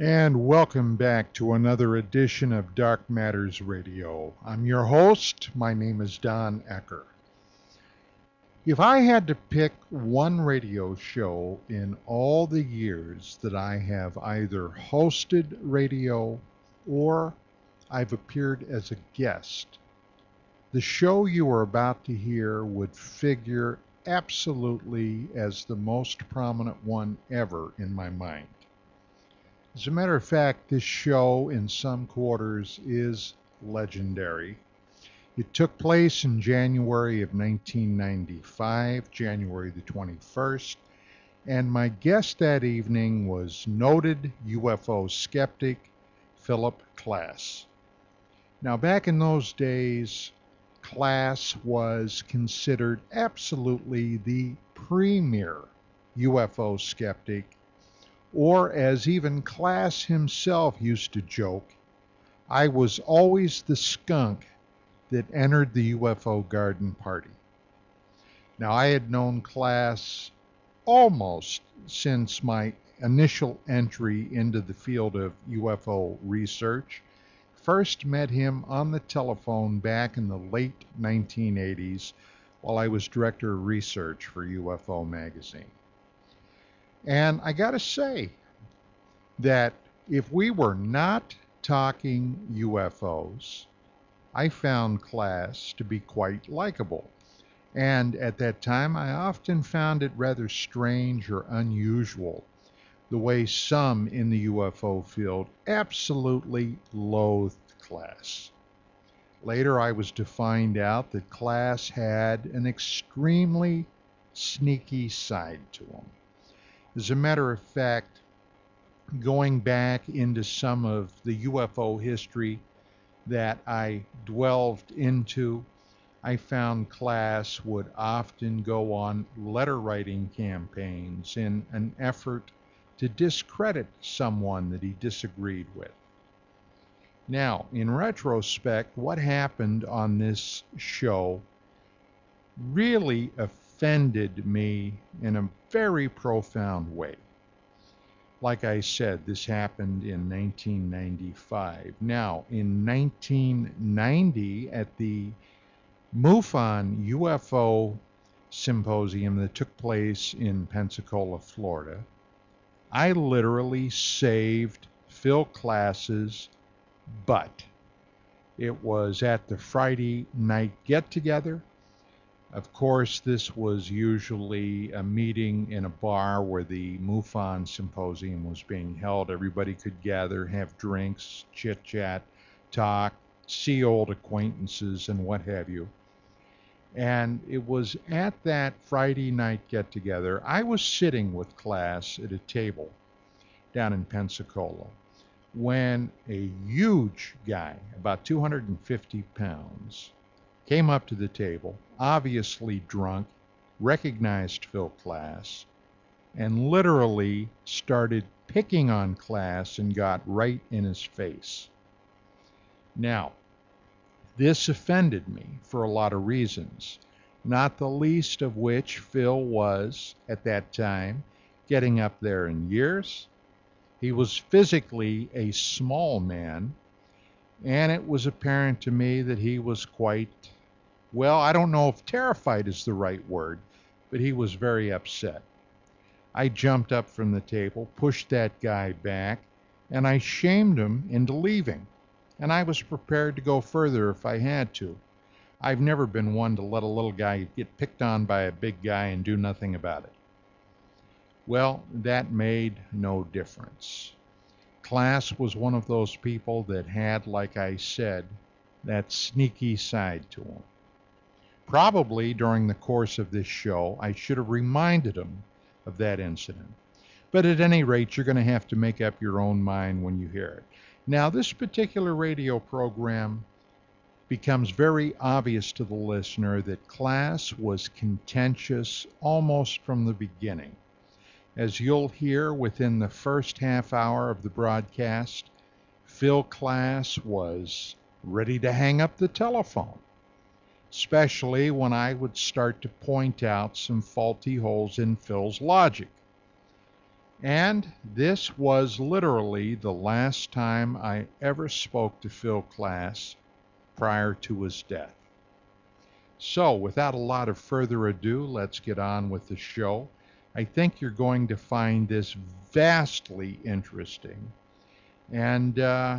And welcome back to another edition of Dark Matters Radio. I'm your host. My name is Don Ecker. If I had to pick one radio show in all the years that I have either hosted radio or I've appeared as a guest, the show you are about to hear would figure absolutely as the most prominent one ever in my mind. As a matter of fact, this show in some quarters is legendary. It took place in January of 1995, January the 21st, and my guest that evening was noted UFO skeptic Philip Klass. Now, back in those days, Klass was considered absolutely the premier UFO skeptic or as even Klass himself used to joke, I was always the skunk that entered the UFO garden party. Now, I had known Klass almost since my initial entry into the field of UFO research. First met him on the telephone back in the late 1980s while I was director of research for UFO magazine. And I got to say that if we were not talking UFOs, I found Klass to be quite likable. And at that time, I often found it rather strange or unusual the way some in the UFO field absolutely loathed Klass. Later, I was to find out that Klass had an extremely sneaky side to him. As a matter of fact, going back into some of the UFO history that I delved into, I found Klass would often go on letter writing campaigns in an effort to discredit someone that he disagreed with. Now, in retrospect, what happened on this show really offended me in a very profound way. Like I said, this happened in 1995. Now, in 1990, at the MUFON UFO symposium that took place in Pensacola, Florida, I literally saved Phil Klass's butt. It was at the Friday night get together of course, this was usually a meeting in a bar where the MUFON symposium was being held. Everybody could gather, have drinks, chit chat, talk, see old acquaintances, and what have you. And it was at that Friday night get together, I was sitting with Klass at a table down in Pensacola when a huge guy, about 250 pounds, came up to the table, obviously drunk, recognized Phil Klass, and literally started picking on Klass and got right in his face. Now, this offended me for a lot of reasons, not the least of which Phil was, at that time, getting up there in years. He was physically a small man, and it was apparent to me that he was quite well, I don't know if terrified is the right word, but he was very upset. I jumped up from the table, pushed that guy back, and I shamed him into leaving. And I was prepared to go further if I had to. I've never been one to let a little guy get picked on by a big guy and do nothing about it. Well, that made no difference. Klass was one of those people that had, like I said, that sneaky side to him. Probably during the course of this show, I should have reminded him of that incident. But at any rate, you're going to have to make up your own mind when you hear it. Now, this particular radio program becomes very obvious to the listener that Klass was contentious almost from the beginning. As you'll hear within the first half hour of the broadcast, Phil Klass was ready to hang up the telephone especially when I would start to point out some faulty holes in Phil's logic. And this was literally the last time I ever spoke to Phil Klass prior to his death. So, without a lot of further ado, let's get on with the show. I think you're going to find this vastly interesting. And uh,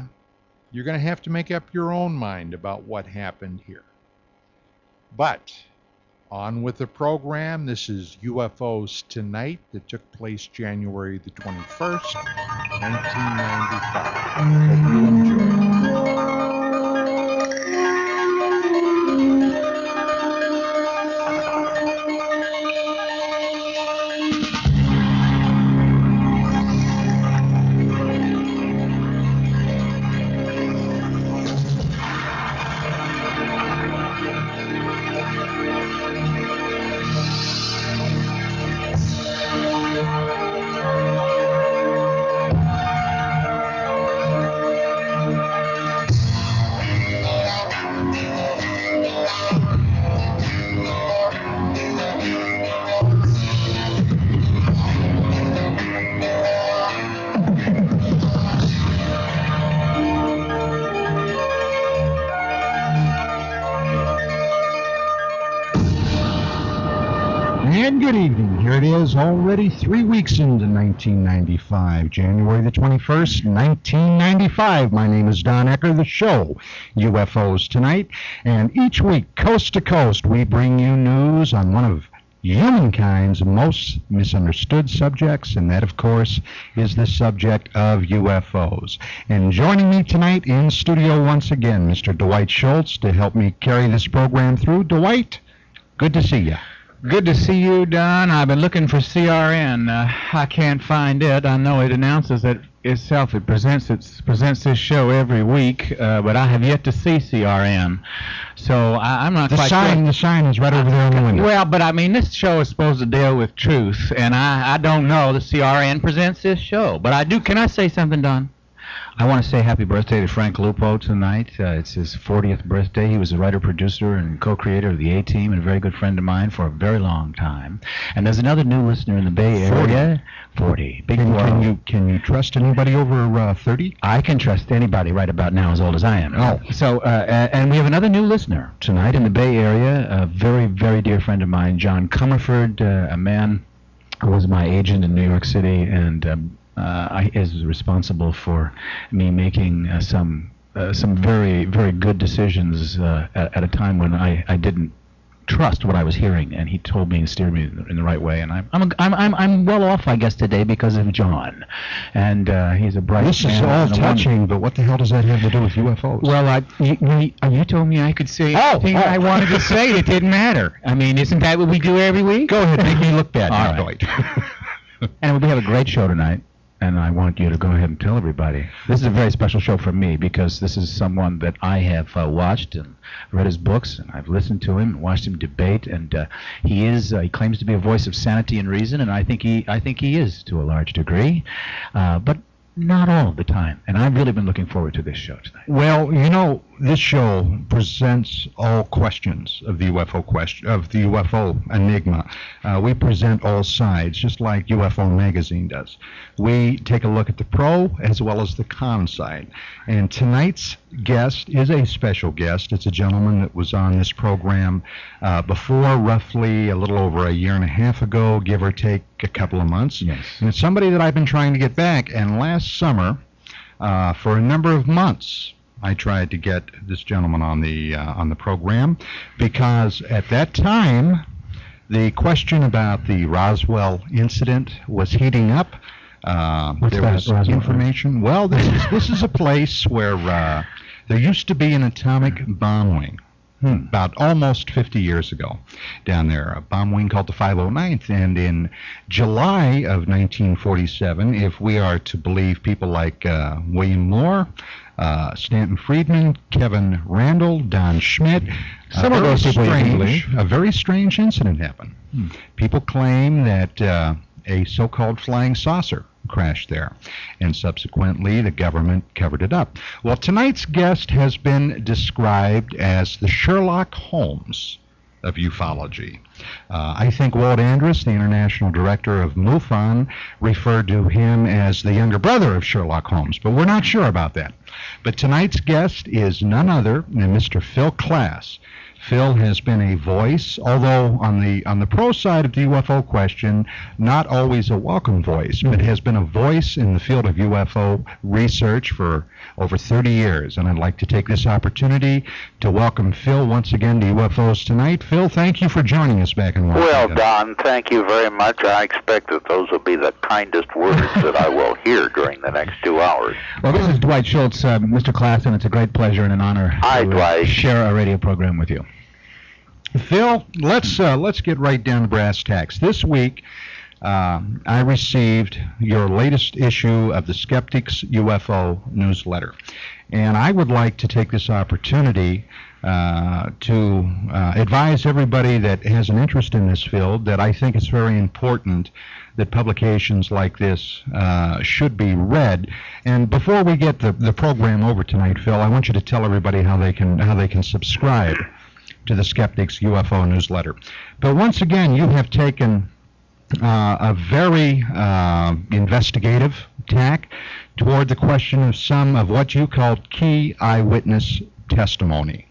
you're going to have to make up your own mind about what happened here. But on with the program. This is UFOs Tonight that took place January the 21st, 1995. Hope you enjoy. Good evening. Here it is, already three weeks into 1995, January the 21st, 1995. My name is Don Ecker, the show, UFOs Tonight. And each week, coast to coast, we bring you news on one of humankind's most misunderstood subjects, and that, of course, is the subject of UFOs. And joining me tonight in studio once again, Mr. Dwight Schultz, to help me carry this program through. Dwight, good to see you. Good to see you, Don. I've been looking for CRN. Uh, I can't find it. I know it announces it itself. It presents it presents this show every week, uh, but I have yet to see CRN. So I, I'm not The quite sign, sure. the sign is right over there in the window. Well, but I mean, this show is supposed to deal with truth, and I, I don't know the CRN presents this show. But I do. Can I say something, Don? I want to say happy birthday to Frank Lupo tonight. Uh, it's his 40th birthday. He was a writer, producer, and co-creator of the A-Team, and a very good friend of mine for a very long time. And there's another new listener in the Bay Area. 40. Big Can, can you can you trust anybody over uh, 30? I can trust anybody right about now as old as I am. Oh. So, uh, and we have another new listener tonight in the Bay Area, a very, very dear friend of mine, John Comerford, uh, a man who was my agent in New York City and um, I, is responsible for me making uh, some uh, some very, very good decisions uh, at, at a time when I, I didn't trust what I was hearing, and he told me and steered me in the, in the right way. And I'm I'm, I'm I'm I'm well off, I guess, today because of John, and uh, he's a bright. This is all touching, but what the hell does that have to do with UFOs? well, I, you, you, uh, told me I could say Oh, anything oh. I wanted to say. It didn't matter. I mean, isn't that what we do every week? go ahead, make me look bad, All right. And we have a great show tonight, and I want you to go ahead and tell everybody. This is a very special show for me because this is someone that I have uh, watched and read his books, and I've listened to him, and watched him debate, and uh, he is. Uh, he claims to be a voice of sanity and reason, and I think he, I think he is to a large degree, uh, but not all the time. And I've really been looking forward to this show tonight. Well, you know, this show presents all questions of the UFO question of the UFO enigma. Uh, we present all sides, just like UFO magazine does. We take a look at the pro as well as the con side. And tonight's guest is a special guest. It's a gentleman that was on this program uh, before, roughly a little over a year and a half ago, give or take a couple of months. Yes. And it's somebody that I've been trying to get back. And last summer, uh, for a number of months, I tried to get this gentleman on the uh, on the program because at that time, the question about the Roswell incident was heating up. Uh, What's there that, was Roswell? information. Well, this is this is a place where uh, there used to be an atomic bomb wing. Hmm. About almost 50 years ago, down there, a bomb wing called the 509th, and in July of 1947, if we are to believe people like uh, William Moore, uh, Stanton Friedman, Kevin Randle, Don Schmitt, Some a of very those strange, a very strange incident happened. Hmm. People claim that uh, a so-called flying saucer crashed there, and subsequently the government covered it up. Well, tonight's guest has been described as the Sherlock Holmes of ufology. Uh, I think Walt Andrus, the international director of MUFON, referred to him as the younger brother of Sherlock Holmes, but we're not sure about that. But tonight's guest is none other than Mr. Phil Klass. Phil has been a voice, although on the on the pro side of the UFO question, not always a welcome voice, but mm-hmm. has been a voice in the field of UFO research for over 30 years. And I'd like to take this opportunity to welcome Phil once again to UFOs tonight. Phil, thank you for joining us back in Washington. Well. Don, thank you very much. I expect that those will be the kindest words that I will hear during the next two hours. Well, this is Dwight Schultz, uh, Mr. And it's a great pleasure and an honor Hi, to uh, Dwight. share a radio program with you. Phil, let's uh, let's get right down to brass tacks. This week, uh, I received your latest issue of the Skeptics UFO newsletter, and I would like to take this opportunity uh, to uh, advise everybody that has an interest in this field that I think it's very important that publications like this uh, should be read. And before we get the, the program over tonight, Phil, I want you to tell everybody how they can how they can subscribe to the Skeptics UFO newsletter. But once again, you have taken uh, a very uh, investigative tack toward the question of some of what you called key eyewitness testimony.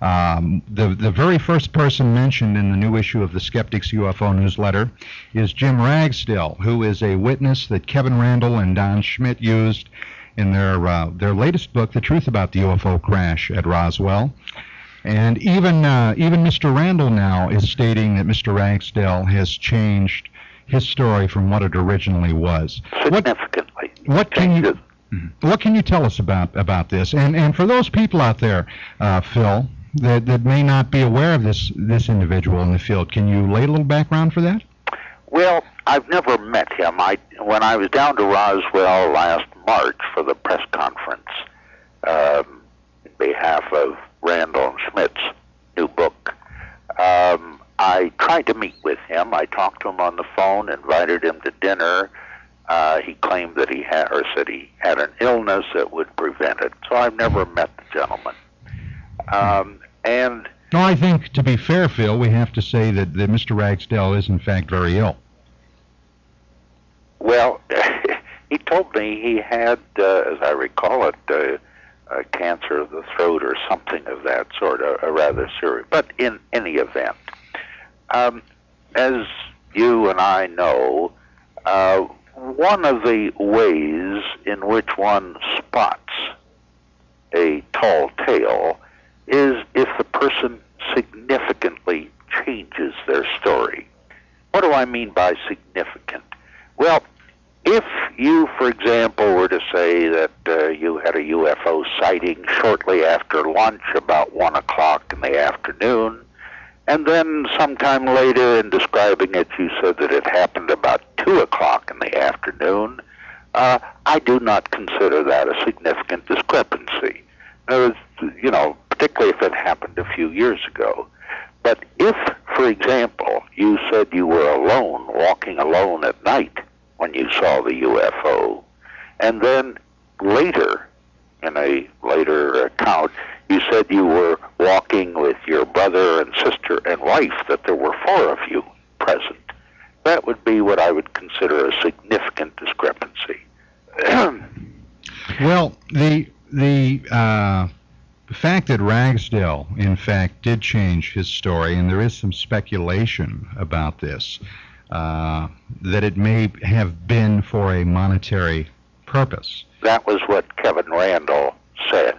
Um, the, the very first person mentioned in the new issue of the Skeptics UFO newsletter is Jim Ragsdale, who is a witness that Kevin Randle and Don Schmitt used in their, uh, their latest book, The Truth About the UFO Crash at Roswell. And even uh, even Mr. Randle now is stating that Mr. Ragsdale has changed his story from what it originally was. What Significantly. what can you what can you tell us about about this? And and for those people out there, uh, Phil, that, that may not be aware of this this individual in the field, can you lay a little background for that? Well, I've never met him. I when I was down to Roswell last March for the press conference, um, in behalf of Randle and Schmitt's new book, um, I tried to meet with him. I talked to him on the phone, invited him to dinner. Uh, he claimed that he had, or said he had an illness that would prevent it. So I've never met the gentleman. Um, and No, I think to be fair, Phil, we have to say that, that Mr. Ragsdale is in fact very ill. Well, he told me he had, uh, as I recall it, uh, uh, cancer of the throat or something of that sort, a, a rather serious. But in any event, um, as you and I know, uh, one of the ways in which one spots a tall tale is if the person significantly changes their story. What do I mean by significant? Well, if you, for example, were to say that uh, you had a UFO sighting shortly after lunch, about 1 o'clock in the afternoon, and then sometime later in describing it, you said that it happened about 2 o'clock in the afternoon, uh, I do not consider that a significant discrepancy. Words, you know, particularly if it happened a few years ago. But if, for example, you said you were alone, walking alone at night when you saw the UFO, and then later, in a later account, you said you were walking with your brother and sister and wife, that there were four of you present, that would be what I would consider a significant discrepancy. Well, the the uh, fact that Ragsdale, in fact, did change his story, and there is some speculation about this, uh, that it may have been for a monetary purpose. that was what Kevin Randle said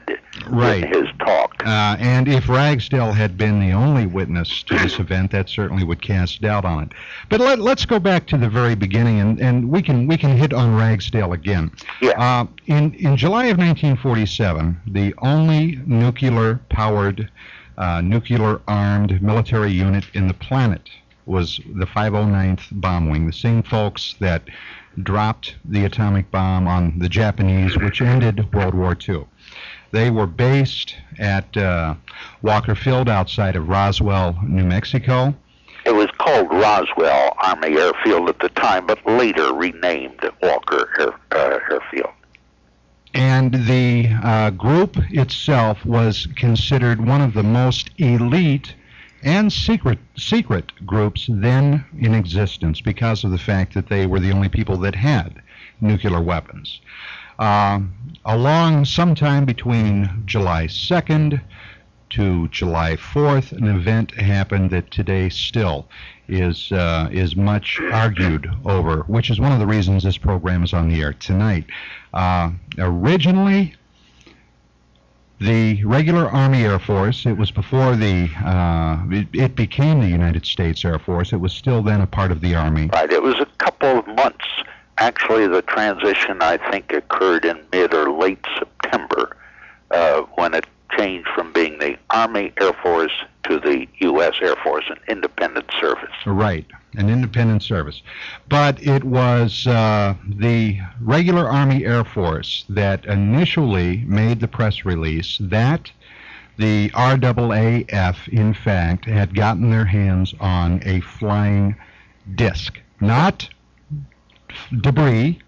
Right. in his talk. Uh, and if Ragsdale had been the only witness to this event, that certainly would cast doubt on it. But let, let's go back to the very beginning, and, and we can we can hit on Ragsdale again. Yeah. Uh, in in July of 1947, the only nuclear-powered, uh, nuclear-armed military unit in the planet was the 509th Bomb Wing, the same folks that dropped the atomic bomb on the Japanese, which ended World War II. They were based at uh, Walker Field outside of Roswell, New Mexico. It was called Roswell Army Airfield at the time, but later renamed Walker Air, uh, Airfield. And the uh, group itself was considered one of the most elite and secret secret groups then in existence because of the fact that they were the only people that had nuclear weapons. Uh, along sometime between July 2nd to July 4th, an event happened that today still is uh, is much argued over, which is one of the reasons this program is on the air tonight. Uh, originally, the regular Army Air Force, it was before the uh, it, it became the United States Air Force. It was still then a part of the Army. Right. It was a couple of months. Actually, the transition I think occurred in mid or late September uh, when it changed from being the Army Air Force to the U.S. Air Force, an independent service. Right, an independent service. But it was uh, the regular Army Air Force that initially made the press release that the RAAF, in fact, had gotten their hands on a flying disc. Not debris,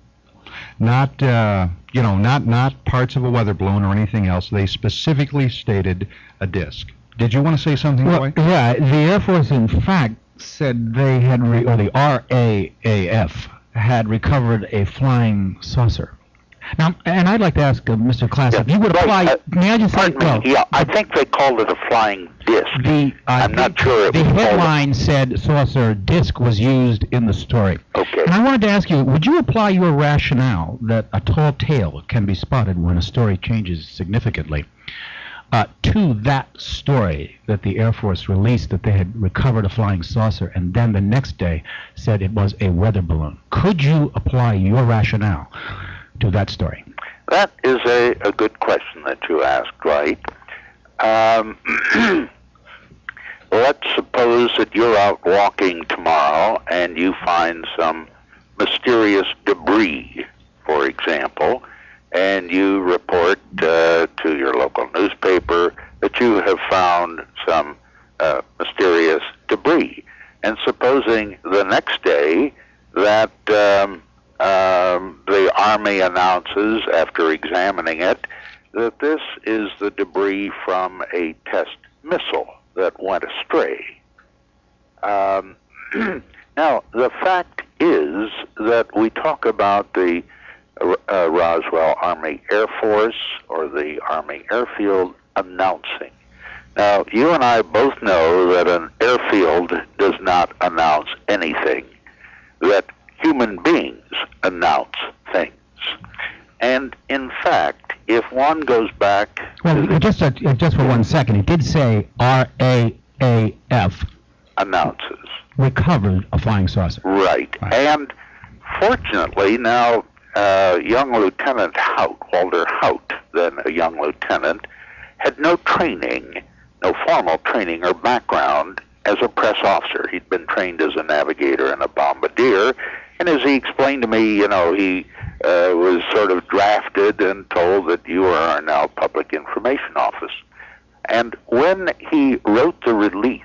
not uh, you know, not not parts of a weather balloon or anything else. They specifically stated a disc. Did you want to say something, Well, Roy? yeah, the Air Force, in fact, said they had, re- or the RAAF had recovered a flying saucer. Now, and I'd like to ask uh, Mr. Klass if you would right, apply. uh, may I just say, well, me. Yeah, I think they called it a flying disc. the I I'm not sure the headline said saucer disc was used in the story. Okay. And I wanted to ask you, would you apply your rationale that a tall tale can be spotted when a story changes significantly uh, to that story that the Air Force released that they had recovered a flying saucer and then the next day said it was a weather balloon? Could you apply your rationale to that story? That is a, a good question that you asked, right? Um, let's suppose that you're out walking tomorrow and you find some mysterious debris, for example, and you report uh, to your local newspaper that you have found some uh, mysterious debris. And supposing the next day that um, um, the Army announces, after examining it, that this is the debris from a test missile that went astray. Um, now, the fact is that we talk about the uh, uh, Roswell Army Air Force or the Army Airfield announcing. Now, you and I both know that an airfield does not announce anything, that human beings announce things. And in fact, if one goes back Well, just uh, just for one second, it did say RAAF announces, recovered a flying saucer. right. Right. And fortunately, now uh, young Lieutenant Haut, Walter Haut, then a young lieutenant, had no training, no formal training or background as a press officer. He'd been trained as a navigator and a bombardier, and as he explained to me, you know, he uh, was sort of drafted and told that you are now public information office. And when he wrote the release,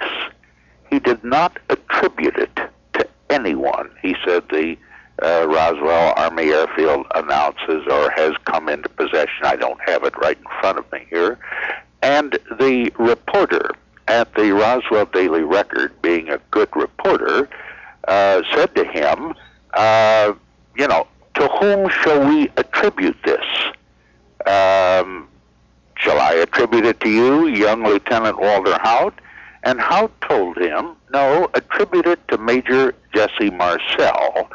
he did not attribute it to anyone. He said the uh, Roswell Army Airfield announces or has come into possession. I don't have it right in front of me here. And the reporter at the Roswell Daily Record, being a good reporter, uh, said to him, uh, you know, to whom shall we attribute this? Um, shall I attribute it to you, young Lieutenant Walter Haut? And Haut told him, no, attribute it to Major Jesse Marcel,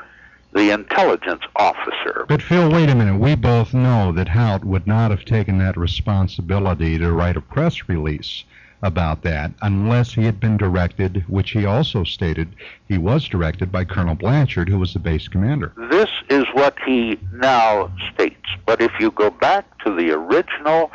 the intelligence officer. But Phil, wait a minute. We both know that Haut would not have taken that responsibility to write a press release about that unless he had been directed, which he also stated he was directed by Colonel Blanchard, who was the base commander. This is what he now states. But if you go back to the original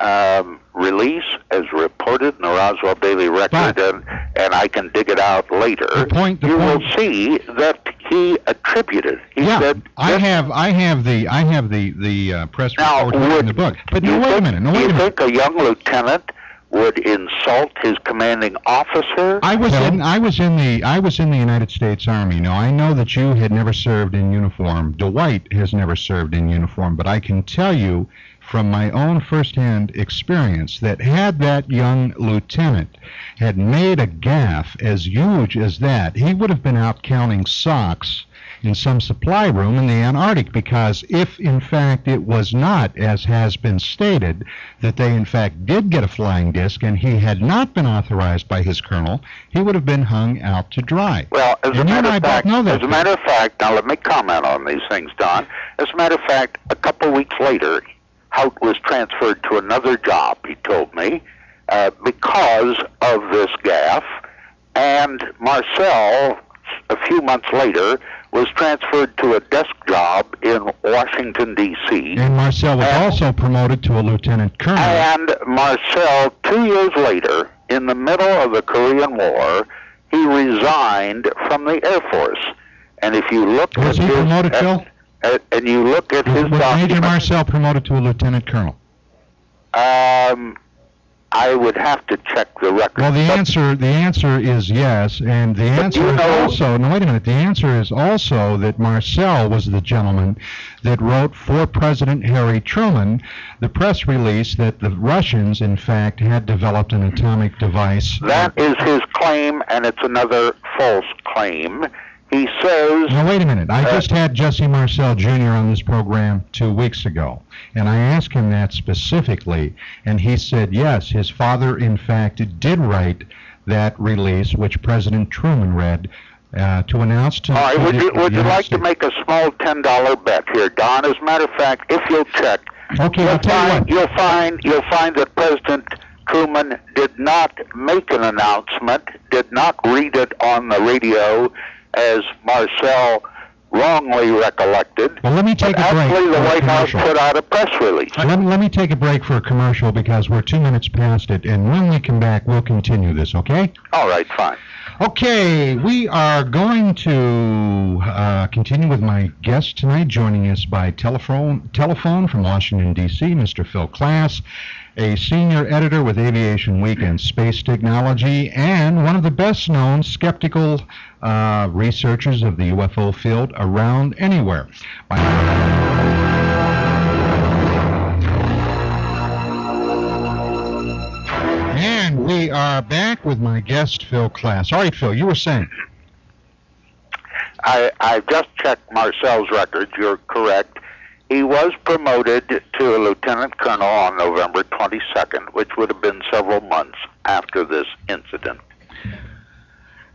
um, release as reported in the Roswell Daily Record, But- and, and I can dig it out later, The point- the you point- will see that he attributed. He yeah, said, I have, I have the, I have the the uh, press Now, report in the book. But no, wait a minute. No, wait you a minute. think a young lieutenant would insult his commanding officer? I was Phil? in I was in the I was in the United States Army. Now I know that you had never served in uniform. Dwight has never served in uniform, but I can tell you from my own firsthand experience that had that young lieutenant had made a gaffe as huge as that, he would have been out counting socks in some supply room in the Antarctic because if in fact it was not, as has been stated, that they in fact did get a flying disc and he had not been authorized by his colonel, he would have been hung out to dry. Well, as a matter I of both fact, know that, as a matter of fact, now let me comment on these things, Don. As a matter of fact, a couple weeks later, Haut was transferred to another job. He told me uh, because of this gaffe, and Marcel, a few months later, was transferred to a desk job in Washington D.C. And Marcel was And- also promoted to a lieutenant colonel. And Marcel, two years later, in the middle of the Korean War, he resigned from the Air Force. And if you look Was at he his, promoted, at- Phil? at- and you look at his was Major Marcel promoted to a lieutenant colonel? um, I would have to check the record. Well, the but- answer the answer is yes, and the answer you is also no. Wait a minute. The answer is also that Marcel was the gentleman that wrote for President Harry Truman the press release that the Russians, in fact, had developed an atomic device. That is his claim, and it's another false claim. He says Now wait a minute. I Uh, just had Jesse Marcel Jr. on this program two weeks ago, and I asked him that specifically, and he said yes, his father in fact did write that release, which President Truman read. Uh, to announce to, All right, would you would you like to make a small ten dollar bet here, Don? As a matter of fact, if you'll check, Okay, you'll I'll tell you you'll find you'll find that President Truman did not make an announcement, did not read it on the radio, as Marcel wrongly recollected. Well, let me take a break. actually, the White House put out a press release. Let me, let me take a break for a commercial because we're two minutes past it, and when we come back, we'll continue this, okay? All right, fine. Okay, we are going to uh, continue with my guest tonight, joining us by telephone, telephone from Washington, D.C., Mr. Phil Klass, a senior editor with Aviation Week and Space Technology, and one of the best known skeptical uh, researchers of the UFO field around anywhere. And we are back with my guest, Phil Klass. All right, Phil, you were saying. I, I just checked Marcel's records. You're correct. He was promoted to a lieutenant colonel on November 22nd, which would have been several months after this incident.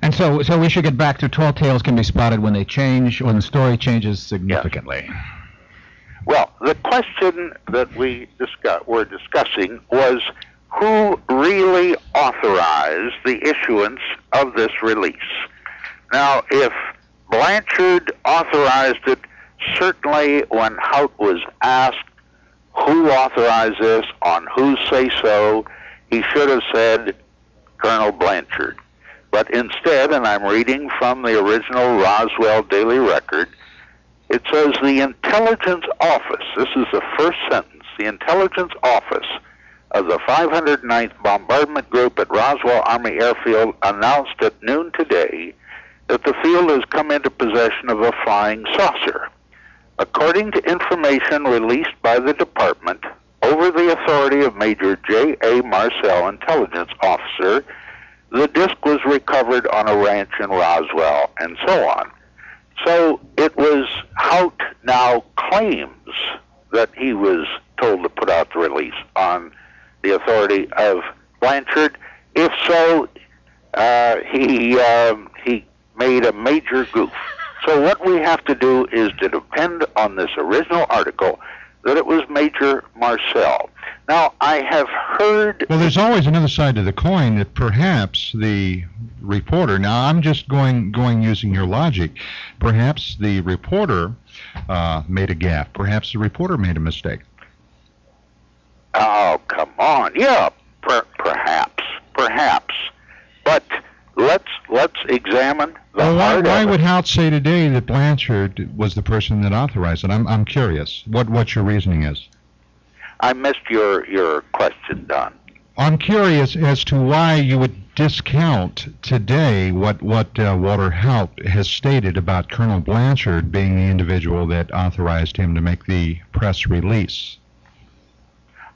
And so, so we should get back to tall tales can be spotted when they change, when the story changes significantly. Well, the question that we discuss, were discussing was who really authorized the issuance of this release. Now, if Blanchard authorized it, certainly when Haut was asked who authorized this, on whose say so, he should have said Colonel Blanchard. But instead, and I'm reading from the original Roswell Daily Record, it says the intelligence office, this is the first sentence, the intelligence office of the 509th Bombardment Group at Roswell Army Airfield announced at noon today that the field has come into possession of a flying saucer. According to information released by the department over the authority of Major J.A. Marcel, intelligence officer, the disc was recovered on a ranch in Roswell, and so on. So it was Haut now claims that he was told to put out the release on the authority of Blanchard. If so, uh, he um, he made a major goof. So what we have to do is to depend on this original article that it was Major Marcel. Now I have heard Well, there's always another side to the coin that perhaps the reporter. Now, I'm just going going using your logic. Perhaps the reporter uh, made a gaffe. Perhaps the reporter made a mistake. Oh, come on. Yeah, per- perhaps, perhaps. But let's let's examine the Well, why, why would. Haut say today that Blanchard was the person that authorized it? I'm I'm curious. What what your reasoning is? I missed your your question, Don. I'm curious as to why you would discount today what what uh, Walter Haut has stated about Colonel Blanchard being the individual that authorized him to make the press release.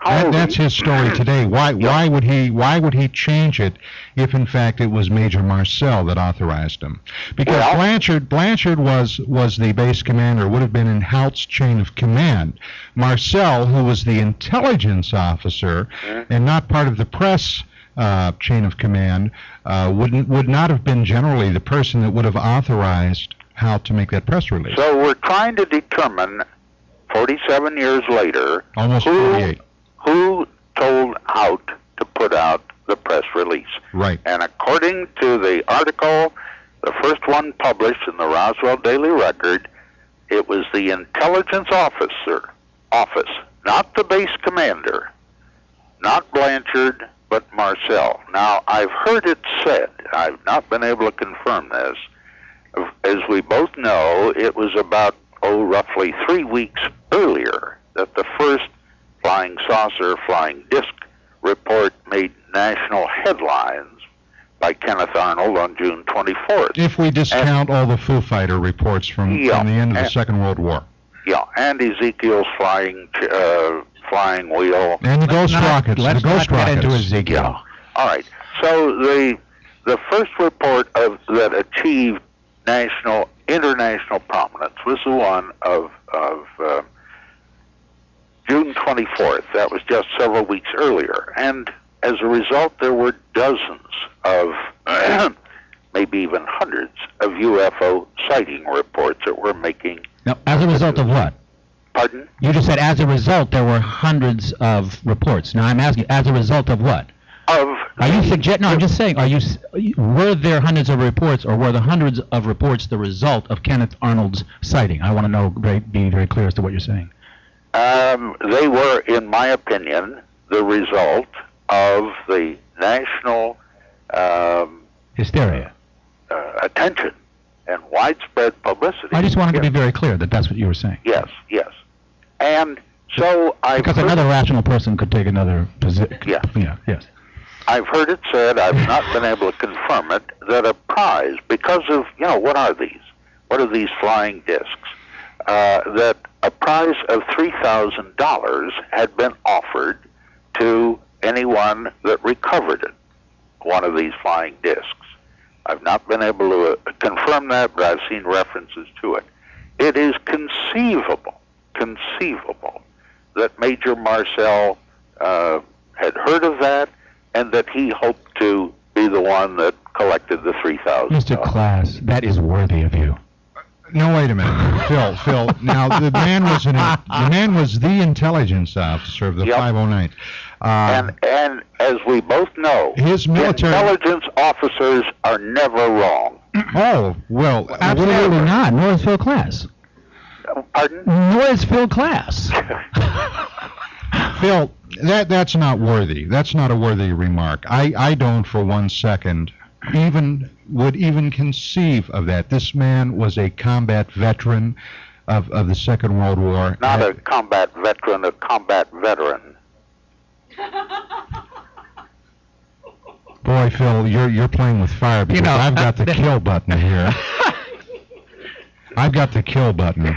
That, that's his story today. Why why would he why would he change it if in fact it was Major Marcel that authorized him? Because Well- Blanchard Blanchard was was the base commander, would have been in Haut's chain of command. Marcel, who was the intelligence officer Mm-hmm. and not part of the press uh, chain of command, uh, wouldn't would not have been generally the person that would have authorized Haut to make that press release. So we're trying to determine, 47 years later, Almost who- 48. Who told Haut to put out the press release. Right. And according to the article, the first one published in the Roswell Daily Record, it was the intelligence officer office, not the base commander, not Blanchard, but Marcel. Now, I've heard it said, I've not been able to confirm this. As we both know, it was about, oh, roughly three weeks earlier that the first flying saucer, flying disc report made national headlines by Kenneth Arnold on June 24th. If we discount all the Foo Fighter reports from, Yeah, from the end of the and- Second World War Yeah, and Ezekiel's flying uh, flying wheel. and the Ghost Not- rockets, Let's the Ghost not get rockets. into Ezekiel. All right. So the the first report of that achieved national international prominence was the one of of uh, June 24th. That was just several weeks earlier, and as a result, there were dozens of maybe even hundreds of UFO sighting reports that were making. Now, as a result of what? Pardon? You just said as a result there were hundreds of reports. Now I'm asking, as a result of what? Of Are you suggest? No, I'm just saying. Are you? Were there hundreds of reports, or were the hundreds of reports the result of Kenneth Arnold's sighting? I want to know. Very, be very clear as to what you're saying. Um, they were, in my opinion, the result of the national um, Hysteria. uh, attention and widespread publicity. I just wanted to be very clear that that's what you were saying. Yes, yes. And so I've Because another rational person could take another position. Yeah. Yeah. Yes. I've heard it said, I've not been able to confirm it, that a prize, because of, you know, what are these? What are these flying discs? Uh, that a prize of $3,000 had been offered to anyone that recovered it, one of these flying discs. I've not been able to uh, confirm that, but I've seen references to it. It is conceivable, conceivable, that Major Marcel uh, had heard of that and that he hoped to be the one that collected the 3000 Mr. Klass, that is worthy of you. No, wait a minute, Phil. Phil. Now the man was an the man was the intelligence officer of the Yep. 509. Uh, And, and as we both know, his military. intelligence officers are never wrong. Oh well, Absolutely not. Nor is Phil Klass. Pardon? Nor is Phil Klass. Phil, that that's not worthy. That's not a worthy remark. I I don't for one second even would even conceive of that. This man was a combat veteran of of the Second World War. Not a combat veteran, a combat veteran. Boy, Phil, you're you're playing with fire because know, I've got the kill button here. I've got the kill button.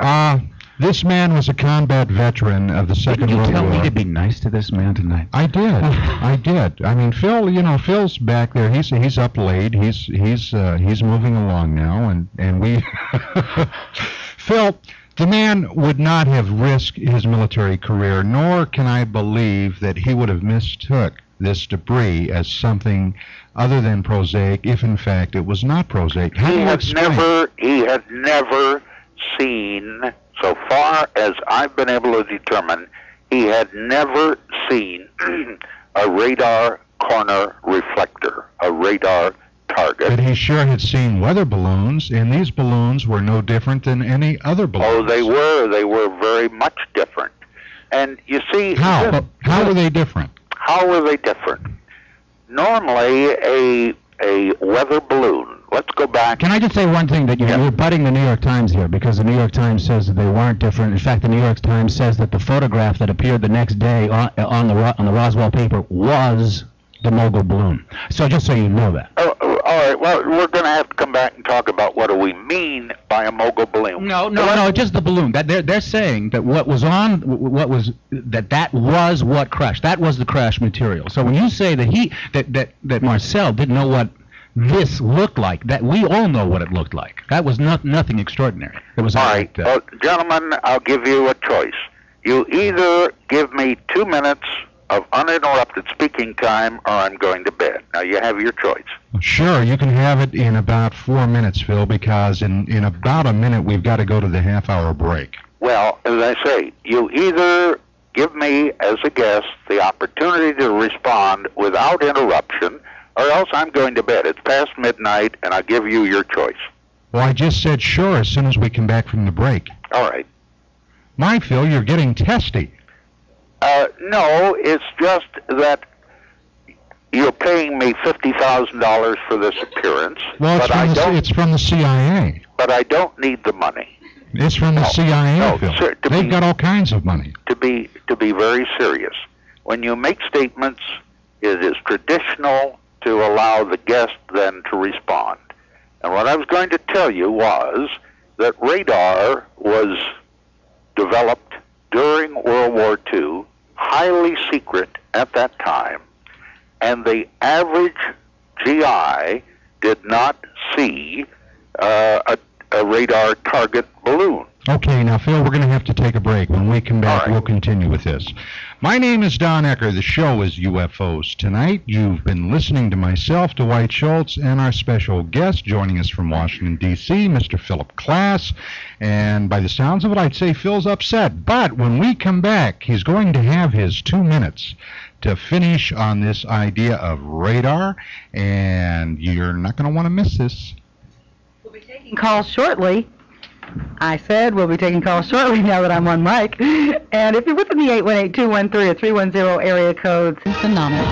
Uh, this man was a combat veteran of the Second Didn't you World tell War. me to be nice to this man tonight? I did. I did. I mean, Phil. You know, Phil's back there. He's he's up late. He's he's uh, he's moving along now, and and we. Phil, the man would not have risked his military career, nor can I believe that he would have mistook this debris as something other than prosaic, if in fact it was not prosaic. How he had explain? never he had never seen so far as I've been able to determine he had never seen a radar corner reflector a radar target But he sure had seen weather balloons, and these balloons were no different than any other balloons. oh they were they were very much different and you see How? this- How were they different? how were they different normally a a weather balloon let's go back Can I just say one thing that you're, Yeah. you're butting the New York Times here because the New York Times says that they weren't different. In fact, the New York Times says that the photograph that appeared the next day on, on the on the Roswell paper was the mogul balloon. So just so you know that. Oh, oh, all right. Well, we're going to have to come back and talk about what do we mean by a mogul balloon. No, no, no, just the balloon. That they're they're saying that what was on what was that that was what crashed. That was the crash material. So when you say that he that that that Marcel didn't know what this looked like, that we all know what it looked like. That was not nothing extraordinary. It was All right, uh, well, gentlemen, I'll give you a choice. You either give me two minutes of uninterrupted speaking time, or I'm going to bed. Now you have your choice. Sure, you can have it in about four minutes, Phil, because in, in about a minute we've got to go to the half hour break. Well, as I say, you either give me, as a guest, the opportunity to respond without interruption, or else I'm going to bed. It's past midnight, and I'll give you your choice. Well, I just said sure as soon as we come back from the break. All right. My Phil, you're getting testy. Uh, no, it's just that you're paying me fifty thousand dollars for this appearance, Well, it's I from, the, it's from the CIA. but I don't need the money. It's from the No, CIA, no, Phil. sir, They've be- got all kinds of money. To be to be very serious, when you make statements, it is traditional to allow the guest then to respond. And what I was going to tell you was that radar was developed during World War II, highly secret at that time, and the average GI did not see uh, a, a radar target balloon. Okay, now, Phil, we're going to have to take a break. When we come back, All right. we'll continue with this. My name is Don Ecker. The show is UFOs. Tonight, you've been listening to myself, Dwight Schultz, and our special guest joining us from Washington, D.C., Mr. Philip Klass. And by the sounds of it, I'd say Phil's upset. But when we come back, he's going to have his two minutes to finish on this idea of radar, and you're not going to want to miss this. We'll be taking calls shortly. I said we'll be taking calls shortly now that I'm on mic. And if you're within the 818-213 or 310 area codes, it's phenomenal.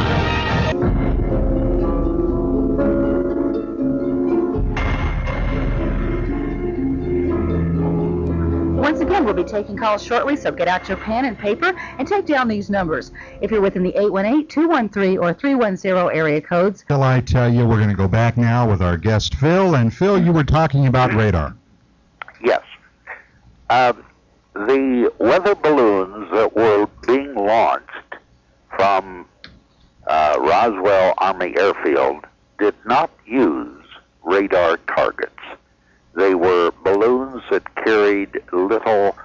Once again, we'll be taking calls shortly, so get out your pen and paper and take down these numbers. If you're within the 818-213 or 310 area codes, Phil, I tell you, we're going to go back now with our guest, Phil. And Phil, you were talking about radar. Yes. Um, the weather balloons that were being launched from uh, Roswell Army Airfield did not use radar targets. They were balloons that carried little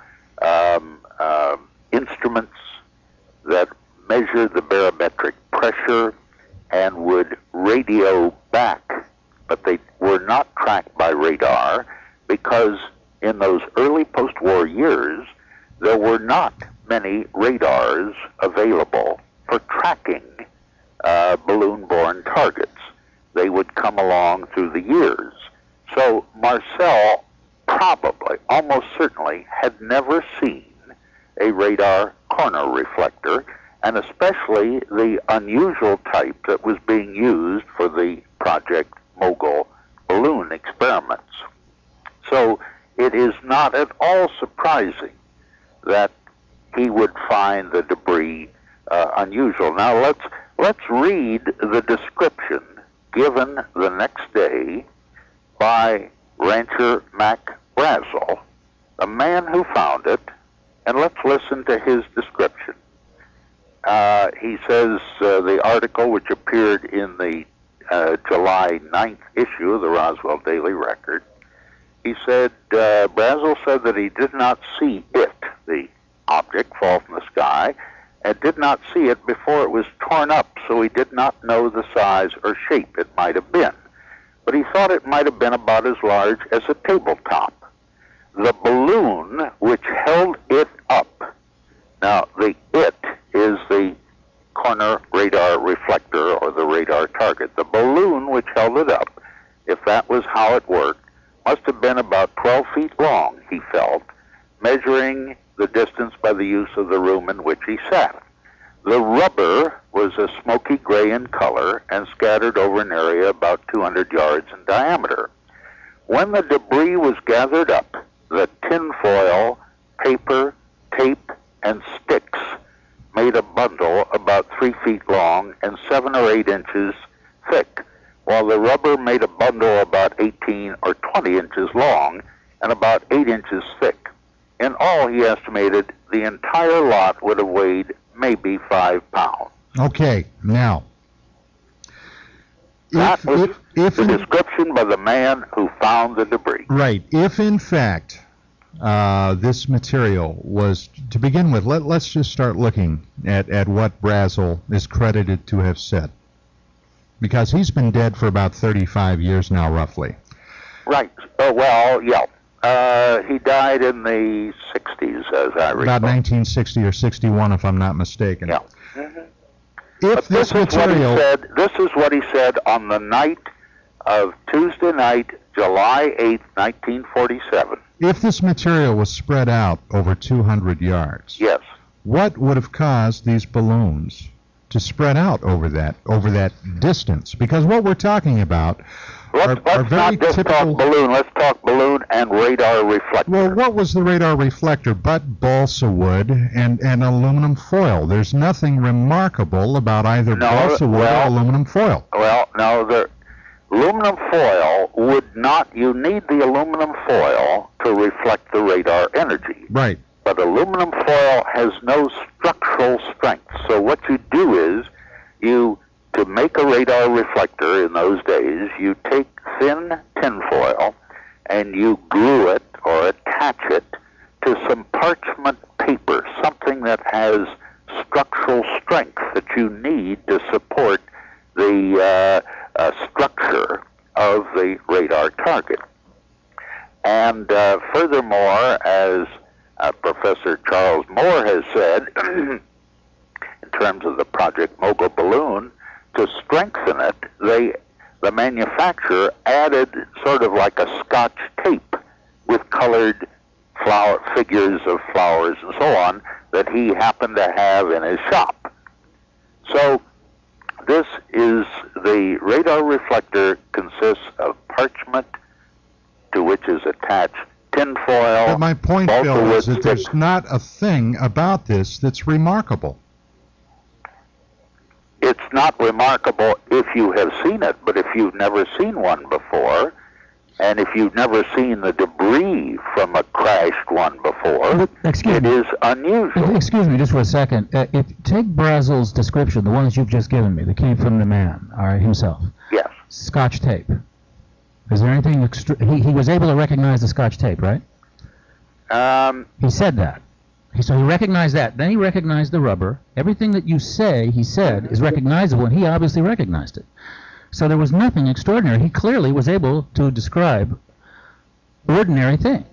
um, um instruments that measured the barometric pressure and would radio back, but they were not tracked by radar because in those early post war years, there were not many radars available for tracking uh, balloon borne targets. They would come along through the years. So Marcel probably, almost certainly, had never seen a radar corner reflector, and especially the unusual type that was being used for the Project Mogul balloon experiments. So it is not at all surprising that he would find the debris uh, unusual. Now let's let's read the description given the next day by rancher Mac Brazel, the man who found it, and let's listen to his description. Uh, he says uh, the article, which appeared in the uh, July 9th issue of the Roswell Daily Record, he said, uh, Brazel said that he did not see it, the object, fall from the sky, and did not see it before it was torn up, so he did not know the size or shape it might have been. But he thought it might have been about as large as a tabletop. The balloon which held it up, now the it is the corner radar reflector or the radar target. The balloon which held it up, if that was how it worked, must have been about 12 feet long, he felt, measuring the distance by the use of the room in which he sat. The rubber was a smoky gray in color and scattered over an area about 200 yards in diameter. When the debris was gathered up, the tinfoil, paper, tape, and sticks made a bundle about three feet long and seven or eight inches thick. While the rubber made a bundle about 18 or 20 inches long and about 8 inches thick. In all, he estimated the entire lot would have weighed maybe 5 pounds. Okay, now. That If, was if, if the in, description by the man who found the debris. right, if in fact uh, this material was, to begin with, let, let's just start looking at, at what Brazel is credited to have said. Because he's been dead for about 35 years now, roughly. Right. Uh, well, yeah. Uh, he died in the 60s, as I recall. About 1960 or 61, if I'm not mistaken. Yeah. If But this this, is what he material, said. This is what he said on the night of Tuesday night, July 8th, 1947. if this material was spread out over 200 yards, Yes. what would have caused these balloons to spread out over that over that distance? Because what we're talking about Let's, are, are let's very not just typical. talk balloon. Let's talk balloon and radar reflector. Well, what was the radar reflector but balsa wood and, and aluminum foil? There's nothing remarkable about either No, balsa wood well- or aluminum foil. Well, no, the aluminum foil would not. You need the aluminum foil to reflect the radar energy. Right. But aluminum foil has no structural strength. So what you do is you to make a radar reflector in those days, you take thin tinfoil and you glue it or attach it to some parchment paper, something that has structural strength that you need to support the uh, uh, structure of the radar target. And uh, furthermore, as uh, Professor Charles Moore has said, in terms of the Project Mogul balloon, to strengthen it, they the manufacturer added sort of like a scotch tape with colored flower figures of flowers and so on that he happened to have in his shop. So this is the radar reflector consists of parchment to which is attached tinfoil. But my point, Bill, is wood that there's not a thing about this that's remarkable. It's not remarkable if you have seen it, but if you've never seen one before, and if you've never seen the debris from a crashed one before, But, excuse it me. is unusual. Excuse me, just for a second. Uh, if take Brazel's description, the one that you've just given me, that came from the man, all right, himself, Yes. Scotch tape. Is there anything extra? He, he was able to recognize the Scotch tape, right? Um, He said that. He, so he recognized that. Then he recognized the rubber. Everything that you say, he said, is recognizable, and he obviously recognized it. So there was nothing extraordinary. He clearly was able to describe ordinary things.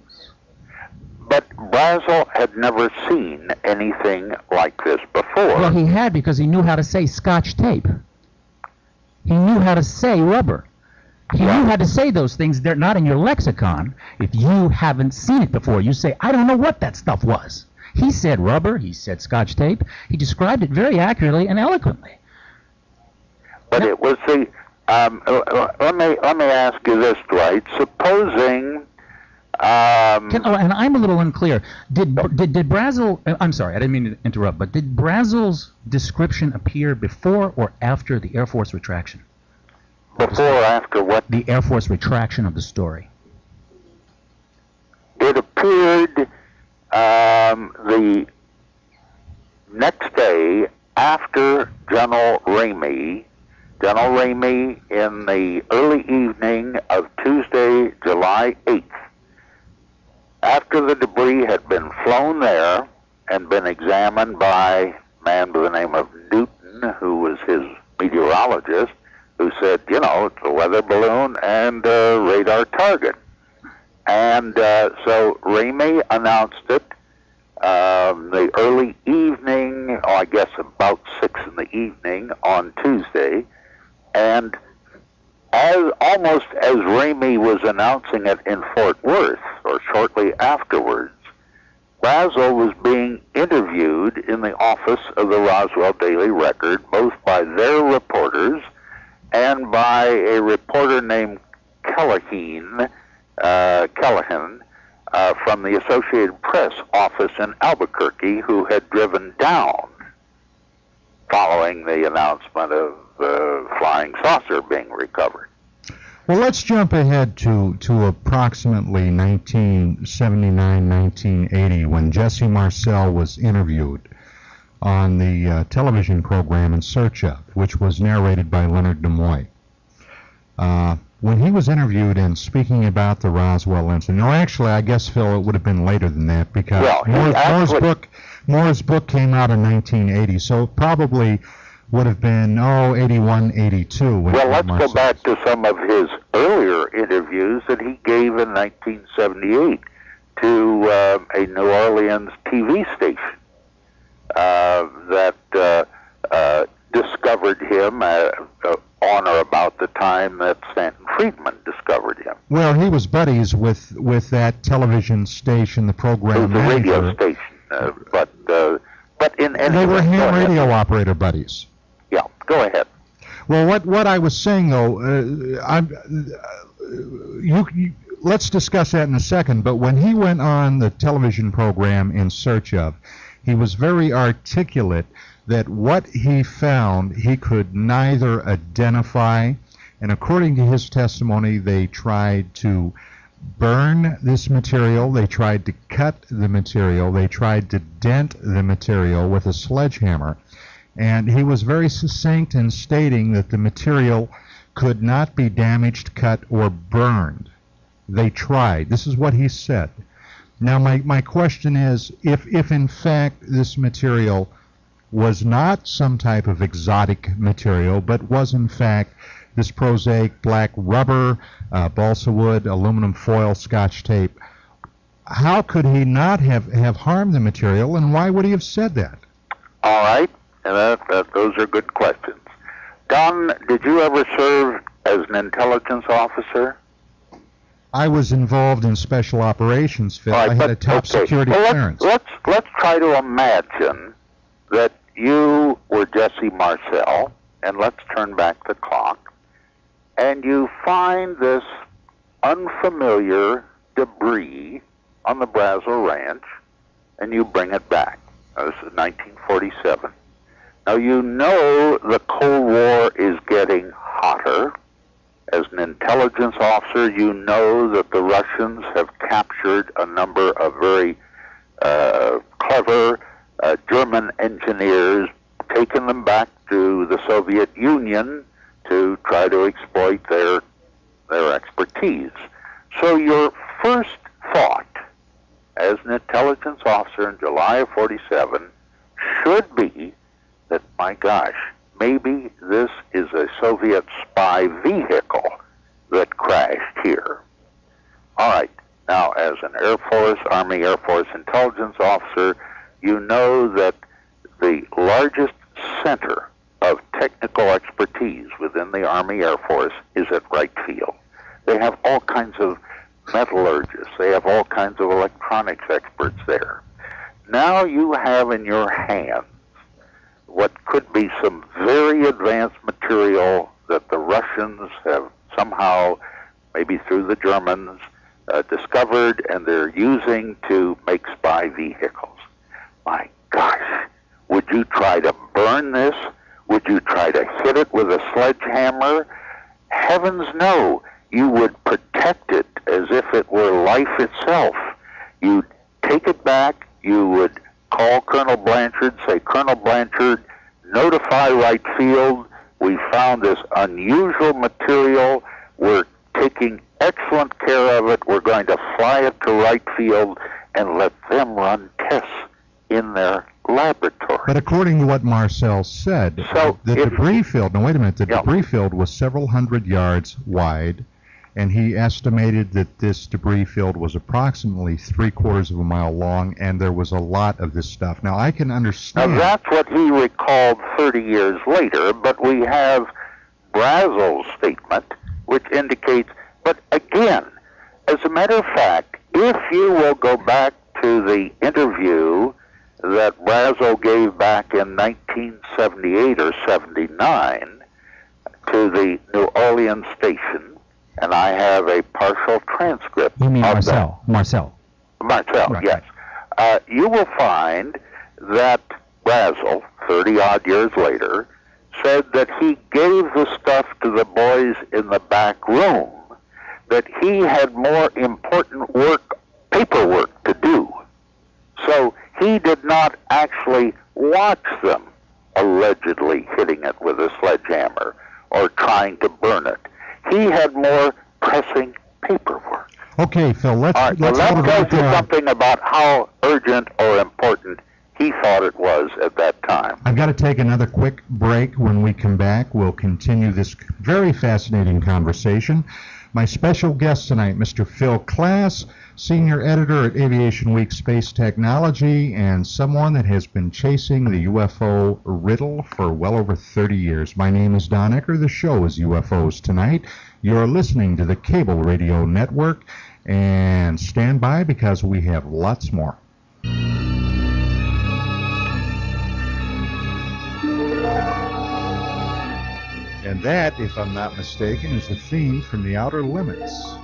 but Brazel had never seen anything like this before. Well, he had because he knew how to say Scotch tape. He knew how to say rubber. Knew how to say those things. They're not in your lexicon if you haven't seen it before. You say, I don't know what that stuff was. He said rubber. He said Scotch tape. He described it very accurately and eloquently. But it was the. Um, let me let me ask you this, Dwight. Supposing. Um, Can, oh, and I'm a little unclear. Did did did Brazel? uh, I'm sorry, I didn't mean to interrupt. But did Brazel's description appear before or after the Air Force retraction? Before or after what The Air Force retraction of the story. it appeared um, the next day after General Ramey, General Ramey in the early evening of Tuesday, July 8th, after the debris had been flown there and been examined by a man by the name of Newton, who was his meteorologist, who said, you know, it's a weather balloon and a radar target. And uh, so Ramey announced it um, the early evening, or I guess about six in the evening on Tuesday, and as almost as Ramey was announcing it in Fort Worth, or shortly afterwards, Brazel was being interviewed in the office of the Roswell Daily Record, both by their reporters and by a reporter named Kellahin, uh, Callahan uh, from the Associated Press office in Albuquerque, who had driven down following the announcement of uh, flying saucer being recovered. Well, let's jump ahead to, to approximately 1979, 1980, when Jesse Marcel was interviewed on the uh, television program In Search of, which was narrated by Leonard Nimoy. Uh, when he was interviewed and speaking about the Roswell incident, no, actually, I guess Phil, it would have been later than that because Well, Moore's, Moore's book Moore's book came out in 1980, so it probably would have been oh 81, 82. Well, let's go back to some of his earlier interviews that he gave in 1978 to uh, a New Orleans TV station uh, that uh, uh, discovered him uh, uh, on or about the time that Stanton Friedman discovered him. Well, he was buddies with with that television station, the It was program a radio station, uh, but uh, but in any They were ham ahead. radio operator buddies. Yeah, go ahead. Well, what what I was saying though, uh, I'm uh, you, you let's discuss that in a second. But when he went on the television program in search of, he was very articulate that what he found he could neither identify, and according to his testimony, they tried to burn this material, they tried to cut the material, they tried to dent the material with a sledgehammer. And he was very succinct in stating that the material could not be damaged, cut, or burned. They tried. This is what he said. Now, my, my question is if, if in fact this material was not some type of exotic material, but was in fact this prosaic black rubber, uh, balsa wood, aluminum foil, scotch tape, how could he not have, have harmed the material, and why would he have said that? All right, and that, that, those are good questions. Don, did you ever serve as an intelligence officer? I was involved in special operations, Phil. Right, I had but- a top okay. security well, clearance. Let's, let's let's try to imagine that you were Jesse Marcel, and let's turn back the clock, and you find this unfamiliar debris on the Brazel Ranch, and you bring it back. Now, this is 1947. Now you know the Cold War is getting hotter. As an intelligence officer, you know that the Russians have captured a number of very uh, clever uh, German engineers, taken them back to the Soviet Union to try to exploit their their expertise. So your first thought as an intelligence officer in July of 47 should be that, my gosh, maybe this is a Soviet spy vehicle that crashed here. All right. Now, as an Air Force, Army Air Force intelligence officer, you know that the largest center of technical expertise within the Army Air Force is at Wright Field. They have all kinds of metallurgists, they have all kinds of electronics experts there. Now you have in your hands what could be some very advanced material that the Russians have somehow, maybe through the Germans, uh, discovered and they're using to make spy vehicles. My gosh, would you try to burn this? Would you try to hit it with a sledgehammer? Heavens no. You would protect it as if it were life itself. You'd take it back. You would call Colonel Blanchard, say, Colonel Blanchard, notify Wright Field. We found this unusual material. We're taking excellent care of it. We're going to fly it to Wright Field and let them run tests in their laboratory. But according to what Marcel said, So, the if- debris field, now wait a minute, the Yeah. debris field was several hundred yards wide, and he estimated that this debris field was approximately three quarters of a mile long, and there was a lot of this stuff. Now, I can Now understand. that's what he recalled 30 years later, but we have Brazel's statement, which indicates, but again, as a matter of fact, if you will go back to the interview that Brazel gave back in 1978 or 79 to the New Orleans station, and I have a partial transcript You mean of that. Marcel? Marcel. Marcel, Right. yes. Uh, you will find that Brazel, 30 odd years later, said that he gave the stuff to the boys in the back room that he had more important work, paperwork to do. So he did not actually watch them allegedly hitting it with a sledgehammer or trying to burn it. He had more pressing paperwork. Okay, Phil, let's, All right, let's well, that tells you something about how urgent or important he thought it was at that time. I've got to take another quick break. When we come back, we'll continue this very fascinating conversation. My special guest tonight, Mr. Phil Klass, senior editor at Aviation Week Space Technology, and someone that has been chasing the UFO riddle for well over 30 years. My name is Don Ecker. The show is UFOs Tonight. You're listening to the Cable Radio Network, and stand by because we have lots more. And that, if I'm not mistaken, is a theme from the Outer Limits.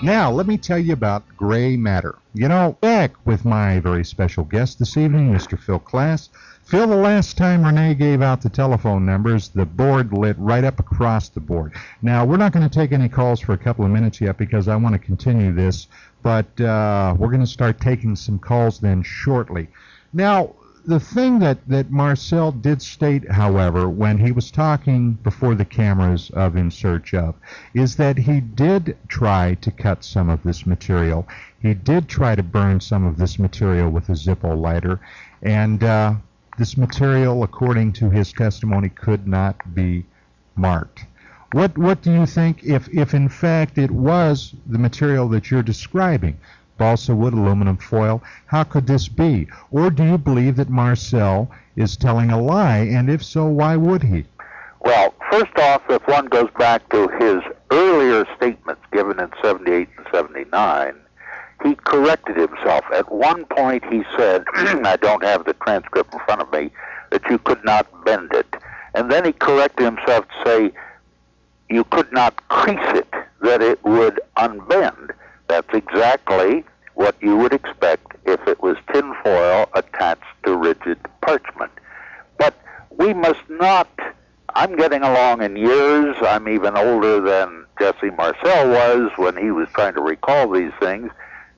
Now, let me tell you about gray matter. You know, back with my very special guest this evening, Mr. Phil Klass. Phil, the last time Renee gave out the telephone numbers, the board lit right up across the board. Now, we're not going to take any calls for a couple of minutes yet because I want to continue this, but uh, we're going to start taking some calls then shortly. Now, the thing that, that Marcel did state, however, when he was talking before the cameras of In Search of, is that he did try to cut some of this material. He did try to burn some of this material with a Zippo lighter, and uh, this material, according to his testimony, could not be marked. What what do you think if if in fact it was the material that you're describing? Balsa wood, aluminum foil. How could this be? Or do you believe that Marcel is telling a lie? And if so, why would he? Well, first off, if one goes back to his earlier statements given in 78 and 79, he corrected himself. At one point, he said, I don't have the transcript in front of me, that you could not bend it. And then he corrected himself to say, you could not crease it, that it would unbend. That's exactly what you would expect if it was tinfoil attached to rigid parchment. But we must not, I'm getting along in years, I'm even older than Jesse Marcel was when he was trying to recall these things,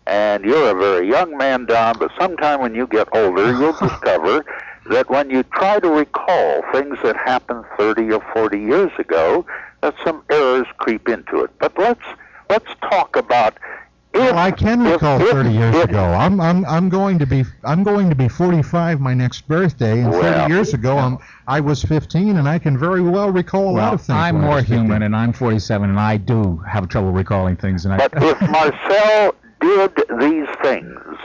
and you're a very young man, Don, but sometime when you get older, you'll discover that when you try to recall things that happened 30 or 40 years ago, that some errors creep into it. But let's let's talk about if, Well, I can recall if- 30 years if- ago. I'm I'm I'm going to be I'm going to be 45 my next birthday, and 30 Well, years ago I'm, I was 15, and I can very well recall a lot of things. I'm more human, and I'm 47, and I do have trouble recalling things. And I, But if Marcel did these things,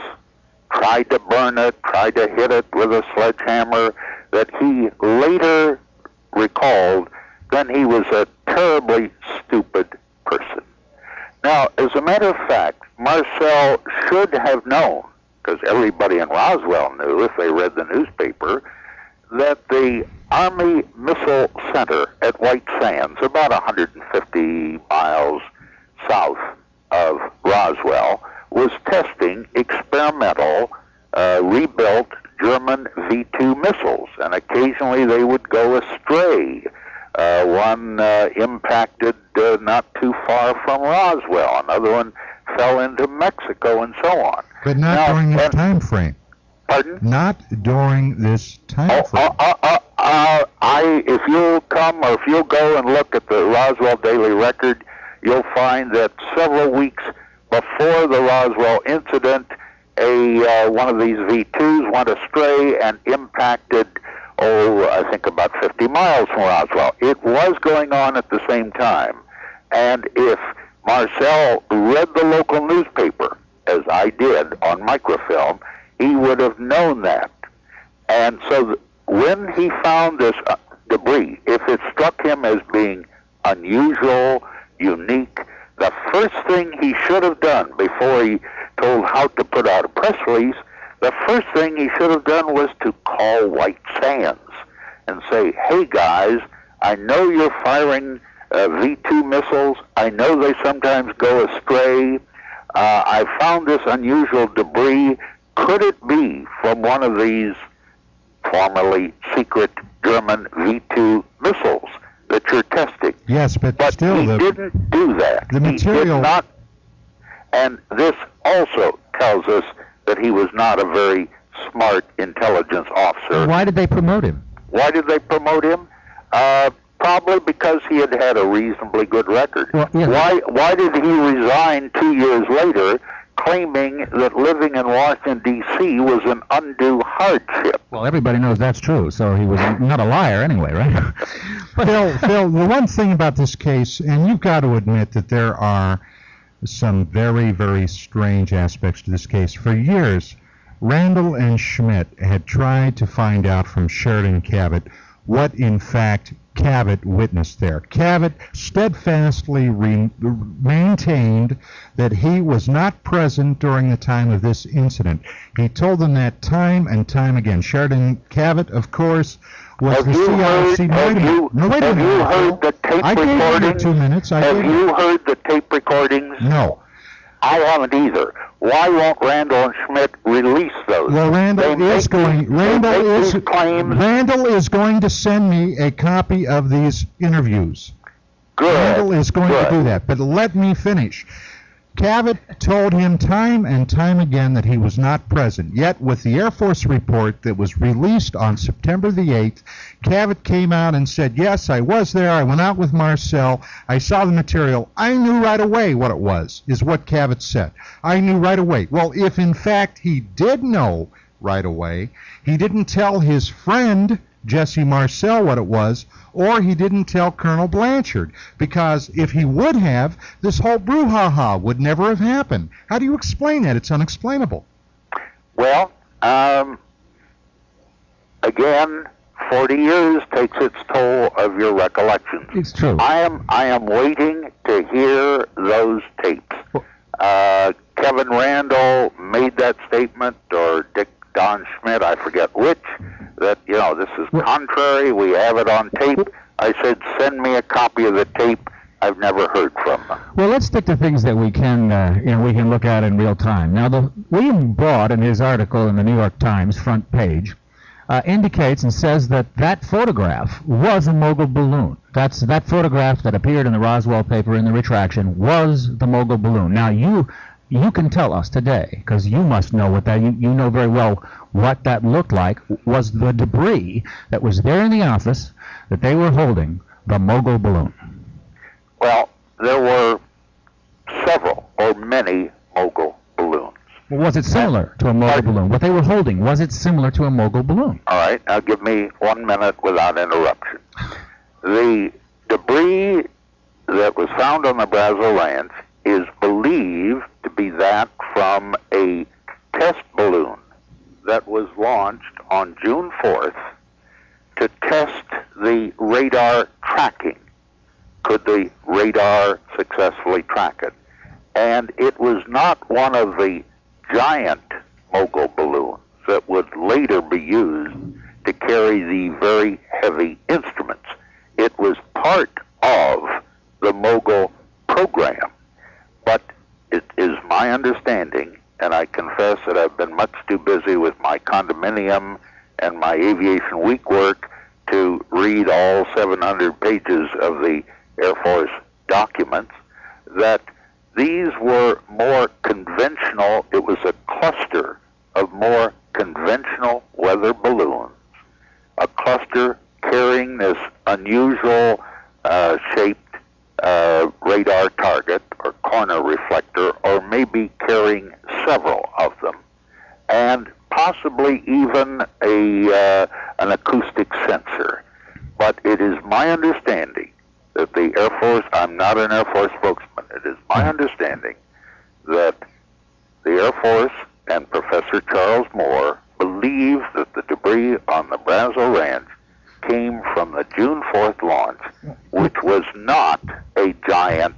tried to burn it, tried to hit it with a sledgehammer, that he later recalled, then he was a terribly stupid person. Now, as a matter of fact, Marcel should have known, because everybody in Roswell knew if they read the newspaper, that the Army Missile Center at White Sands, about 150 miles south of Roswell, was testing experimental, uh, rebuilt German V 2 missiles, and occasionally they would go astray. Uh, one uh, impacted uh, not too far from Roswell, another one fell into Mexico, and so on. But not Now, during this time frame. Pardon? Not during this time Oh, frame. uh, uh, uh, uh, I, if you'll come or if you'll go and look at the Roswell Daily Record, you'll find that several weeks before the Roswell incident, a one of these V2s went astray and impacted, oh, I think about 50 miles from Roswell. It was going on at the same time, and if Marcel read the local newspaper, as I did on microfilm, he would have known that. And so th- when he found this uh, debris, if it struck him as being unusual, unique, the first thing he should have done before he told how to put out a press release, the first thing he should have done was to call White Sands and say, hey guys, I know you're firing uh, V2 missiles. I know they sometimes go astray. Uh, I found this unusual debris. Could it be from one of these formerly secret German V2 missiles? that you're testing. Yes, but, But still, he the, didn't do that. the He material- did not, and this also tells us that he was not a very smart intelligence officer. Why did they promote him? Why did they promote him? Uh, probably because he had had a reasonably good record. Well, yeah. Why? Why did he resign two years later, claiming that living in Washington D.C. was an undue hardship? Well, everybody knows that's true, so he was not a liar anyway, right? Phil, Phil, the one thing about this case, and you've got to admit that there are some very, very strange aspects to this case. For years, Randle and Schmitt had tried to find out from Sheridan Cavitt what, in fact, Cavitt witnessed there. Cavitt steadfastly re- maintained that he was not present during the time of this incident. He told them that time and time again. Sheridan Cavitt, of course, was Have the you heard? CIC Have you, no, wait a have minute. you heard the tape I gave you two minutes. I have you heard the tape recordings? No. I haven't either. Why won't Randle and Schmitt release those? Well, Randle They is make going. Randle is. claims. Randle is going to send me a copy of these interviews. Good. Randle is going good. to do that. But let me finish. Cavitt told him time and time again that he was not present. Yet, with the Air Force report that was released on September the 8th, Cavitt came out and said, Yes, I was there. I went out with Marcel. I saw the material. I knew right away what it was, is what Cavitt said. I knew right away. Well, if in fact he did know right away, he didn't tell his friend, Jesse Marcel, what it was, or he didn't tell Colonel Blanchard. Because if he would have, this whole brouhaha would never have happened. How do you explain that? It's unexplainable. Well, um, again, 40 years takes its toll of your recollections. It's true. I am I am waiting to hear those tapes. Uh, Kevin Randle made that statement, or Dick Don Schmitt, I forget which, that you know this is contrary. We have it on tape. I said, send me a copy of the tape. I've never heard from them. Well, let's stick to things that we can, uh, you know, we can look at in real time. Now, the William Broad, in his article in the New York Times front page, uh, indicates and says that that photograph was a mogul balloon. That's that photograph that appeared in the Roswell paper in the retraction was the mogul balloon. Now, you you can tell us today because you must know what that you, you know very well what that looked like was the debris that was there in the office that they were holding the mogul balloon. Well, there were several or many mogul balloons. Well, was it similar to a mogul balloon? What they were holding, was it similar to a mogul balloon? All right, now give me one minute without interruption. The debris that was found on the Brazel Ranch is believed to be that from a test balloon that was launched on June 4th to test the radar tracking. Could the radar successfully track it? And it was not one of the giant mogul balloons that would later be used to carry the very heavy instruments. It was part of the mogul program. But it is my understanding, and I confess that I've been much too busy with my condominium and my Aviation Week work to read all 700 pages of the Air Force documents, that these were more conventional, it was a cluster of more conventional weather balloons, a cluster carrying this unusual uh, shaped uh, radar target or corner reflector, or maybe carrying several of them, and possibly even a uh, an acoustic sensor. But it is my understanding that the Air Force, I'm not an Air Force spokesman, it is my understanding that the Air Force and Professor Charles Moore believe that the debris on the Brazel Ranch came from the June 4th launch, which was not a giant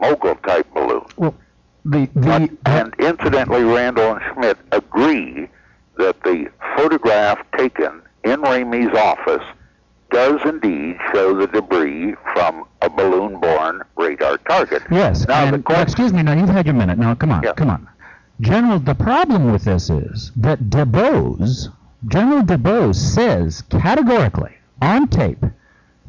mogul type balloon. The But, the and incidentally, Randle and Schmitt agree that the photograph taken in Ramey's office does indeed show the debris from a balloon-borne radar target. yes. Now, the and, question- excuse me. Now you've had your minute. Now come on, Yeah. come on. General, the problem with this is that DuBose, General DuBose says categorically on tape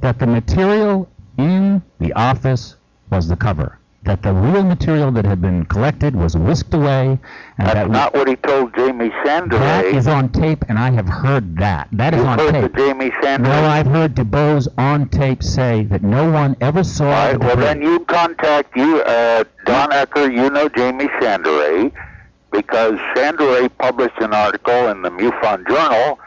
that the material in the office was the cover. That the real material that had been collected was whisked away, and That's that not what he told Jaime that That is on tape, and I have heard that. That is you on heard tape. the Jaime Shandera. No, I've heard DuBose on tape say that no one ever saw All right, the well then you contact you, uh, Don Ecker. You know Jaime Shandera because Shandera published an article in the MUFON Journal,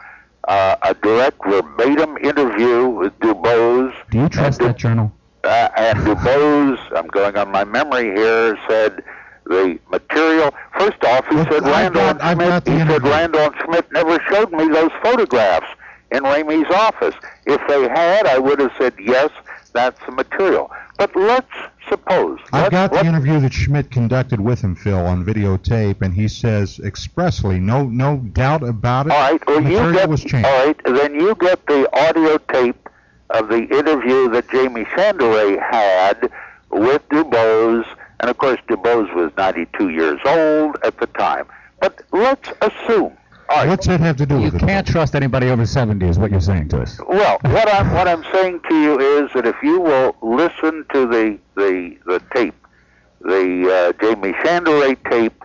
uh, a direct verbatim interview with DuBose. Do you trust that journal? uh, and DuBose, I'm going on my memory here, said the material. First off, he said Randle got- and Schmitt. He said. Randle and Schmitt never showed me those photographs in Ramey's office. If they had, I would have said yes, that's the material. But let's suppose. I've got the interview that Schmitt conducted with him, Phil, on videotape, and he says expressly, no, no doubt about it. All right. Well, the you get was changed. all right. Then you get the audio tape of the interview that Jaime Shandera had with DuBose, and of course DuBose was 92 years old at the time. But let's assume. All right. What's that have to do You with it? can't trust anybody over 70 is what you're saying to us. Well, what I'm what I'm saying to you is that if you will listen to the the the tape, the uh, Jaime Shandera tape,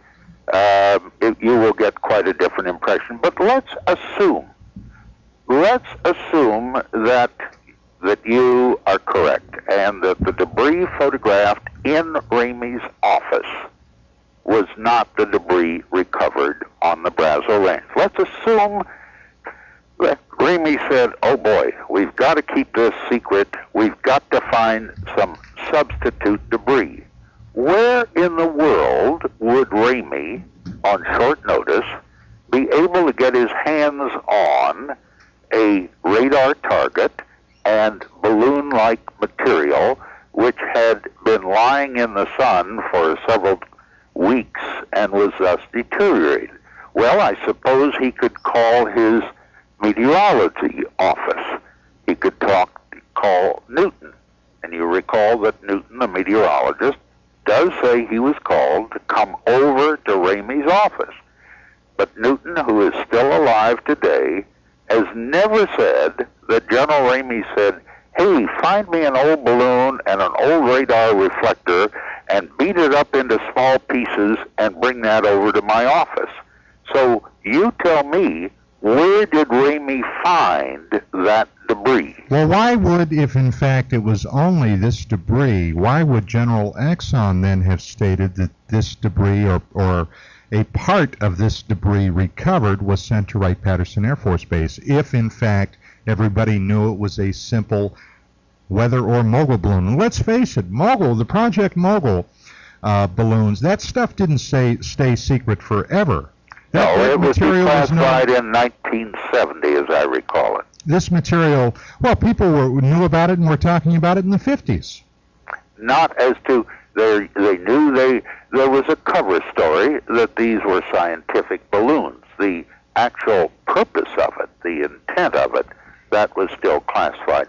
um, it, you will get quite a different impression. But let's assume, let's assume that that you are correct and that the debris photographed in Ramey's office was not the debris recovered on the Brazel Ranch. Let's assume that Ramey said, "Oh boy, we've got to keep this secret. We've got to find some substitute debris." Where in the world would Ramey, on short notice, be able to get his hands on a radar target and balloon-like material which had been lying in the sun for several weeks and was thus deteriorated? Well, I suppose he could call his meteorology office. He could talk, call Newton. And you recall that Newton, the meteorologist, does say he was called to come over to Ramey's office. But Newton, who is still alive today, has never said that General Ramey said, hey, find me an old balloon and an old radar reflector and beat it up into small pieces and bring that over to my office. So you tell me, where did Ramey find that debris? Well, why would, if in fact it was only this debris, why would General Exon then have stated that this debris or, or a part of this debris recovered was sent to Wright-Patterson Air Force Base, if in fact everybody knew it was a simple weather or mogul balloon? And let's face it, mogul, the Project Mogul uh, balloons, that stuff didn't stay, stay secret forever. That, no, that it was material was known- declassified in 1970, as I recall it. this material, well, people were, knew about it and were talking about it in the 50s. Not as to they they knew they there was a cover story that these were scientific balloons. The actual purpose of it, the intent of it, that was still classified.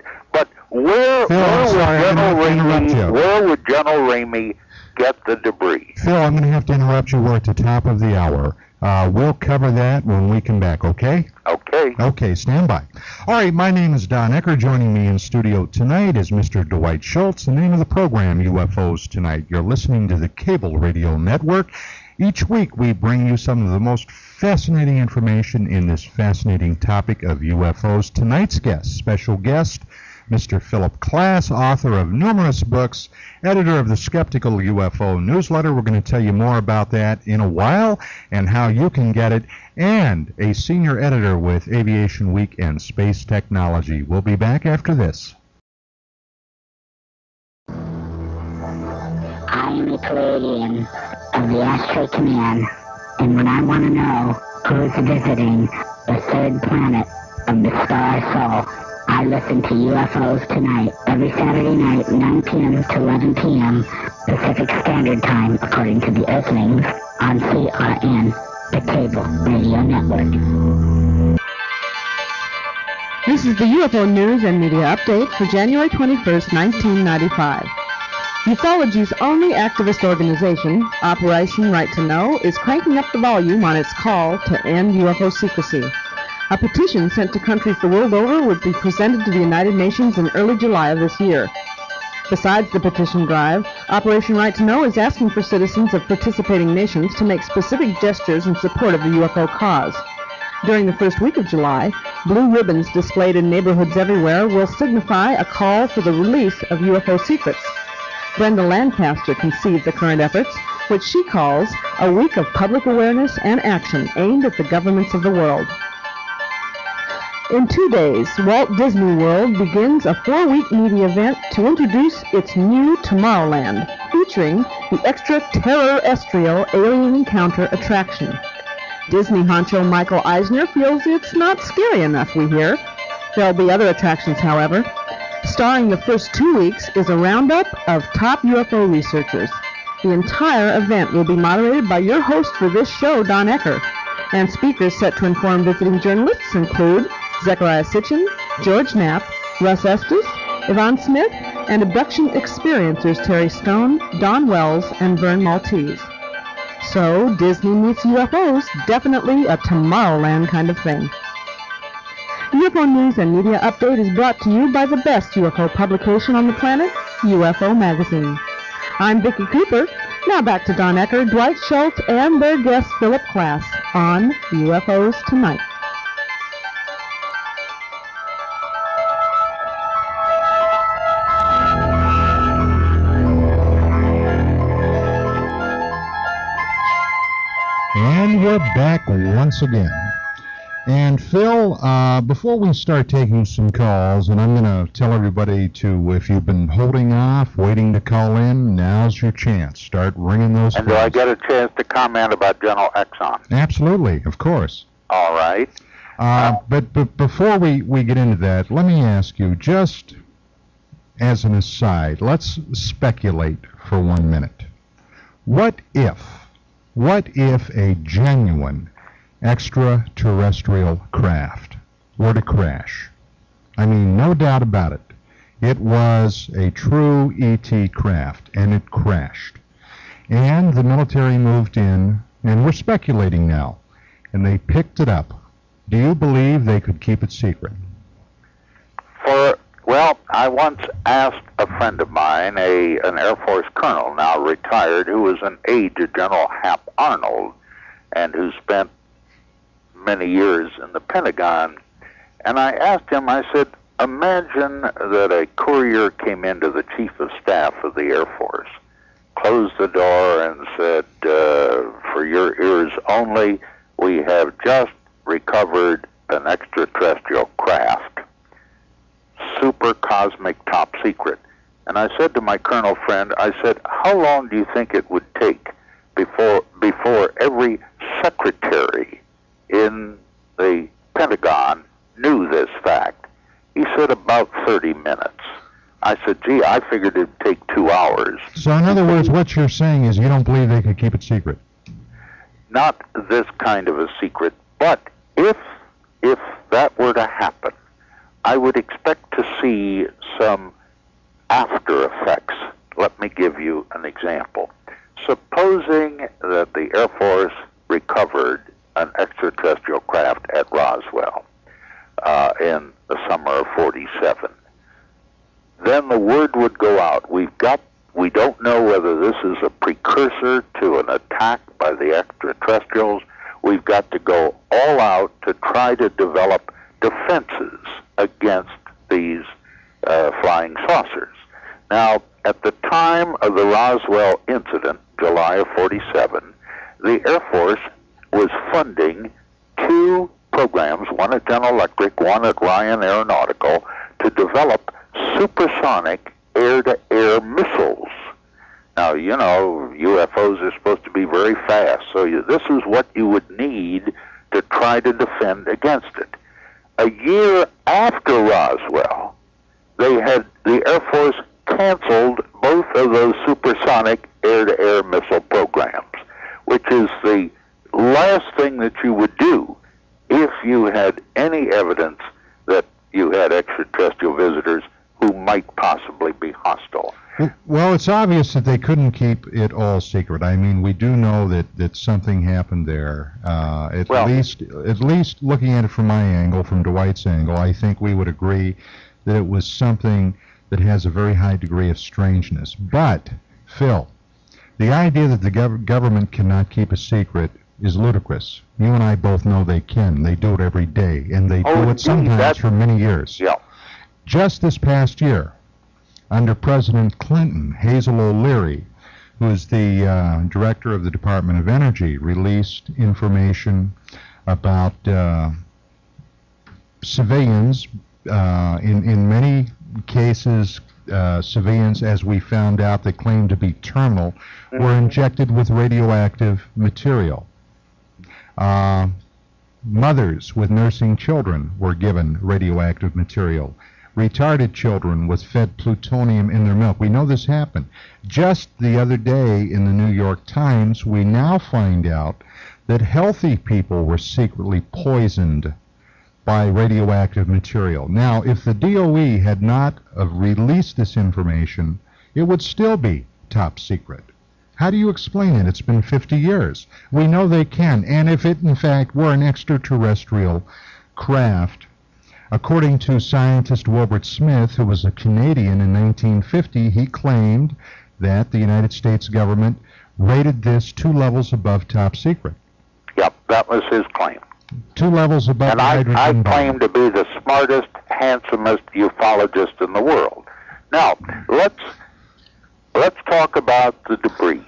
Where, Phil, where would General Ramey where would General Ramey get the debris? Phil, I'm going to have to interrupt you. We're at the top of the hour. Uh, we'll cover that when we come back, okay? Okay. Okay, stand by. All right, my name is Don Ecker. Joining me in studio tonight is Mr. Dwight Schultz. The name of the program, UFOs Tonight. You're listening to the Cable Radio Network. Each week, we bring you some of the most fascinating information in this fascinating topic of UFOs. Tonight's guest, special guest, Mr. Philip Klass, author of numerous books, editor of the Skeptical UFO newsletter. We're going to tell you more about that in a while and how you can get it, and a senior editor with Aviation Week and Space Technology. We'll be back after this. I am a Palladian of the Astro Command, and when I want to know who is visiting the third planet of the star Sol, I listen to UFOs Tonight every Saturday night, 9 p.m. to 11 p.m. Pacific Standard Time, according to the openings on CRN, the Cable Radio Network. This is the UFO News and Media Update for January 21st, 1995. Ufology's only activist organization, Operation Right to Know, is cranking up the volume on its call to end UFO secrecy. A petition sent to countries the world over would be presented to the United Nations in early July of this year. Besides the petition drive, Operation Right to Know is asking for citizens of participating nations to make specific gestures in support of the UFO cause. During the first week of July, blue ribbons displayed in neighborhoods everywhere will signify a call for the release of UFO secrets. Brenda Lancaster conceived the current efforts, which she calls a week of public awareness and action aimed at the governments of the world. In two days, Walt Disney World begins a four-week media event to introduce its new Tomorrowland, featuring the extraterrestrial alien encounter attraction. Disney honcho Michael Eisner feels it's not scary enough, we hear. There'll be other attractions, however. Starring the first two weeks is a roundup of top UFO researchers. The entire event will be moderated by your host for this show, Don Ecker. And speakers set to inform visiting journalists include Zecharia Sitchin, George Knapp, Russ Estes, Yvonne Smith, and abduction experiencers Terry Stone, Don Wells, and Vern Maltese. So, Disney meets UFOs, definitely a Tomorrowland kind of thing. UFO News and Media Update is brought to you by the best UFO publication on the planet, UFO Magazine. I'm Vicki Cooper. Now back to Don Ecker, Dwight Schultz, and their guest Philip Klass on UFOs Tonight. And we're back once again. And Phil, uh, before we start taking some calls, and I'm going to tell everybody to, if you've been holding off, waiting to call in, now's your chance. Start ringing those And do I get a chance to comment about General Exon? Absolutely, of course. All right. Uh, but, but before we, we get into that, let me ask you, just as an aside, let's speculate for one minute. What if, what if a genuine extraterrestrial craft were to crash? I mean, no doubt about it. It was a true ET craft, and it crashed. And the military moved in, and we're speculating now, and they picked it up. Do you believe they could keep it secret? For well, I once asked a friend of mine, a an Air Force colonel now retired, who was an aide to General Hap Arnold, and who spent many years in the Pentagon. And I asked him, I said, imagine that a courier came into the chief of staff of the Air Force, closed the door, and said, uh, "For your ears only, we have just recovered an extraterrestrial craft." Super cosmic top secret. And I said to my colonel friend, I said, how long do you think it would take before before every secretary in the Pentagon knew this fact? He said about 30 minutes. I said, gee, I figured it'd take two hours. So, in other words, what you're saying is you don't believe they could keep it secret. Not this kind of a secret, but if if that were to happen, I would expect to see some after effects. Let me give you an example. Supposing that the Air Force recovered an extraterrestrial craft at Roswell uh, in the summer of 47, then the word would go out. We've got, we don't know whether this is a precursor to an attack by the extraterrestrials. We've got to go all out to try to develop defenses against these uh, flying saucers. Now, at the time of the Roswell incident, July of 47, the Air Force was funding two programs, one at General Electric, one at Ryan Aeronautical, to develop supersonic air-to-air missiles. Now, you know, UFOs are supposed to be very fast, so you, this is what you would need to try to defend against it. A year after Roswell, they had the Air Force canceled both of those supersonic air-to-air missile programs, which is the last thing that you would do if you had any evidence that you had extraterrestrial visitors who might possibly be hostile. Well, it's obvious that they couldn't keep it all secret. I mean, we do know that, that something happened there. Uh, at Well- least, at least looking at it from my angle, from Dwight's angle, I think we would agree that it was something that has a very high degree of strangeness. But, Phil, the idea that the gov- government cannot keep a secret is ludicrous. You and I both know they can. They do it every day, and they Oh, do it sometimes for many years. Yeah. Just this past year, under President Clinton, Hazel O'Leary, who is the uh, director of the Department of Energy, released information about uh, civilians, uh, in, in many cases, uh, civilians, as we found out, that claimed to be terminal, were injected with radioactive material. Uh, mothers with nursing children were given radioactive material. Retarded children was fed plutonium in their milk. We know this happened. Just the other day in the New York Times, we now find out that healthy people were secretly poisoned by radioactive material. Now, if the DOE had not have released this information, it would still be top secret. How do you explain it? It's been 50 years. We know they can. And if it, in fact, were an extraterrestrial craft, according to scientist Wilbert Smith, who was a Canadian in 1950, he claimed that the United States government rated this two levels above top secret. Yep, that was his claim. Two levels above And I, I bomb. claim to be the smartest, handsomest ufologist in the world. Now, let's let's talk about the debris.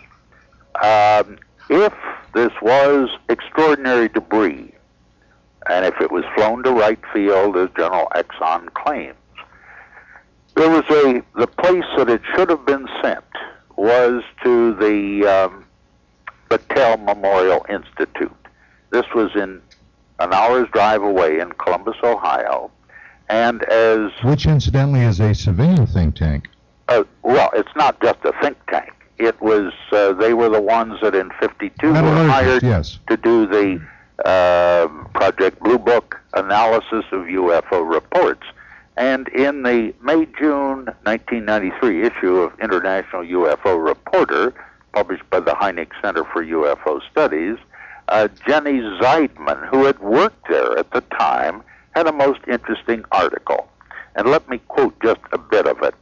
Um, if this was extraordinary debris, and if it was flown to Wright Field, as General Exon claims, there was a the place that it should have been sent was to the um, Battelle Memorial Institute. This was in an hour's drive away in Columbus, Ohio. And as Which, incidentally, is a civilian think tank. uh, well, it's not just a think tank. It was uh, they were the ones that in '52 were hired yes. to do the um Project Blue Book analysis of UFO reports. And in the May-June 1993 issue of International UFO Reporter, published by the Hynek Center for UFO Studies, uh, Jennie Zeidman, who had worked there at the time, had a most interesting article. And let me quote just a bit of it.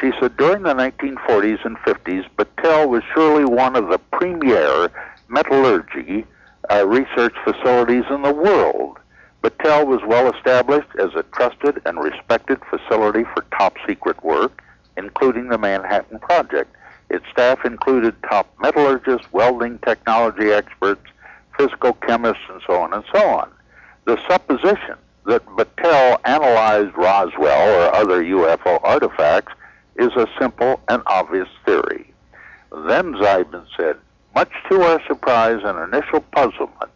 She said, during the 1940s and 50s, Battelle was surely one of the premier metallurgy uh, research facilities in the world. Battelle was well established as a trusted and respected facility for top secret work, including the Manhattan Project. Its staff included top metallurgists, welding technology experts, physical chemists, and so on and so on. The supposition that Battelle analyzed Roswell or other UFO artifacts is a simple and obvious theory. Then Zeidman said, much to our surprise and initial puzzlement,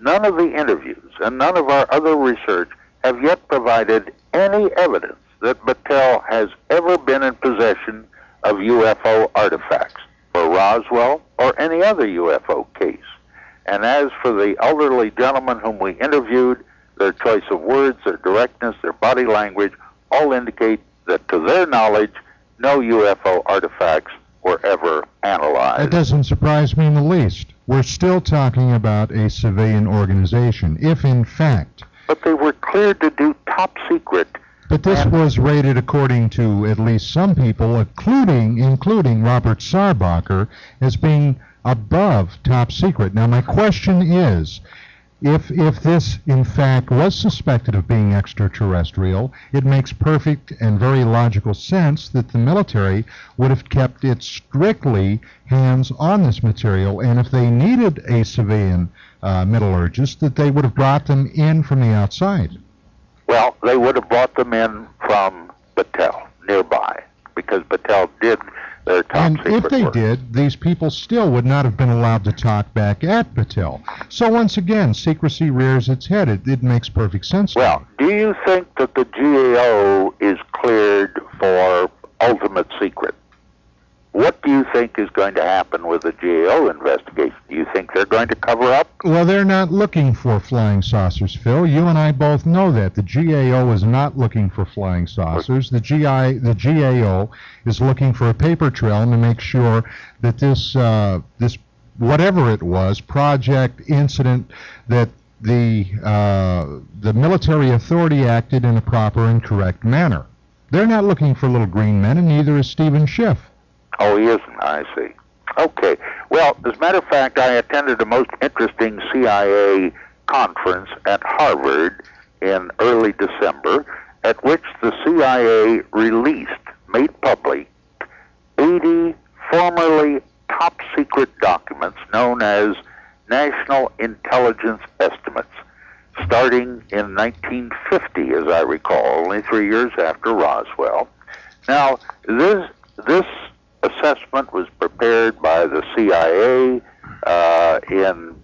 none of the interviews and none of our other research have yet provided any evidence that Battelle has ever been in possession of UFO artifacts for Roswell or any other UFO case. And as for the elderly gentleman whom we interviewed, their choice of words, their directness, their body language all indicate that to their knowledge, no UFO artifacts were ever That doesn't surprise me in the least. We're still talking about a civilian organization. If, in fact, But they were cleared to do top secret. but this was rated according to at least some people, including including Robert Sarbacher, as being above top secret. Now, my question is, if if this in fact was suspected of being extraterrestrial, it makes perfect and very logical sense that the military would have kept it strictly hands on this material, and if they needed a civilian uh, metallurgist, that they would have brought them in from the outside. Well, they would have brought them in from Battelle nearby because Battelle did their top And if they did, these people still would not have been allowed to talk back at Battelle. So once again, secrecy rears its head. It, it makes perfect sense. Well, do you think that the GAO is cleared for ultimate secret what do you think is going to happen with the GAO investigation? Do you think they're going to cover up? Well, they're not looking for flying saucers, Phil. You and I both know that. The GAO is not looking for flying saucers. The GI, the GAO is looking for a paper trail to make sure that this, uh, this, whatever it was, project, incident, that the, uh, the military authority acted in a proper and correct manner. They're not looking for little green men, and neither is Steven Schiff. Oh, he isn't. I see. Okay. Well, as a matter of fact, I attended a most interesting CIA conference at Harvard in early December, at which the CIA released, made public, 80 formerly top secret documents known as National Intelligence Estimates, starting in 1950, as I recall, only three years after Roswell. Now, this this assessment was prepared by the CIA uh, in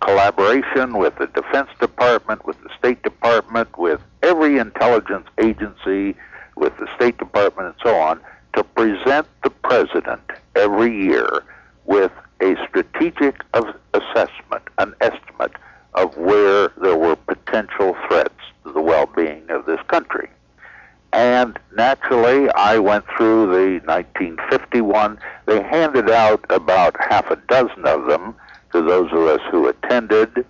collaboration with the Defense Department, with the State Department, with every intelligence agency, with the State Department, and so on, to present the President every year with a strategic assessment, an estimate of where there were potential threats to the well being of this country. And naturally, I went through the 1951. They handed out about half a dozen of them to those of us who attended.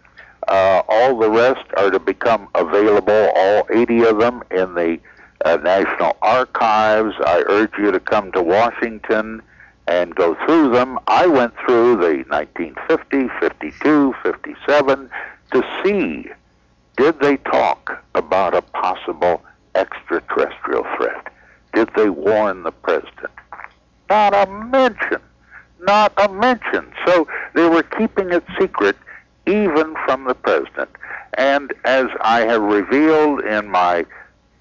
Uh, all the rest are to become available, all 80 of them, in the uh, National Archives. I urge you to come to Washington and go through them. I went through the 1950, 52, 57 to see did they talk about a possible extraterrestrial threat? Did they warn the president? Not a mention. Not a mention. So they were keeping it secret even from the president. And as I have revealed in my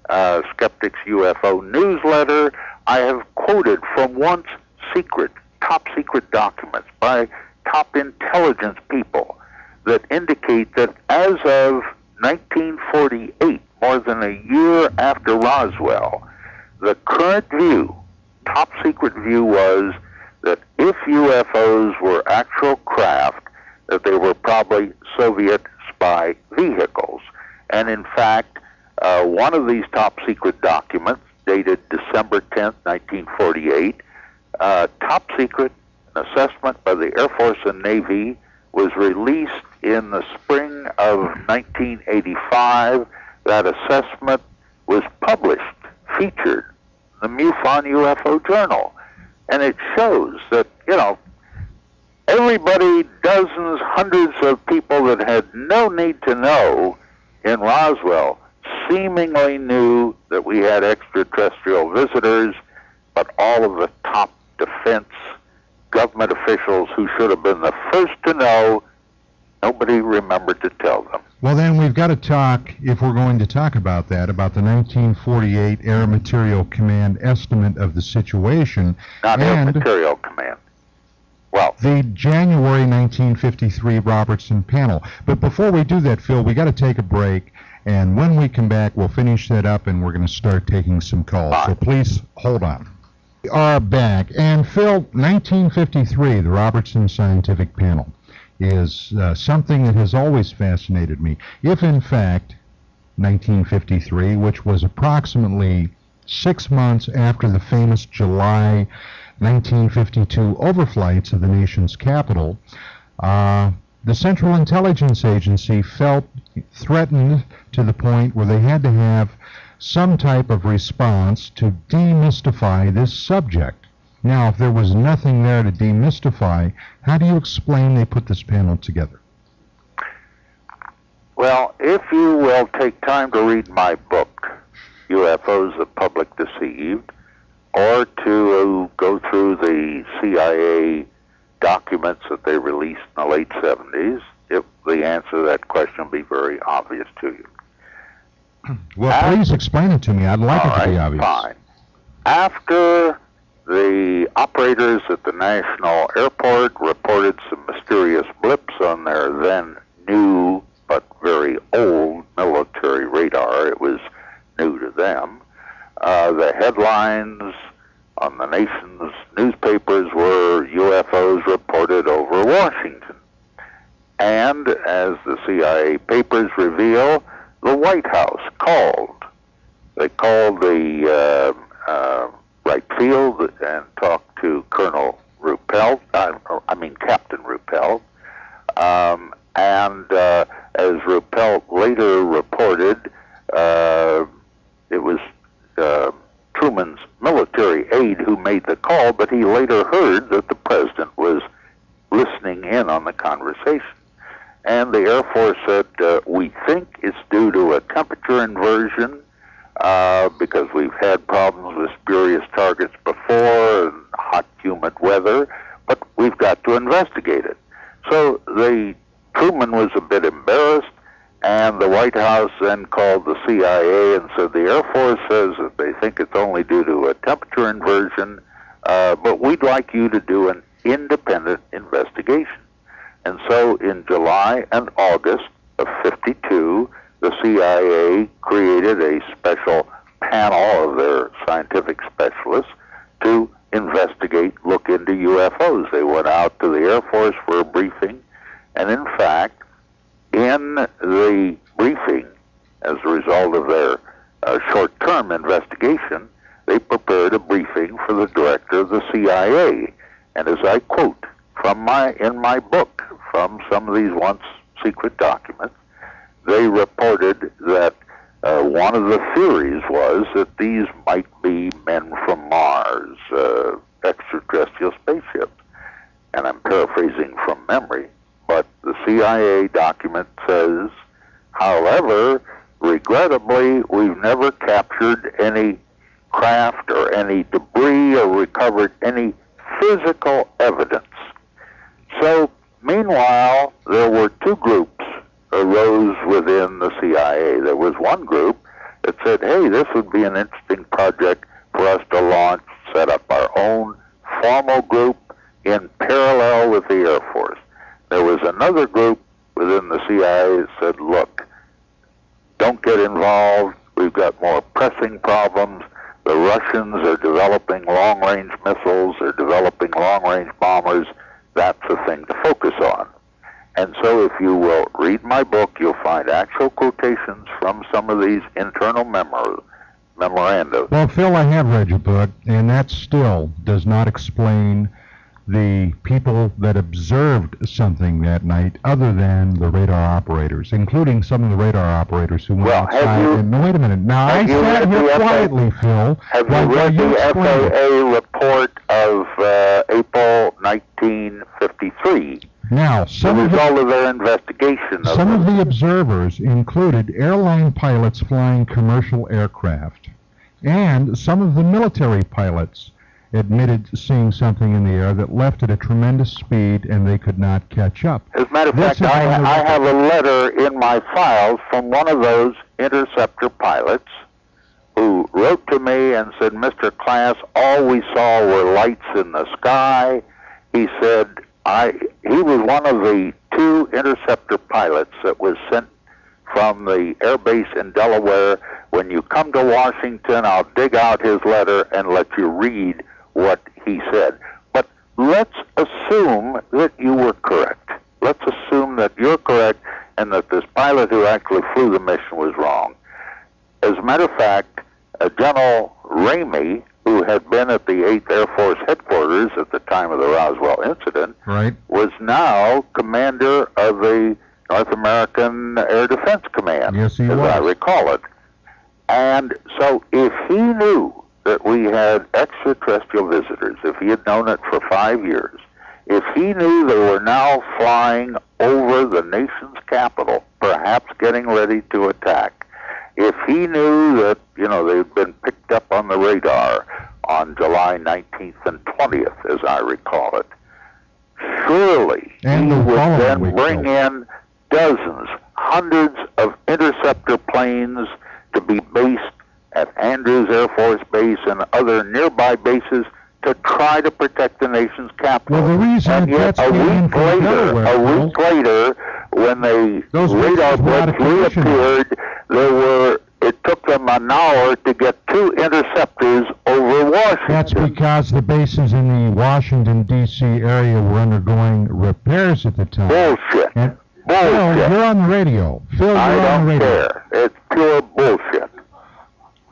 uh, Skeptics UFO newsletter, I have quoted from once secret, top secret documents by top intelligence people that indicate that as of 1948, more than a year after Roswell, the current view, top secret view, was that if UFOs were actual craft, that they were probably Soviet spy vehicles. And in fact, uh, one of these top secret documents, dated December 10, 1948, uh, top secret, assessment by the Air Force and Navy, was released in the spring of 1985 that assessment was published, featured the MUFON UFO Journal. And it shows that, you know, everybody, dozens, hundreds of people that had no need to know in Roswell seemingly knew that we had extraterrestrial visitors, but all of the top defense government officials who should have been the first to know, nobody remembered to tell them. Well, then we've got to talk, if we're going to talk about that, about the 1948 Air Materiel Command estimate of the situation. Not Air Materiel Command. Well, the January 1953 Robertson panel. But before we do that, Phil, we got to take a break. And when we come back, we'll finish that up and we're going to start taking some calls. Fine. So please hold on. We are back. And Phil, 1953, the Robertson Scientific Panel is uh, something that has always fascinated me. If, in fact, 1953, which was approximately six months after the famous July 1952 overflights of the nation's capital, uh, the Central Intelligence Agency felt threatened to the point where they had to have some type of response to demystify this subject. Now, if there was nothing there to demystify, how do you explain they put this panel together? Well, if you will take time to read my book, UFOs the Public Deceived, or to go through the CIA documents that they released in the late 70s, if the answer to that question will be very obvious to you. Well, please explain it to me. I'd like it to right, be obvious. Fine. After the operators at the National Airport reported some mysterious blips on their then new but very old military radar. It was new to them. Uh, the headlines on the nation's newspapers were UFOs reported over Washington. And as the CIA papers reveal, the White House called. They called the uh, uh, Wright Field and talked to Colonel Ruppelt, uh, I mean Captain Ruppelt, um, and uh, as Ruppelt later reported, uh, it was uh, Truman's military aide who made the call, but he later heard that the president was listening in on the conversation. And the Air Force said, uh, we think it's due to a temperature inversion uh, because we've had problems with spurious targets before and hot, humid weather, but we've got to investigate it. So the Truman was a bit embarrassed, and the White House then called the CIA and said the Air Force says that they think it's only due to a temperature inversion, uh, but we'd like you to do an independent investigation. And so in July and August of 52, the CIA created a special panel of their scientific specialists to investigate, look into UFOs. They went out to the Air Force for a briefing, and in fact, in the briefing, as a result of their uh, short-term investigation, they prepared a briefing for the director of the CIA. And as I quote from my in my book from some of these once secret documents, they reported that uh, one of the theories was that these might be men from Mars, uh, extraterrestrial spaceships. And I'm paraphrasing from memory, but the CIA document says, however, regrettably, we've never captured any craft or any debris or recovered any physical evidence. So, meanwhile, there were two groups arose within the CIA. There was one group that said, hey, this would be an interesting project for us to launch, set up our own formal group in parallel with the Air Force. There was another group within the CIA that said, look, don't get involved. We've got more pressing problems. The Russians are developing long range missiles, they're developing long range bombers. That's the thing to focus on. And so, if you will read my book, you'll find actual quotations from some of these internal memo- memoranda. Well, Phil, I have read your book, and that still does not explain the people that observed something that night other than the radar operators, including some of the radar operators who went Well, have outside. you- and, no, wait a minute. Now, I sat here quietly, Phil. Have you read you the. FAA report of uh, April 1953? Now, some of the result of their investigation of Some of the the observers included airline pilots flying commercial aircraft, and some of the military pilots admitted seeing something in the air that left at a tremendous speed and they could not catch up. As a matter of This fact, I, I have a letter in my files from one of those interceptor pilots who wrote to me and said, Mr. Klass, all we saw were lights in the sky. He said, I, he was one of the two interceptor pilots that was sent from the air base in Delaware. When you come to Washington, I'll dig out his letter and let you read what he said. But let's assume that you were correct. Let's assume that you're correct and that this pilot who actually flew the mission was wrong. As a matter of fact, uh, General Ramey, who had been at the 8th Air Force headquarters at the time of the Roswell incident, Right? was now commander of the North American Air Defense Command, Yes, he as I recall it. And so if he knew that we had extraterrestrial visitors, if he had known it for five years, if he knew they were now flying over the nation's capital, perhaps getting ready to attack, if he knew that, you know, they'd been picked up on the radar on July 19th and 20th, as I recall it, surely And he the would then bring in dozens, hundreds of interceptor planes to be based at Andrews Air Force Base and other nearby bases to try to protect the nation's capital. Well, the reason and yet jets a week later, a week later, when the Those radar bases were out of blitz commission. reappeared, there were, it took them an hour to get two interceptors over Washington. That's because the bases in the Washington, D.C. area were undergoing repairs at the time. bullshit. And Bullshit. Phil, you're on the radio. Phil, you're I on the don't radio. care. It's pure bullshit.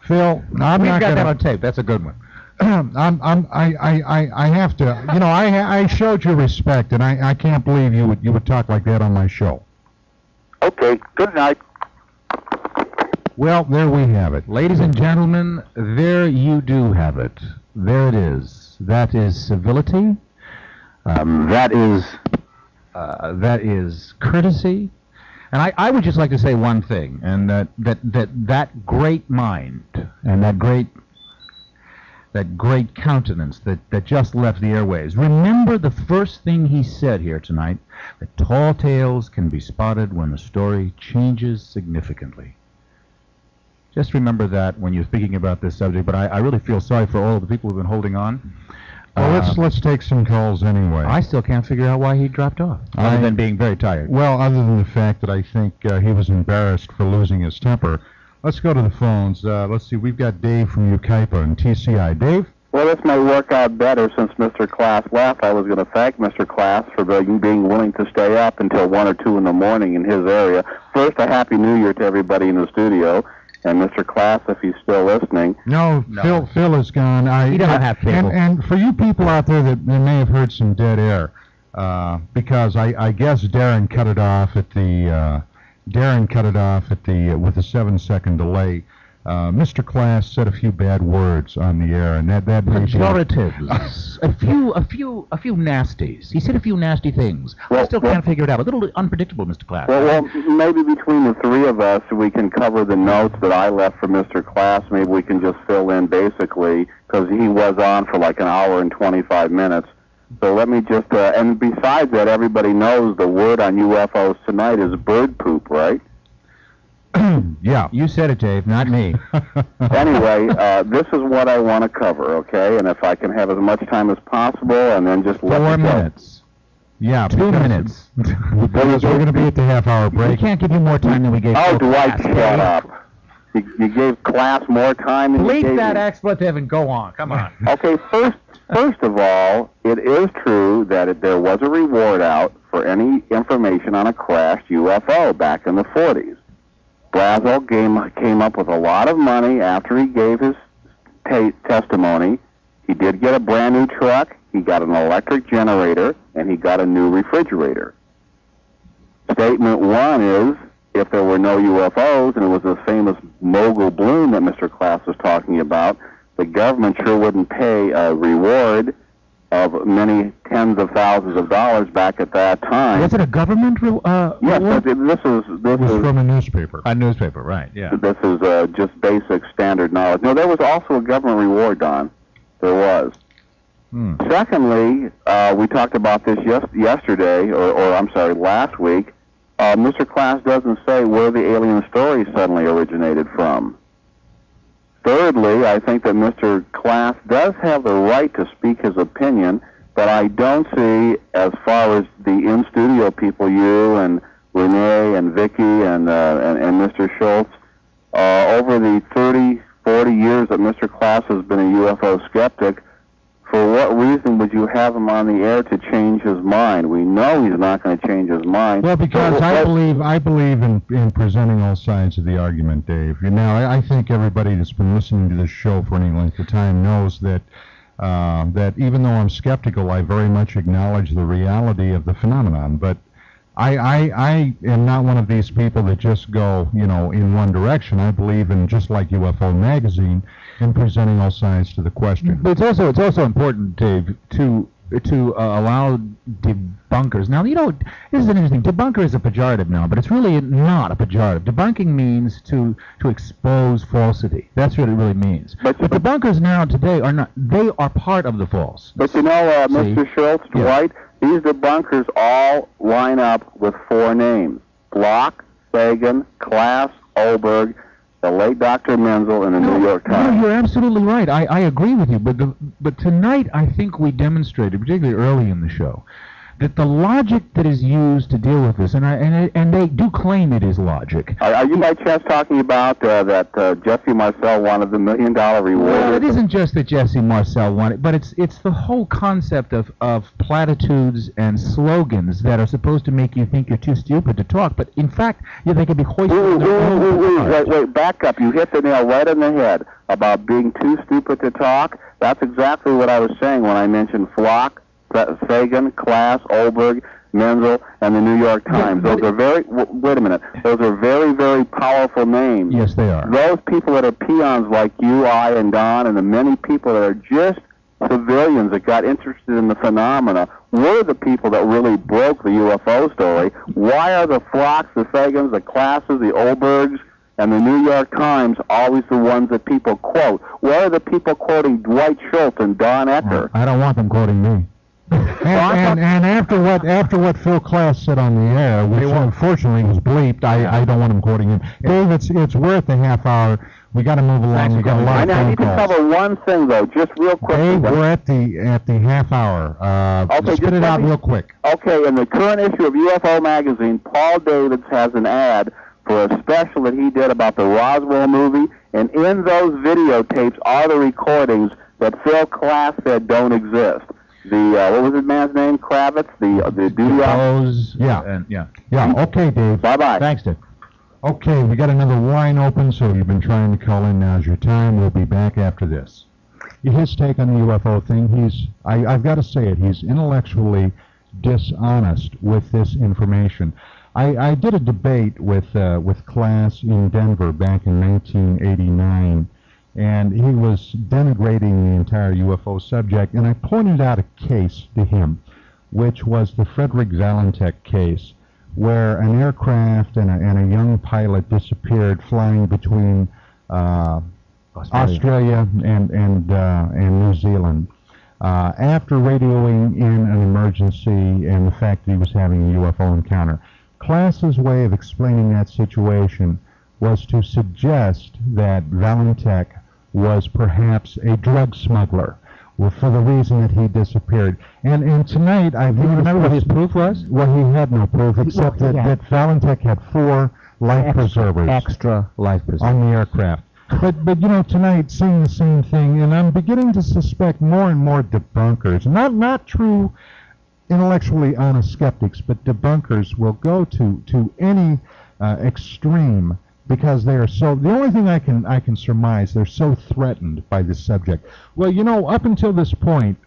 Phil, I'm We've not got that gonna. on tape. That's a good one. I'm, I'm, I, I, I, have to. You know, I, I showed you respect, and I, I can't believe you would, you would talk like that on my show. Okay, good night. Well, there we have it. Ladies and gentlemen, there you do have it. There it is. That is civility. Um, that is uh, that is courtesy. And I, I would just like to say one thing, and that that that, that great mind and that great that great countenance that, that just left the airways. Remember the first thing he said here tonight, that tall tales can be spotted when the story changes significantly. Just remember that when you're thinking about this subject, but I, I really feel sorry for all of the people who've been holding on. Well, Uh, let's let's take some calls anyway. I still can't figure out why he dropped off, I- other than being very tired. Well, other than the fact that I think uh, he was embarrassed for losing his temper, let's go to the phones. Uh, let's see, we've got Dave from Yucaipa and TCI. Dave? Well, this may work out better since Mr. Klass left. I was going to thank Mr. Klass for being, being willing to stay up until 1 or 2 in the morning in his area. First, a Happy New Year to everybody in the studio. And Mr. Klass, if he's still listening, No, No. Phil. Phil is gone. I, He doesn't have and, and for you people out there that, that may have heard some dead air, uh, because I, I guess Darren cut it off at the uh, Darren cut it off at the uh, with a seven second delay. Uh, Mr. Klass said a few bad words on the air, and that that may be- Pejoratives, a few, a few, a few nasties. He said a few nasty things. I still well- can't figure it out. A little unpredictable, Mr. Klass. well, well, maybe between the three of us, we can cover the notes that I left for Mr. Klass. Maybe we can just fill in basically because he was on for like an hour and 25 minutes. So let me just, uh, and besides that, everybody knows the word on UFOs tonight is bird poop, right? yeah. You said it, Dave, not me. anyway, uh, this is what I want to cover, okay? And if I can have as much time as possible, and then just let Four me go. minutes. Yeah, Two because- minutes. Because we're going to be at the half hour break. We can't give you more time than we gave. Oh, Phil Dwight, Klass, shut Dave. up. You, you gave Klass more time than you gave that me. expletive and go on. Come on. Okay, first, first of all, it is true that it, there was a reward out for any information on a crashed UFO back in the 40s. Brazel came, came up with a lot of money after he gave his ta- testimony. He did get a brand new truck, he got an electric generator, and he got a new refrigerator. Statement one is if there were no UFOs and it was the famous mogul bloom that Mr. Klass was talking about, the government sure wouldn't pay a reward of many tens of thousands of dollars back at that time. Was it a government? re- Uh, yes, reward? but this is this It was is from a newspaper. a newspaper, right? Yeah. this is uh, just basic standard knowledge. No, there was also a government reward, Don. There was. Hmm. Secondly, uh, we talked about this yes- yesterday, or, or I'm sorry, last week. Uh, Mr. Klass doesn't say where the alien story suddenly originated from. Thirdly, I think that Mr. Klass does have the right to speak his opinion, but I don't see, as far as the in-studio people, you and Renee and Vicki and, uh, and, and Mr. Schultz, uh, over the 30, 40 years that Mr. Klass has been a UFO skeptic, for what reason would you have him on the air to change his mind? We know he's not going to change his mind. Well, because So I believe I believe in, in presenting all sides of the argument, Dave. You know, I, I think everybody that's been listening to this show for any length of time knows that uh, that even though I'm skeptical, I very much acknowledge the reality of the phenomenon. But I, I I am not one of these people that just go, you know, in one direction. I believe in just like UFO magazine, in presenting all sides to the question. But it's also it's also important, Dave, to to uh, allow debunkers. Now, you know, this is an interesting. Debunker is a pejorative now, but it's really not a pejorative. Debunking means to to expose falsity. That's what it really means. But- But debunkers now today are not. They are part of the false. But you know, uh, Mr. Schultz, Yeah. Dwight, these debunkers all line up with four names: Block, Sagan, Klass, Oberg, the late Dr. Menzel, and the New York No, Times. you're absolutely right. I, I agree with you. But the, but tonight, I think we demonstrated, particularly early in the show, that the logic that is used to deal with this, and I, and and they do claim it is logic. Are, are you by chance talking about uh, that uh, Jesse Marcel wanted the million dollar reward? Well, it isn't just that Jesse Marcel wanted, but it's it's the whole concept of, of platitudes and slogans that are supposed to make you think you're too stupid to talk, but in fact, yeah, they could be hoisted Wait, on wait, their wait, wait, back up. You hit the nail right on the head about being too stupid to talk. That's exactly what I was saying when I mentioned Flock, Sagan, Klass, Oberg, Menzel, and the New York Times. but Those are very, w- wait a minute, those are very, very powerful names. Yes, they are. Those people that are peons like you, I, and Don, and the many people that are just civilians that got interested in the phenomena were the people that really broke the UFO story. Why are the Flocks, the Sagans, the Klasses, the Obergs, and the New York Times always the ones that people quote? Why are the people quoting Dwight Schultz and Don Ecker? I don't want them quoting me. And, and, and after what after what Phil Klass said on the air, which unfortunately was bleeped, I, I don't want him quoting him. Dave, it's it's worth a half hour. We got to move along. We got a lot I, of I phone need to cover one thing though, just real quick. Dave, we're at the at the half hour. Uh, Okay, spit it out me- real quick. Okay, in the current issue of UFO magazine, Paul Davids has an ad for a special that he did about the Roswell movie, and in those videotapes are the recordings that Phil Klass said don't exist. The uh, what was his man's name? Kravitz, the uh, the duty officer. Yeah. and yeah. Yeah. Okay, Dave. Bye bye. Thanks, Dick. Okay, we got another line open, so you've been trying to call in. Now's your time. We'll be back after this. His take on the UFO thing, he's, I, I've got to say it, he's intellectually dishonest with this information. I, I did a debate with, uh, with Klass in Denver back in 1989, and he was denigrating the entire UFO subject, and I pointed out a case to him, which was the Frederick Valentich case where an aircraft and a, and a young pilot disappeared flying between uh, Australia and and uh, and New Zealand. Uh, after radioing in an emergency and the fact that he was having a UFO encounter, Klass's way of explaining that situation was to suggest that Valentich was perhaps a drug smuggler well, for the reason that he disappeared. And and tonight I Do you remember what his proof was? well, he had no proof except that, yeah. that Valentich had four life preservers Extra life preservers. on the aircraft. But but you know tonight seeing the same thing, and I'm beginning to suspect more and more debunkers, not not true intellectually honest skeptics, but debunkers will go to to any uh, extreme because they are so. The only thing I can I can surmise they're so threatened by this subject. Well, you know, up until this point,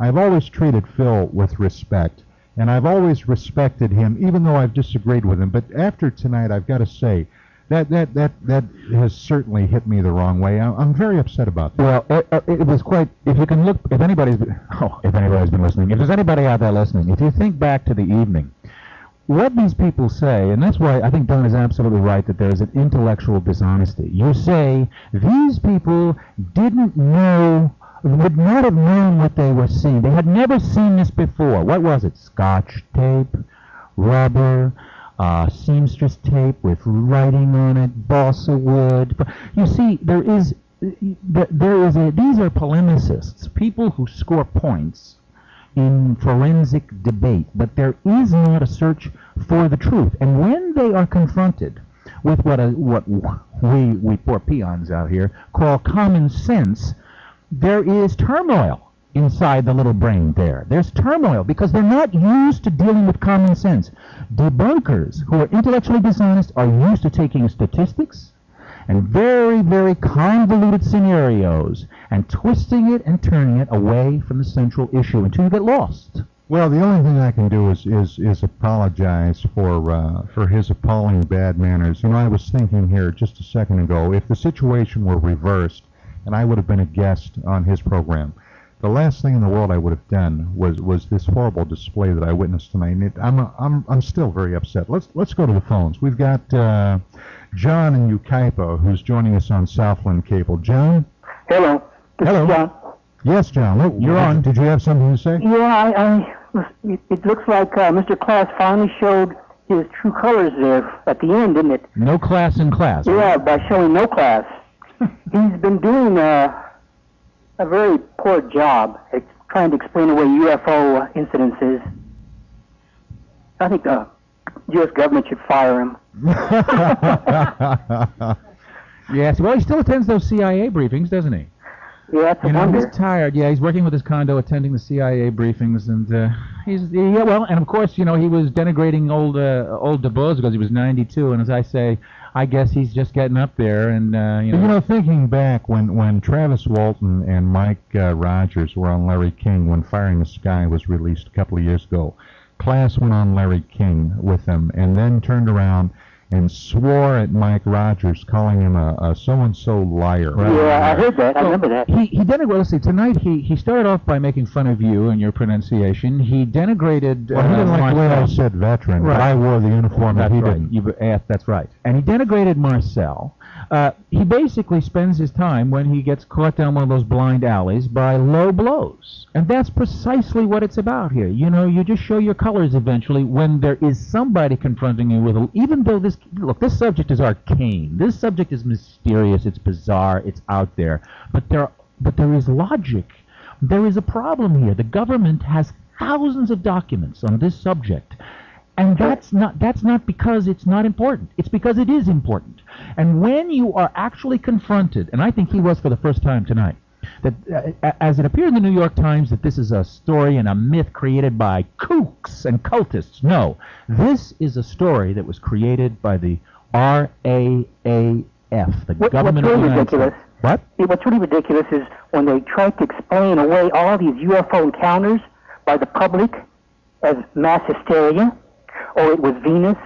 I've always treated Phil with respect, and I've always respected him, even though I've disagreed with him. But after tonight, I've got to say. That, that, that, that has certainly hit me the wrong way. I, I'm very upset about that. Well, it, uh, it was quite. If you can look, if anybody's, been, oh, if anybody's been listening, if there's anybody out there listening, if you think back to the evening, what these people say, and that's why I think Don is absolutely right that there is an intellectual dishonesty. You say these people didn't know, would not have known what they were seeing. They had never seen this before. What was it? Scotch tape, rubber, uh, seamstress tape with writing on it, balsa wood. You see, there is there there is a, these are polemicists, people who score points in forensic debate, but there is not a search for the truth. And when they are confronted with what a, what we we poor peons out here call common sense, there is turmoil inside the little brain there. There's turmoil because they're not used to dealing with common sense. Debunkers who are intellectually dishonest are used to taking statistics and very, very convoluted scenarios and twisting it and turning it away from the central issue until you get lost. Well, the only thing I can do is is, is apologize for uh, for his appalling bad manners. You know, I was thinking here just a second ago, if the situation were reversed and I would have been a guest on his program, the last thing in the world I would have done was was this horrible display that I witnessed tonight. It, I'm I'm I'm still very upset. Let's let's go to the phones. We've got uh, John in Yucaipa who's joining us on Southland Cable. John. Hello. This Hello. Is John. Yes, John. Look, You're on. Did you have something to say? Yeah, I, I it, it looks like uh, Mr. Klass finally showed his true colors there at the end, didn't it? No class in Klass. Yeah, by showing no class. He's been doing uh, a very poor job at trying to explain away UFO incidences. I think the U.S. government should fire him. Yes. Well, he still attends those CIA briefings, doesn't he? Yeah, that's You know, wonder. he's tired. Yeah, he's working with his condo, attending the CIA briefings, and uh, he's yeah. Well, and of course, you know, he was denigrating old uh, old DuBose because he was 92, and as I say, I guess he's just getting up there, and uh, you You know. know, thinking back when, when Travis Walton and Mike uh, Rogers were on Larry King when Fire in the Sky was released a couple of years ago, Klass went on Larry King with them and then turned around and swore at Mike Rogers, calling him a, a so-and-so liar. Yeah, I heard that. I remember that. He he denigrated. Let's see. Tonight he he started off by making fun of you and your pronunciation. He denigrated. Well, he uh, didn't like the way I said veteran, but Right. I wore the uniform That's and he right. didn't. You, uh, that's right. And he denigrated Marcel. Uh, he basically spends his time when he gets caught down one of those blind alleys by low blows. And that's precisely what it's about here. You know, you just show your colors eventually when there is somebody confronting you with a, even though this, look, this subject is arcane. This subject is mysterious, it's bizarre, it's out there. But there, but there is logic. There is a problem here. The government has thousands of documents on this subject. And that's not that's not because it's not important. It's because it is important. And when you are actually confronted, and I think he was for the first time tonight, that uh, as it appeared in the New York Times that this is a story and a myth created by kooks and cultists. No, this is a story that was created by the RAAF, the What, what's government of the United? States. What? What's really ridiculous is when they try to explain away all these UFO encounters by the public as mass hysteria, or it was Venus,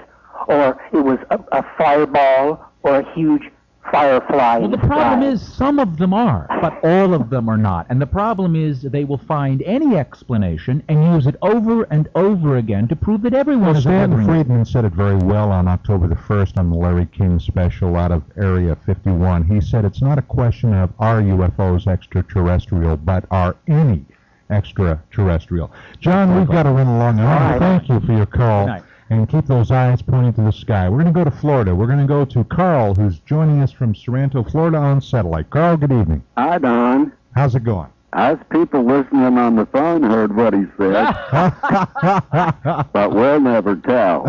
or it was a, a fireball, or a huge firefly. Well, the the problem sky. is some of them are, but all of them are not. And the problem is they will find any explanation and use it over and over again to prove that everyone Well, is a Stan blithering- Friedman said it very well on October the 1st on the Larry King special out of Area 51. He said it's not a question of are UFOs extraterrestrial, but are any extraterrestrial. John, we've got to run along. I want to thank you for your call. Good night. And keep those eyes pointing to the sky. We're going to go to Florida. We're going to go to Carl, who's joining us from Sorrento, Florida on satellite. Carl, good evening. Hi, Don. How's it going? Us people listening on the phone heard what he said, but we'll never tell.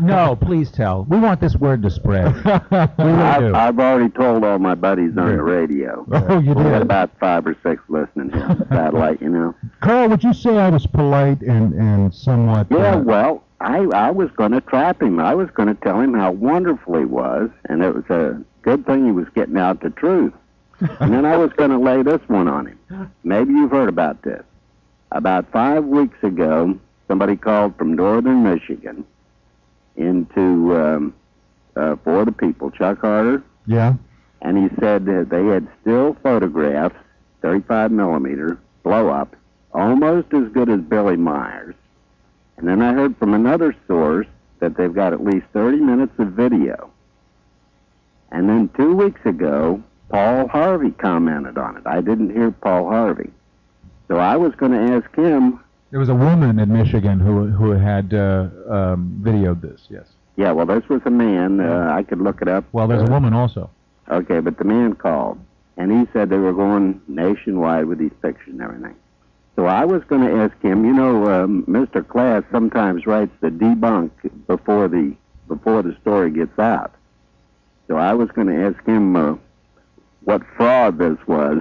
no, please tell. We want this word to spread. I've, do. I've already told all my buddies on the radio. Oh, you We did. about five or six listening here on the satellite, you know. Carl, would you say I was polite and, and somewhat... Yeah, uh, well, I I was going to trap him. I was going to tell him how wonderful he was, and it was a good thing he was getting out the truth. And then I was going to lay this one on him. Maybe you've heard about this. About five weeks ago, somebody called from northern Michigan into um, uh, for the people, Chuck Harder, yeah? and he said that they had still photographs, 35 millimeter, blow up, almost as good as Billy Meier. And then I heard from another source that they've got at least 30 minutes of video. And then two weeks ago, Paul Harvey commented on it. I didn't hear Paul Harvey. So I was going to ask him, There was a woman in Michigan who who had uh, um, videoed this. Yes. yeah, well, this was a man. Uh, I could look it up. Well, there's Uh, a woman also. Okay, but the man called, and he said they were going nationwide with these pictures and everything. So I was going to ask him. You know, um, Mr. Klass sometimes writes the debunk before the before the story gets out. So I was going to ask him uh, what fraud this was.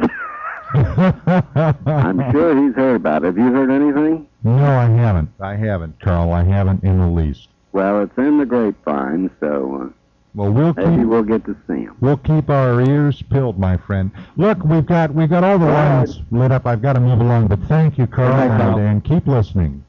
I'm sure he's heard about it. Have you heard anything? No, I haven't. I haven't, Carl. I haven't in the least. Well, it's in the grapevine, so Well, we'll uh, maybe keep we'll get to see him. we'll keep our ears peeled, my friend. Look, we've got we've got all the lines lit up. I've got to move along, but thank you, Carl, Good and, and keep listening.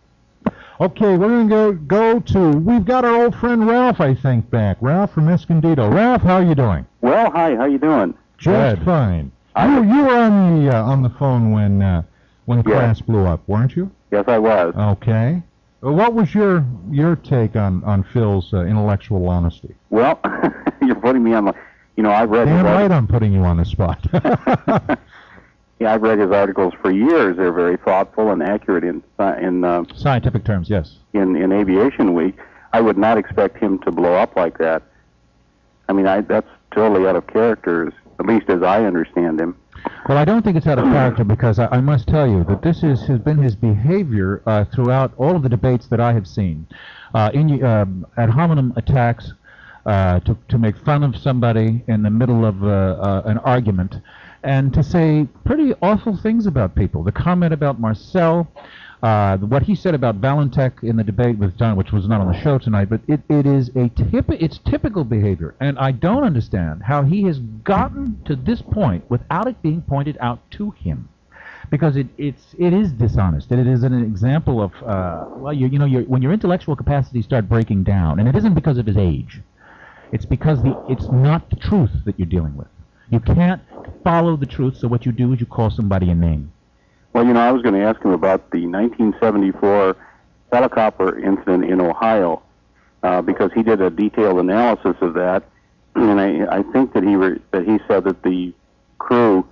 Okay, we're going to go go to we've got our old friend Ralph, I think, back. Ralph from Escondido. Ralph, how are you doing? Well, hi. How you doing? Just Good. fine. I- You you were on the uh, on the phone when uh, when Yeah. Klass blew up, weren't you? Yes, I was. Okay. Well, what was your your take on on Phil's uh, intellectual honesty? Well, you're putting me on the. You know, I've read. Damn right, I'm putting you on the spot. Yeah, I've read his articles for years. They're very thoughtful and accurate in in uh, Scientific terms, yes. in in Aviation Week. I would not expect him to blow up like that. I mean, I that's totally out of character, at least as I understand him. Well, I don't think it's out of character because I, I must tell you that this is, has been his behavior uh, throughout all of the debates that I have seen. Uh, in, um, ad hominem attacks uh, to, to make fun of somebody in the middle of uh, uh, an argument and to say pretty awful things about people. The comment about Marcel, uh, what he said about Valentich in the debate with Don, which was not on the show tonight, but it, it is a tip, it's typical behavior, and I don't understand how he has gotten to this point without it being pointed out to him. Because it, it's it is dishonest. and It is an example of uh, well, you, you know, your, when your intellectual capacities start breaking down, and it isn't because of his age. It's because the it's not the truth that you're dealing with. You can't follow the truth, so what you do is you call somebody a name. Well, you know, I was going to ask him about the 1974 helicopter incident in Ohio uh, because he did a detailed analysis of that, and I, I think that he re- that he said that the crew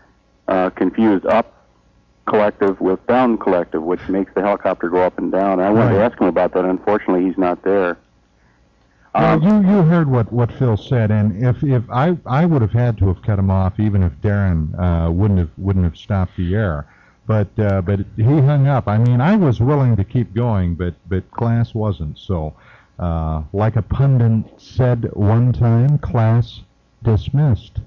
uh, confused up collective with down collective, which makes the helicopter go up and down. And I wanted to ask him about that. Unfortunately, he's not there. Well, Um, you you heard what, what Phil said, and if, if I I would have had to have cut him off, even if Darren uh, wouldn't have wouldn't have stopped the air, but uh, but he hung up. I mean, I was willing to keep going, but but Klass wasn't. So, uh, like a pundit said one time, class dismissed.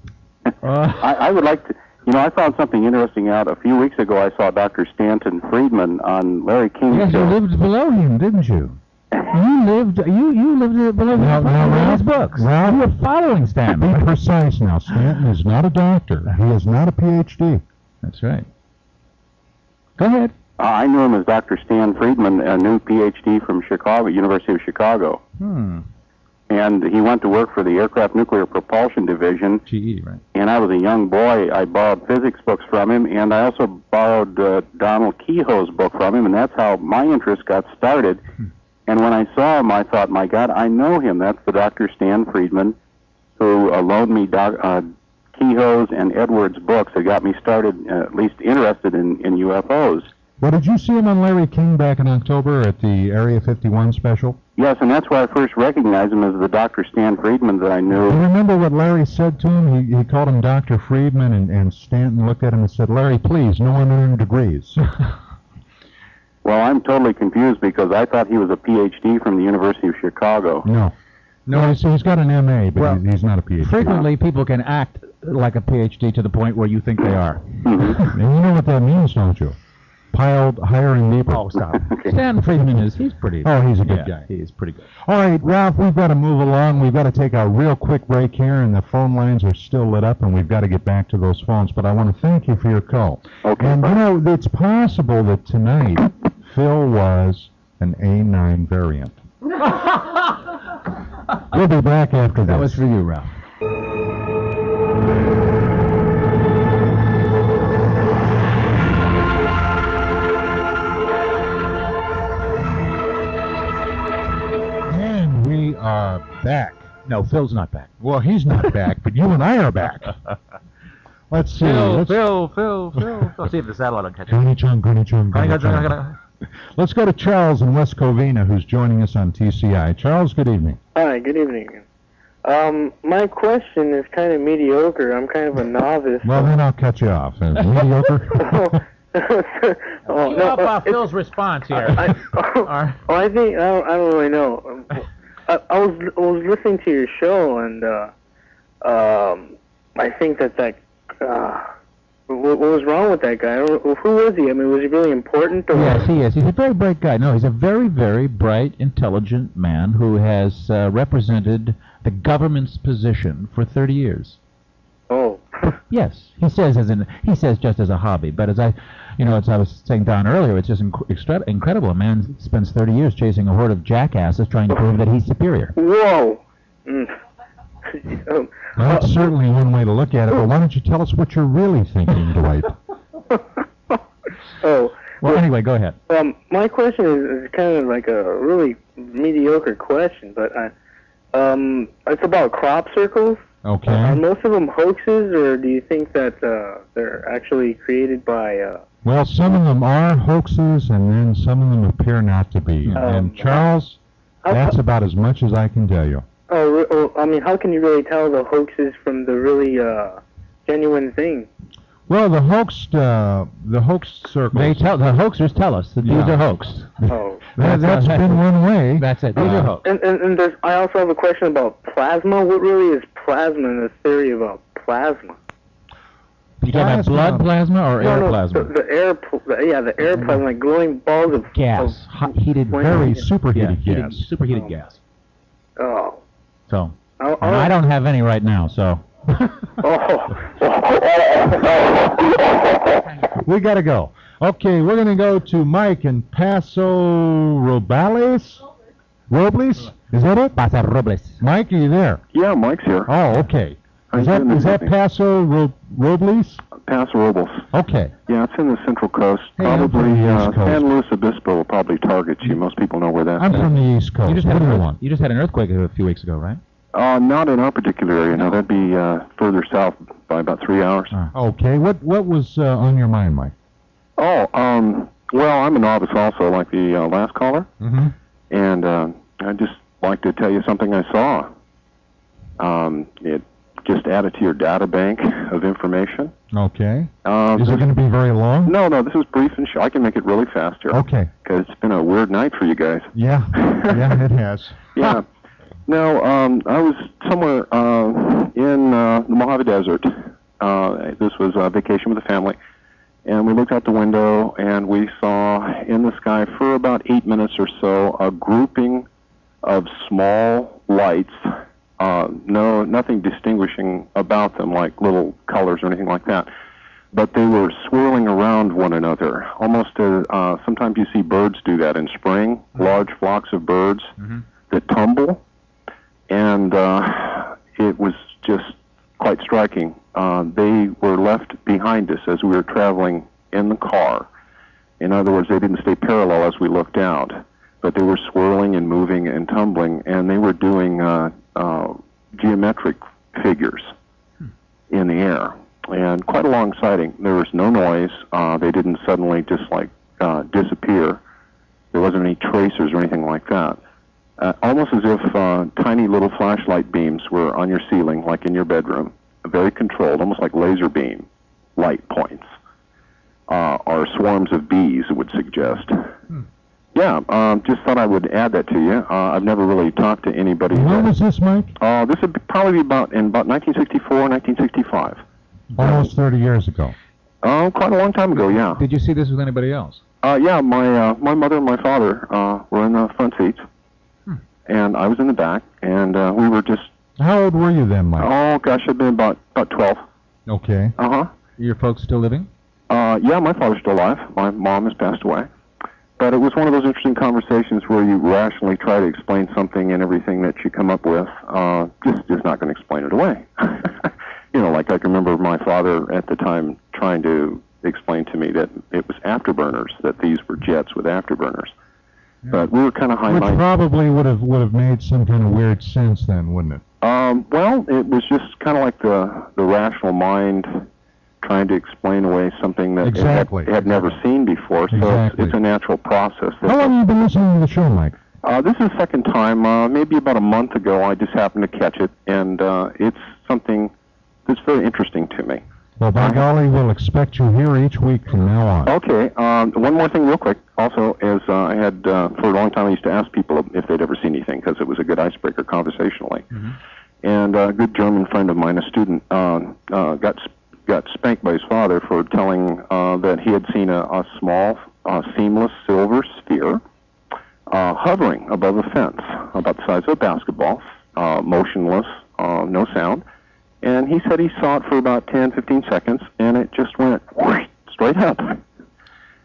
I, I would like to. You know, I found something interesting out a few weeks ago. I saw Dr. Stanton Friedman on Larry King's Yes, you lived below him, didn't you? You lived you you lived uh, below Now- him now, in his books. Ralph- you were following Stanton. Be precise now. Stanton is not a doctor. He is not a PhD. That's right. Go ahead. Uh, I knew him as Dr. Stan Friedman, a new PhD from Chicago, University of Chicago. Hmm. And he went to work for the Aircraft Nuclear Propulsion Division. GE, right? And I was a young boy. I borrowed physics books from him, and I also borrowed uh, Donald Keyhoe's book from him, and that's how my interest got started. And when I saw him, I thought, my God, I know him. That's the Dr. Stan Friedman who uh, loaned me doc, uh, Keyhoe's and Edwards' books that got me started, uh, at least interested in, in UFOs. Well, did you see him on Larry King back in October at the Area 51 special? Yes, and that's where I first recognized him as the Dr. Stan Friedman that I Do you knew. remember what Larry said to him? He, he called him Dr. Friedman, and, and Stanton looked at him and said, Larry, please, no one unearned degrees. Well, I'm totally confused because I thought he was a PhD from the University of Chicago. no. No, he's, he's got an MA, but Well, he's, he's not a PhD. Frequently, people can act like a PhD to the point where you think they are. Mhm. And you know what that means, don't you? Piled higher and deeper. Oh, stop. Okay. Stan Friedman is, he's pretty. Oh, he's a good yeah, guy. He is pretty good. All right, Ralph, we've got to move along. We've got to take a real quick break here, and the phone lines are still lit up, and we've got to get back to those phones. But I want to thank you for your call. Okay, And, you know, it's possible that tonight Phil was an A9 variant. we'll be back after That this. was for you, Ralph. We are back. No, Phil's not back. Well, he's not back, but you and I are back. Let's see. Let's, Phil, Phil, Phil. I'll see if the satellite will catch Johnny Chung, Johnny Chung, Johnny Chung. Let's go to Charles in West Covina, who's joining us on TCI. Charles, good evening. Hi, good evening. Um, my question is kind of mediocre. I'm kind of a novice. Well, then I'll cut you off. Uh, mediocre? oh, Keep no, up Phil's response here. I, Or- well, I think I don't, I don't really know. I, I was I was listening to your show and uh, um, I think that that uh, what, what was wrong with that guy? Who was he? I mean, was he really important? Or Yes, he is. He's a very bright guy. No, he's a very, very bright, intelligent man who has uh, represented the government's position for 30 years. Oh, Yes, he says as in he says just as a hobby, but as I, you know, as I was saying down earlier, it's just inc- incredible. A man spends 30 years chasing a horde of jackasses trying to prove that he's superior. whoa. Mm. um, Well, that's certainly one way to look at it, but why don't you tell us what you're really thinking, Dwight? oh. Well, anyway, go ahead. Um, my question is, is kind of like a really mediocre question, but I, um, it's about crop circles. Okay. Are most of them hoaxes, or do you think that uh, they're actually created by? Uh, Well, some of them are hoaxes, and then some of them appear not to be. Um, And Charles, how- that's about as much as I can tell you. oh, oh, I mean, how can you really tell the hoaxes from the really uh, genuine thing? Well, the hoaxed, uh, the hoaxed circles. They tell the hoaxers tell us that Yeah. these are hoaxed. Oh. That, that's been one way. That's it. These Uh, are hoax. And, and, and there's, I also have a question about plasma. What really is plasma and the theory about plasma? You talking about blood plasma or no, air no, plasma? The, the air, pl- the, yeah, the air plasma, like glowing balls of gas, hot, heated. Very superheated yeah, heated, gas. superheated Oh. gas. Oh. So, Oh, oh. and I don't have any right now. So, oh. We got to go. Okay, we're going to go to Mike in Paso Robles. Robles? Is that it? Pasa Robles. Mike, are you there? Yeah, Mike's here. Oh, okay. How Is you that doing this is that evening? Paso Ro- Robles? Paso Robles. Okay. Yeah, it's in the Central Coast. Hey, I'm from probably the uh, Coast. San Luis Obispo will probably target you. Most people know where that's I'm at. from the East Coast. you just What had do an you earth- want? you just had an earthquake a few weeks ago, right? Uh, not in our particular area. No, that'd be uh, further south by about three hours. Okay. What what was uh, on your mind, Mike? Oh, um, well, I'm a novice also, like the uh, last caller, Mm-hmm. and uh, I'd just like to tell you something I saw. Um, it just add it to your data bank of information. Okay. Um, Is it going to be very long? no, no, this is brief and short. I can make it really fast here. Okay. Because it's been a weird night for you guys. Yeah. Yeah, it has. Yeah. Now, um, I was somewhere uh, in uh, the Mojave Desert. Uh, this was a vacation with the family. And we looked out the window and we saw in the sky for about eight minutes or so a grouping of small lights. Uh, no, nothing distinguishing about them, like little colors or anything like that. But they were swirling around one another, almost as uh, sometimes you see birds do that in spring, large flocks of birds that tumble, and uh, it was just quite striking. Uh, they were left behind us as we were traveling in the car. In other words, they didn't stay parallel as we looked out, but they were swirling and moving and tumbling, and they were doing uh, uh, geometric figures in the air. And quite a long sighting. There was no noise. Uh, they didn't suddenly just like uh, disappear. There wasn't any tracers or anything like that. Uh, almost as if uh, tiny little flashlight beams were on your ceiling, like in your bedroom, very controlled, almost like laser beam light points, uh, or swarms of bees, would suggest. Yeah, um, just thought I would add that to you. Uh, I've never really talked to anybody. When that- was this, Mike? uh, this would probably be about in about 1964, 1965. Almost 30 years ago. Oh, quite a long time ago. Yeah. Did you see this with anybody else? Uh, yeah, my uh, my mother and my father uh, were in the front seats, and I was in the back, and uh, we were just How old were you then, Mike? oh gosh, I'd been about about 12. Okay. Uh huh. Your folks still living? Uh, yeah, my father's still alive. My mom has passed away. But it was one of those interesting conversations where you rationally try to explain something and everything that you come up with, uh, just just not going to explain it away. you know, like I can remember my father at the time trying to explain to me that it was afterburners, that these were jets with afterburners. But we were kind of high Which minded. probably would have would have made some kind of weird sense then, wouldn't it? Um, well, it was just kind of like the the rational mind trying to explain away something that Exactly. it had, had never seen before. So Exactly. it's, it's a natural process. How long have you been listening to the show, Mike? Uh, this is the second time. Uh, maybe about a month ago, I just happened to catch it, and uh, it's something that's very interesting to me. Well, by golly, we'll expect you here each week from now on. Okay. Um, one more thing, real quick. Also, is uh, I had uh, for a long time I used to ask people if they'd ever seen anything because it was a good icebreaker conversationally. And uh, a good German friend of mine, a student, uh, uh, got sp- got spanked by his father for telling uh, that he had seen a, a small, uh, seamless silver sphere uh, hovering above a fence, about the size of a basketball, uh, motionless, uh, no sound. And he said he saw it for about 10, 15 seconds, and it just went whoosh, straight up.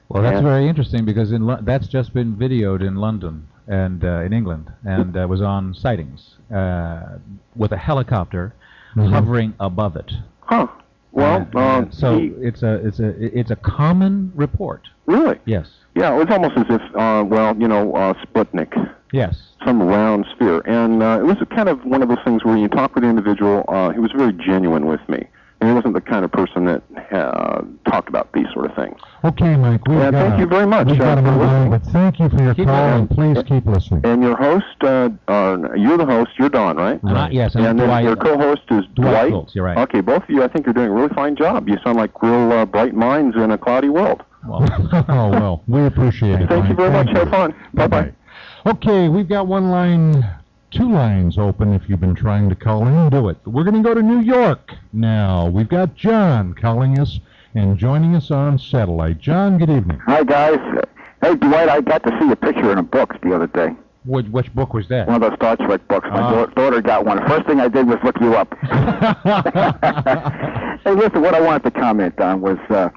Well, that's Yeah. very interesting because in Lo- that's just been videoed in London and uh, in England and uh, was on sightings uh, with a helicopter Mhm. hovering above it. Huh. Well, Uh, so he- it's a it's a it's a common report. really? Yes. Yeah, it was almost as if, uh, well, you know, uh, Sputnik, Yes. some round sphere. And uh, it was kind of one of those things where you talk with the individual, uh, he was very genuine with me. He wasn't the kind of person that uh, talked about these sort of things. Okay, Mike. We've Yeah, got thank you very much, We've uh, got to for move on, but thank you for your Keep call, and please keep listening. And your host, uh, uh, you're the host. You're Don, right? And I- yes, I'm and then Dwight- your co-host is Dwight Dwight. Schultz, you're right. Okay, both of you, I think you're doing a really fine job. You sound like real uh, bright minds in a cloudy world. oh, well, we appreciate it. Thank you Mike. very much. Thank Have fun. Bye-bye. Okay, we've got one line, two lines open if you've been trying to call in. Do it. We're going to go to New York now. We've got John calling us and joining us on satellite. John, good evening. Hi, guys. Hey, Dwight, I got to see a picture in a book the other day. Which, which book was that? One of those Star Trek books. My Ah. dau- daughter got one. First thing I did was look you up. hey, listen, what I wanted to comment on was uh,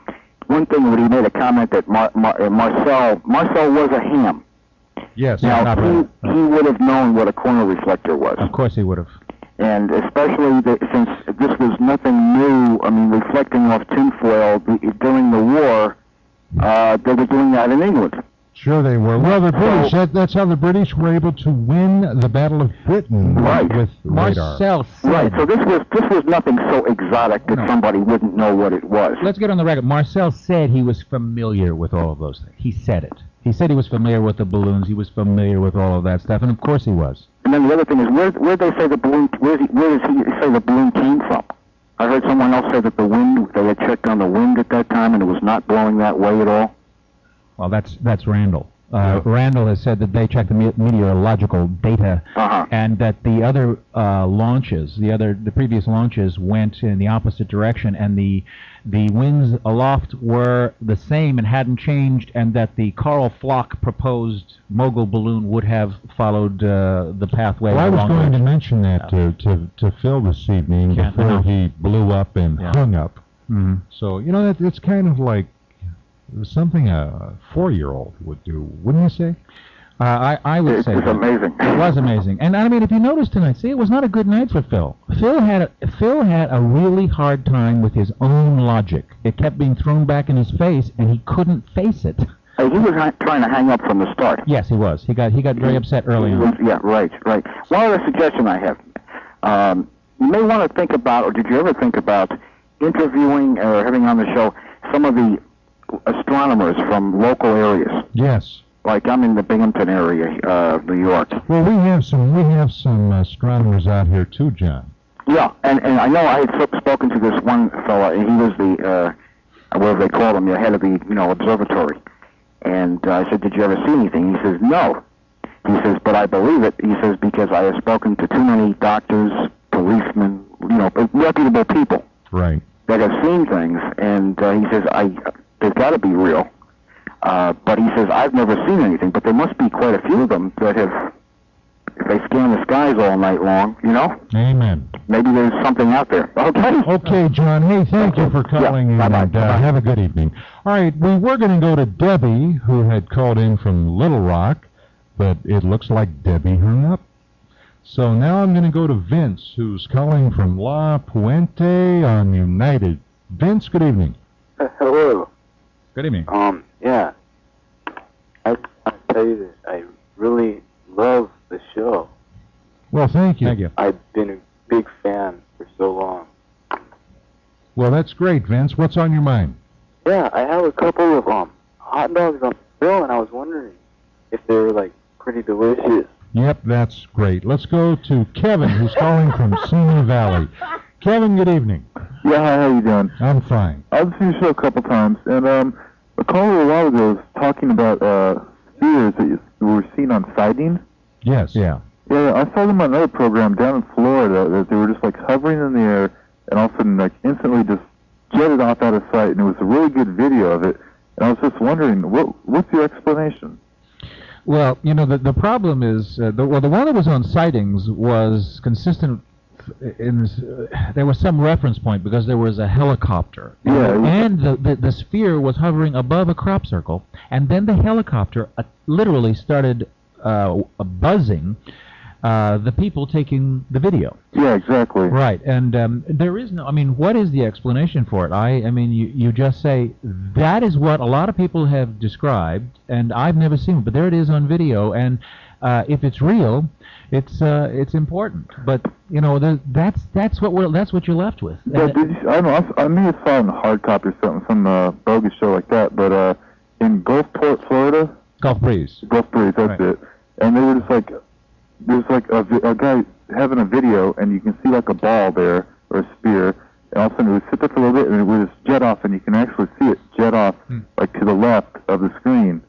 one thing when he made a comment that Mar- Mar- uh, Marcel Marcel was a ham. Yes, Now, not he, he would have known what a corner reflector was. Of course he would have. And especially the, since this was nothing new, I mean, reflecting off tinfoil the, during the war, uh, they were doing that in England. Sure they were. Well, the British, that, that's how the British were able to win the Battle of Britain Right. with radar. Marcel said. Right. So this was this was nothing so exotic that No. somebody wouldn't know what it was. Let's get on the record. Marcel said he was familiar with all of those things. He said it. He said he was familiar with the balloons. He was familiar with all of that stuff, and of course he was. And then the other thing is, where where they say the balloon? Where he, where does he say the balloon came from? I heard someone else say that the wind. They had checked on the wind at that time, and it was not blowing that way at all. Well, that's that's Randle. Uh, Randle has said that they checked the me- meteorological data, Uh-huh. and that the other uh, launches, the other the previous launches, went in the opposite direction, and the the winds aloft were the same and hadn't changed, and that the Karl Pflock proposed mogul balloon would have followed uh, the pathway. Well, I was going to mention that to, to, to Phil this evening Can't- before know. he blew up and Yeah. hung up. Mhm. So, you know, that it's kind of like something a four-year-old would do, wouldn't you say? Uh, I, I would It say was amazing. It was amazing, and I mean, if you notice tonight, see, it was not a good night for Phil. Phil had a, Phil had a really hard time with his own logic. It kept being thrown back in his face, and he couldn't face it. Hey, he was ha- trying to hang up from the start. Yes, he was. He got he got very upset early on. Yeah, right, right. One other suggestion I have. Um, you may want to think about, or did you ever think about, interviewing or having on the show some of the astronomers from local areas. Yes. Like I'm in the Binghamton area, uh, New York. Well, we have some we have some astronomers out here too, John. Yeah, and and I know I had sp- spoken to this one fella, and he was the uh, whatever they call him, the head of the you know observatory. And uh, I said, "Did you ever see anything?" He says, "No." He says, "But I believe it." He says because I have spoken to too many doctors, policemen, you know, reputable people Right. that have seen things, and uh, he says, "I they've got to be real." Uh, but he says, "I've never seen anything, but there must be quite a few of them that have." If they scan the skies all night long, you know, Amen. maybe there's something out there. Okay. Okay, John. Hey, thank you for calling in, bye-bye, and uh, bye-bye. have a good evening. All right, we were going to go to Debbie, who had called in from Little Rock, but it looks like Debbie hung up. So now I'm going to go to Vince, who's calling from La Puente on United. Vince, good evening. Hello. Good evening. Um, yeah. I I tell you this, I really love the show. Well, thank you. Thank you. I've been a big fan for so long. Well, that's great, Vince. What's on your mind? Yeah, I have a couple of um hot dogs on the grill, and I was wondering if they were like pretty delicious. Yep, that's great. Let's go to Kevin, who's calling from Simi Valley. Kevin, good evening. Yeah, hi, how you doing? I'm fine. I've seen the show a couple times, and um, a caller a while ago was talking about uh, spheres that you were seen on sightings. Yes. Yeah. Yeah, I saw them on another program down in Florida that they were just like hovering in the air, and all of a sudden like instantly just jetted off out of sight, and it was a really good video of it. And I was just wondering, what what's your explanation? Well, you know, the, the problem is, uh, the, well, the one that was on sightings was consistent f- in, s- uh, there was some reference point because there was a helicopter. Yeah, And, yeah. and the, the, the sphere was hovering above a crop circle, and then the helicopter uh, literally started uh, buzzing uh, the people taking the video. Yeah, exactly. Right, and um, there is no. I mean, what is the explanation for it? I, I mean, you, you just say that is what a lot of people have described, and I've never seen it, but there it is on video, and uh, if it's real, it's uh, it's important. But you know, the, that's that's what we're that's what you're left with. Yeah, did you, I don't know. I may have found in hard copy or something, some uh, bogus show like that. But uh, in Gulfport, Florida, Gulf Breeze. Gulf Breeze, that's it. And they were just like, there's like a, vi- a guy having a video, and you can see like a ball there or a spear, and all of a sudden it would sit there for a little bit, and it would just jet off, and you can actually see it jet off like to the left of the screen.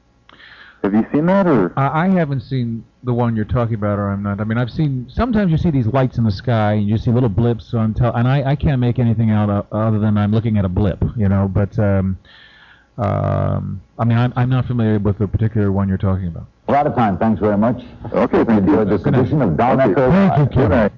Have you seen that, or? I I haven't seen the one you're talking about, or I'm not. I mean, I've seen. Sometimes you see these lights in the sky, and you see little blips on. Tel- and I, I can't make anything out o- other than I'm looking at a blip, you know. But um, um, I mean, I'm, I'm not familiar with the particular one you're talking about. We're out of time. Thanks very much. Okay, thank you. Enjoyed this edition of Don Okay, Echo. thank you, Live. Kevin.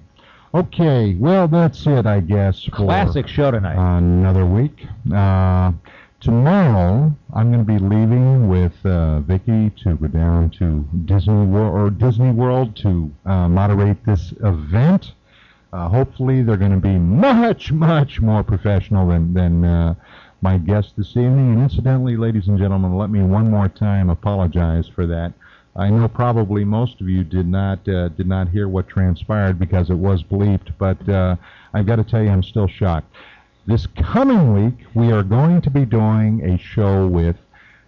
Okay, well, that's it, I guess. For Classic show tonight. Another week. Uh, tomorrow, I'm going to be leaving with uh, Vicki to go down to Disney World or Disney World to uh, moderate this event. Uh, hopefully, they're going to be much, much more professional than than uh, my guest this evening. And incidentally, ladies and gentlemen, let me one more time apologize for that. I know probably most of you did not uh, did not hear what transpired because it was bleeped, but uh, I've got to tell you, I'm still shocked. This coming week, we are going to be doing a show with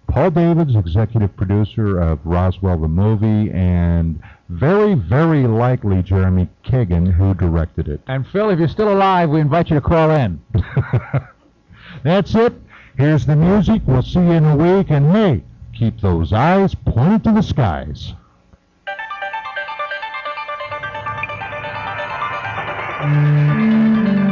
Paul Davids, executive producer of Roswell the movie, and very, very likely Jeremy Kagan, who directed it. And Phil, if you're still alive, we invite you to call in. That's it. Here's the music. We'll see you in a week, and hey, keep those eyes pointed to the skies.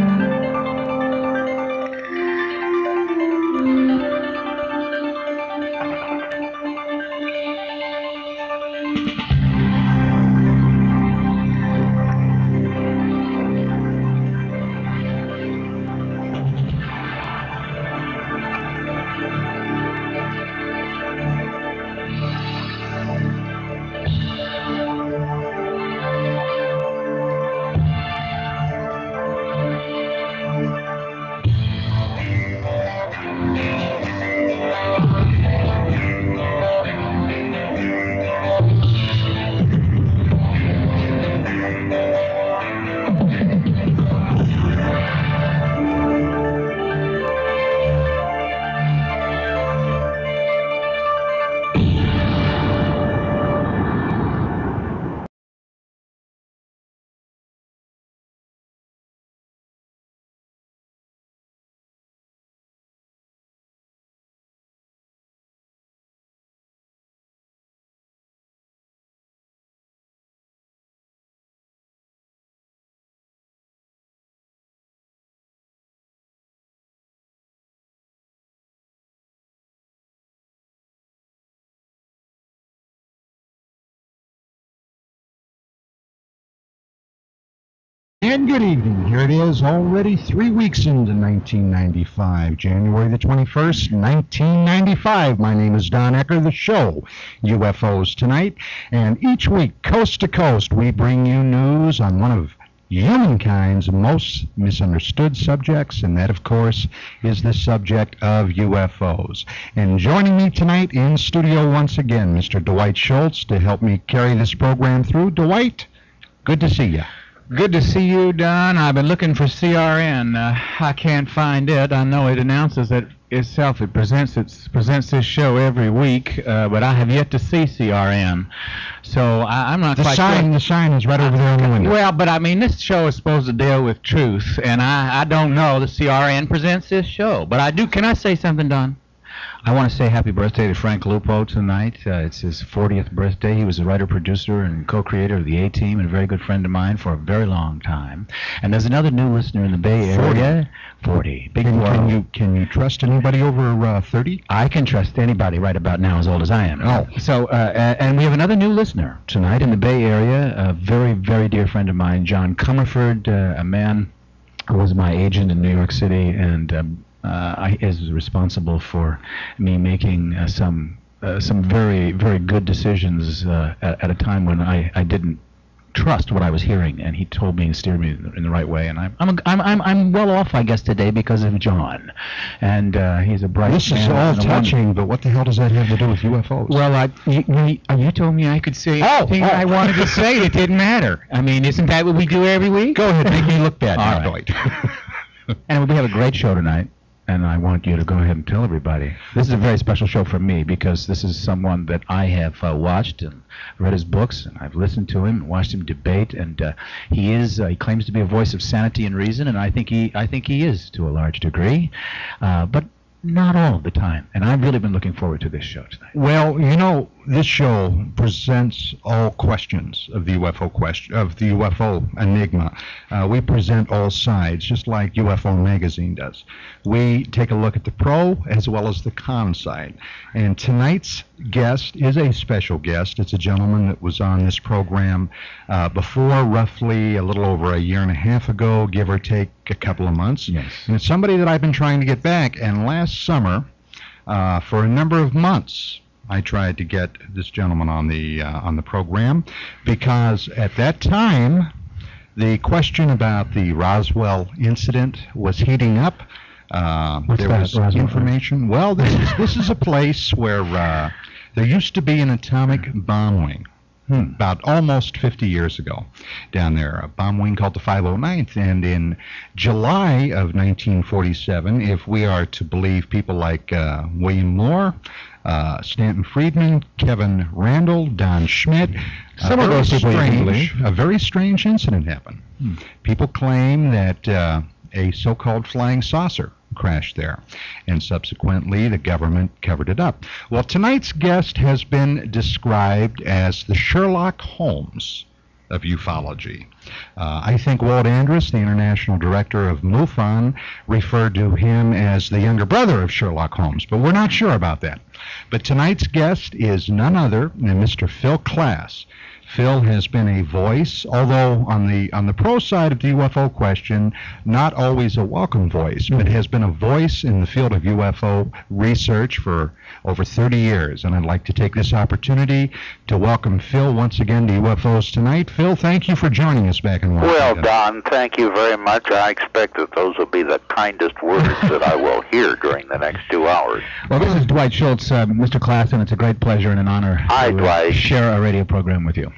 And good evening. Here it is, already three weeks into 1995, January the 21st, 1995. My name is Don Ecker, the show, UFOs Tonight. And each week, coast to coast, we bring you news on one of humankind's most misunderstood subjects, and that, of course, is the subject of UFOs. And joining me tonight in studio once again, Mr. Dwight Schultz, to help me carry this program through. Dwight, good to see you. Good to see you, Don. I've been looking for CRN. Uh, I can't find it. I know it announces it itself. It presents its presents this show every week, uh, but I have yet to see CRN. So I, I'm not The quite sign, sure. the sign is right over there in the window. Well, but I mean, this show is supposed to deal with truth, and I, I don't know the CRN presents this show. But I do. Can I say something, Don? I want to say happy birthday to Frank Lupo tonight. Uh, it's his 40th birthday. He was a writer, producer, and co-creator of the A-Team, and a very good friend of mine for a very long time. And there's another new listener in the Bay 40. Area. 40. Big Can, can you can you trust anybody over uh, 30? I can trust anybody right about now as old as I am. Oh. So, uh, and we have another new listener tonight in the Bay Area, a very, very dear friend of mine, John Comerford, uh, a man who was my agent in New York City and um, uh, I, is responsible for me making uh, some uh, some very, very good decisions uh, at, at a time when I, I didn't trust what I was hearing, and he told me and steered me in the, in the right way. And I'm I'm, I'm I'm I'm well off, I guess, today because of John, and uh, he's a bright. This is all and a wonderful- touching, but what the hell does that have to do with UFOs? Well, I, you, you, you told me I could say Oh, anything oh. I wanted to say. It didn't matter. I mean, isn't that what we do every week? Go ahead, make me look bad, All right. and we have a great show tonight, and I want you to go ahead and tell everybody. This is a very special show for me because this is someone that I have uh, watched and read his books, and I've listened to him and watched him debate, and uh, he is uh, he claims to be a voice of sanity and reason, and I think he I think he is to a large degree, uh, but not all the time. And I've really been looking forward to this show tonight. Well, you know, this show presents all questions of the UFO question of the UFO enigma. Uh, we present all sides, just like UFO Magazine does. We take a look at the pro as well as the con side. And tonight's guest is a special guest. It's a gentleman that was on this program uh, before, roughly a little over a year and a half ago, give or take a couple of months. Yes. And it's somebody that I've been trying to get back. And last summer, uh, for a number of months, I tried to get this gentleman on the uh, on the program because at that time, the question about the Roswell incident was heating up. Uh, What's there that, was Roswell? information. Well, this is this is a place where uh, there used to be an atomic bomb wing. About almost 50 years ago, down there, a bomb wing called the 509th, and in July of 1947, if we are to believe people like uh, William Moore, uh, Stanton Friedman, Kevin Randle, Don Schmitt, Some a of very those people strange- a very strange incident happened. Hmm. People claim that uh, a so-called flying saucer crashed there, and subsequently the government covered it up. Well, tonight's guest has been described as the Sherlock Holmes of ufology. Uh, I think Walt Andrus, the international director of MUFON, referred to him as the younger brother of Sherlock Holmes, but we're not sure about that. But tonight's guest is none other than Mr. Phil Klass. Phil has been a voice, although on the on the pro side of the UFO question, not always a welcome voice, but has been a voice in the field of UFO research for over 30 years. And I'd like to take this opportunity to welcome Phil once again to UFOs tonight. Phil, thank you for joining us back in Washington. Well, Don, thank you very much. I expect that those will be the kindest words that I will hear during the next two hours. Well, this is Dwight Schultz, uh, Mr. Klassen. It's a great pleasure and an honor Hi, to uh, Dwight. share a radio program with you.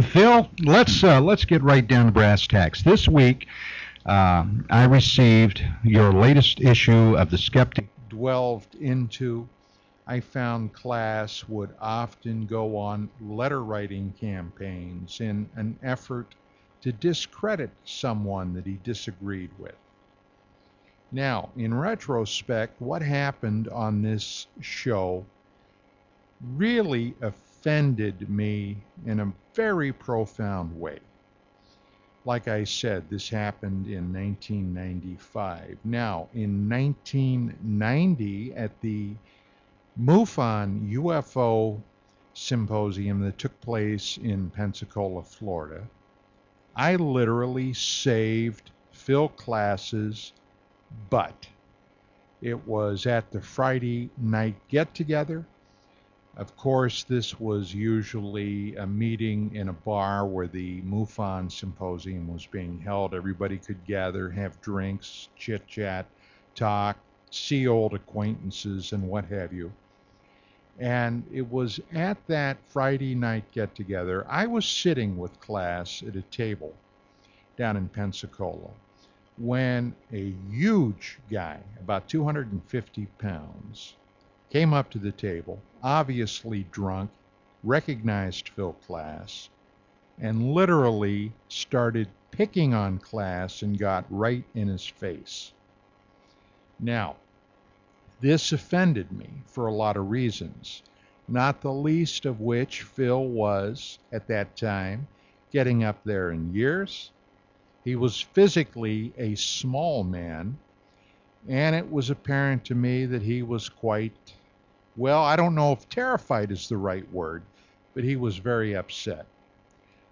Phil, let's uh, let's get right down to brass tacks. This week, uh, I received your latest issue of the Skeptic. Delved into, I found Klass would often go on letter writing campaigns in an effort to discredit someone that he disagreed with. Now, in retrospect, what happened on this show really offended me in a very profound way. Like I said, this happened in 1995. Now, in 1990, at the MUFON UFO symposium that took place in Pensacola, Florida, I literally saved Phil Klass's butt. It was at the Friday night get together. Of course, this was usually a meeting in a bar where the MUFON symposium was being held. Everybody could gather, have drinks, chit chat, talk, see old acquaintances, and what have you. And it was at that Friday night get together, I was sitting with Klass at a table down in Pensacola when a huge guy, about 250 pounds, came up to the table, obviously drunk, recognized Phil Klass, and literally started picking on Klass and got right in his face. Now, this offended me for a lot of reasons, not the least of which Phil was, at that time, getting up there in years. He was physically a small man, and it was apparent to me that he was quite, well, I don't know if terrified is the right word, but he was very upset.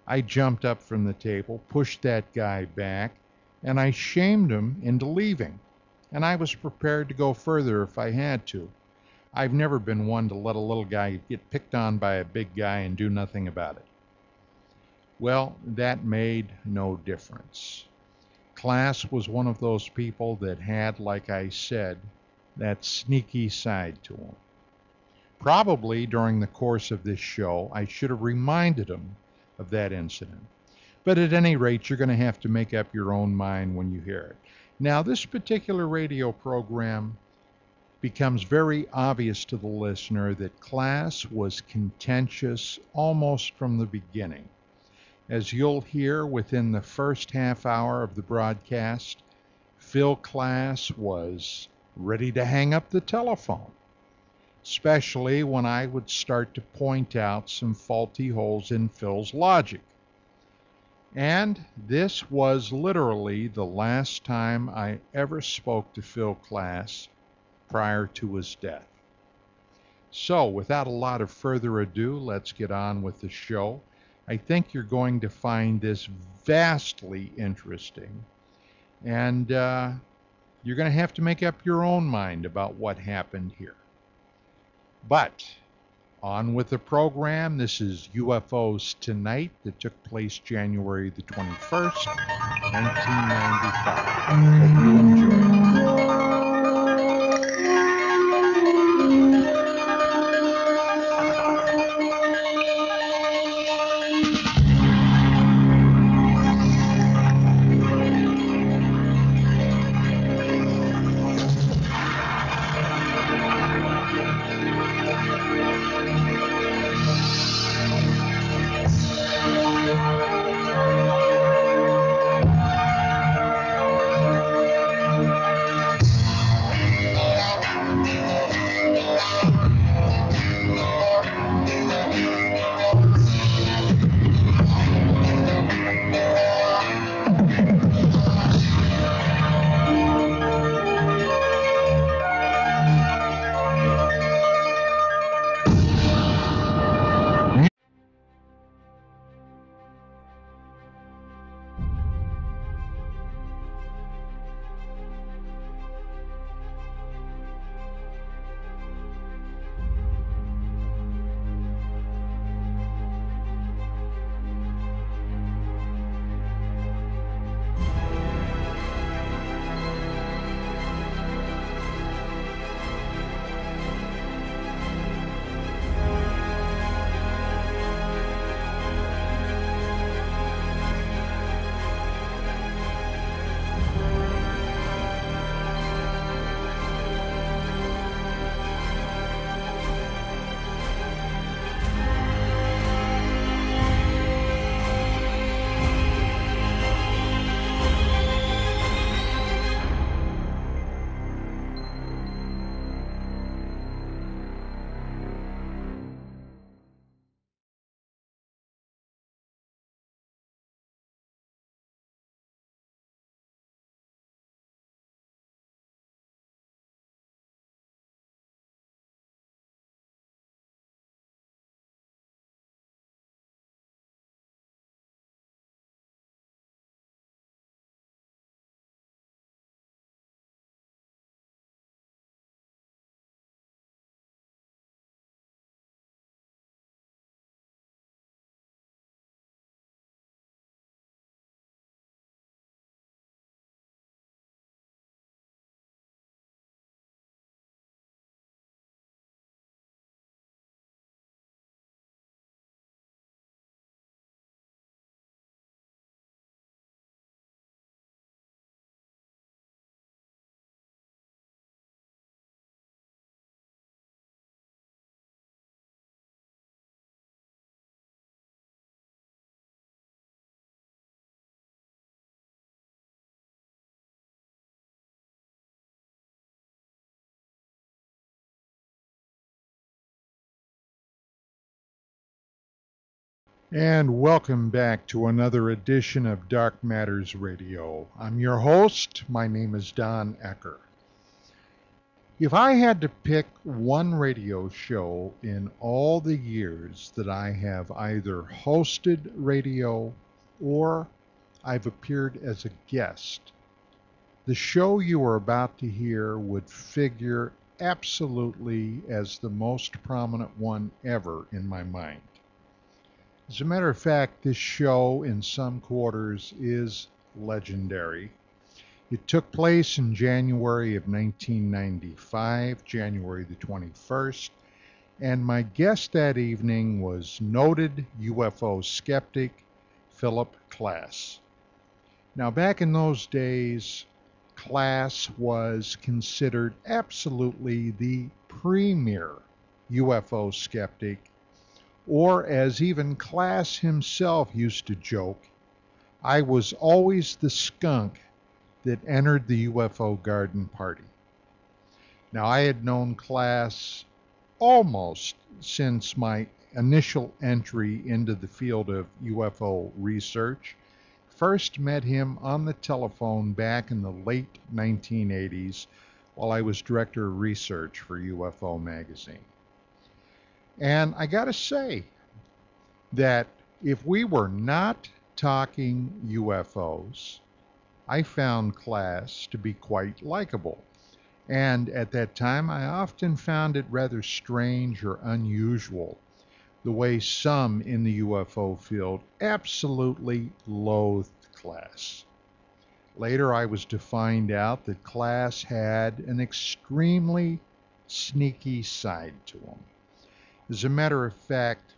I jumped up from the table, pushed that guy back, and I shamed him into leaving. And I was prepared to go further if I had to. I've never been one to let a little guy get picked on by a big guy and do nothing about it. Well, that made no difference. Klass was one of those people that had, like I said, that sneaky side to him. Probably during the course of this show, I should have reminded him of that incident. But at any rate, you're going to have to make up your own mind when you hear it. Now, this particular radio program becomes very obvious to the listener that Klass was contentious almost from the beginning. As you'll hear within the first half hour of the broadcast, Phil Klass was ready to hang up the telephone, especially when I would start to point out some faulty holes in Phil's logic. And this was literally the last time I ever spoke to Phil Klass prior to his death. So, without a lot of further ado, let's get on with the show. I think you're going to find this vastly interesting, and uh, you're going to have to make up your own mind about what happened here. But on with the program. This is UFOs Tonight that took place January the 21st, 1995. Hope you enjoy. And welcome back to another edition of Dark Matters Radio. I'm your host. My name is Don Ecker. If I had to pick one radio show in all the years that I have either hosted radio or I've appeared as a guest, the show you are about to hear would figure absolutely as the most prominent one ever in my mind. As a matter of fact, this show in some quarters is legendary. It took place in January of 1995, January the 21st, and my guest that evening was noted UFO skeptic Philip Klass. Now, back in those days, Klass was considered absolutely the premier UFO skeptic, or as even Klass himself used to joke, I was always the skunk that entered the UFO garden party. Now, I had known Klass almost since my initial entry into the field of UFO research. First met him on the telephone back in the late 1980s while I was director of research for UFO magazine. And I got to say that if we were not talking UFOs, I found Klass to be quite likable. And at that time, I often found it rather strange or unusual the way some in the UFO field absolutely loathed Klass. Later, I was to find out that Klass had an extremely sneaky side to him. As a matter of fact,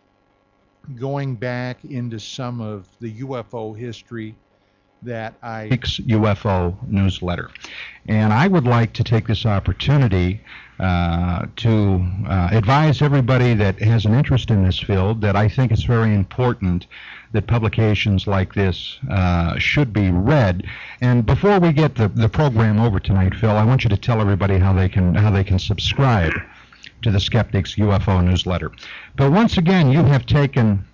going back into some of the UFO history that I UFO newsletter. And I would like to take this opportunity uh, to uh, advise everybody that has an interest in this field that I think it's very important that publications like this uh, should be read. And before we get the, the program over tonight, Phil, I want you to tell everybody how they can how they can subscribe to the Skeptics UFO newsletter. But once again, you have taken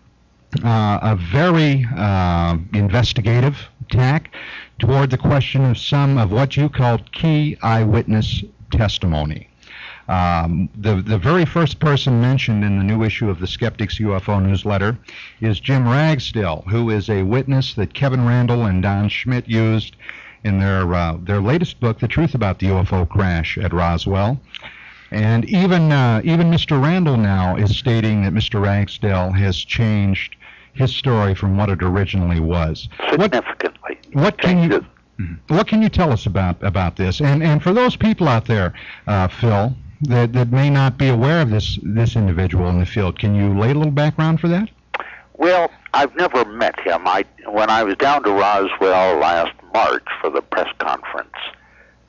uh, a very uh, investigative tack toward the question of some of what you called key eyewitness testimony. Um, the, the very first person mentioned in the new issue of the Skeptics UFO newsletter is Jim Ragsdale, who is a witness that Kevin Randle and Don Schmitt used in their, uh, their latest book, The Truth About the UFO Crash at Roswell. And even, uh, even Mr. Randle now is stating that Mr. Ragsdale has changed his story from what it originally was. Significantly. What, what can you what can you tell us about about this? And and for those people out there, uh, Phil, that, that may not be aware of this this individual in the field, can you lay a little background for that? Well, I've never met him. I when I was down to Roswell last March for the press conference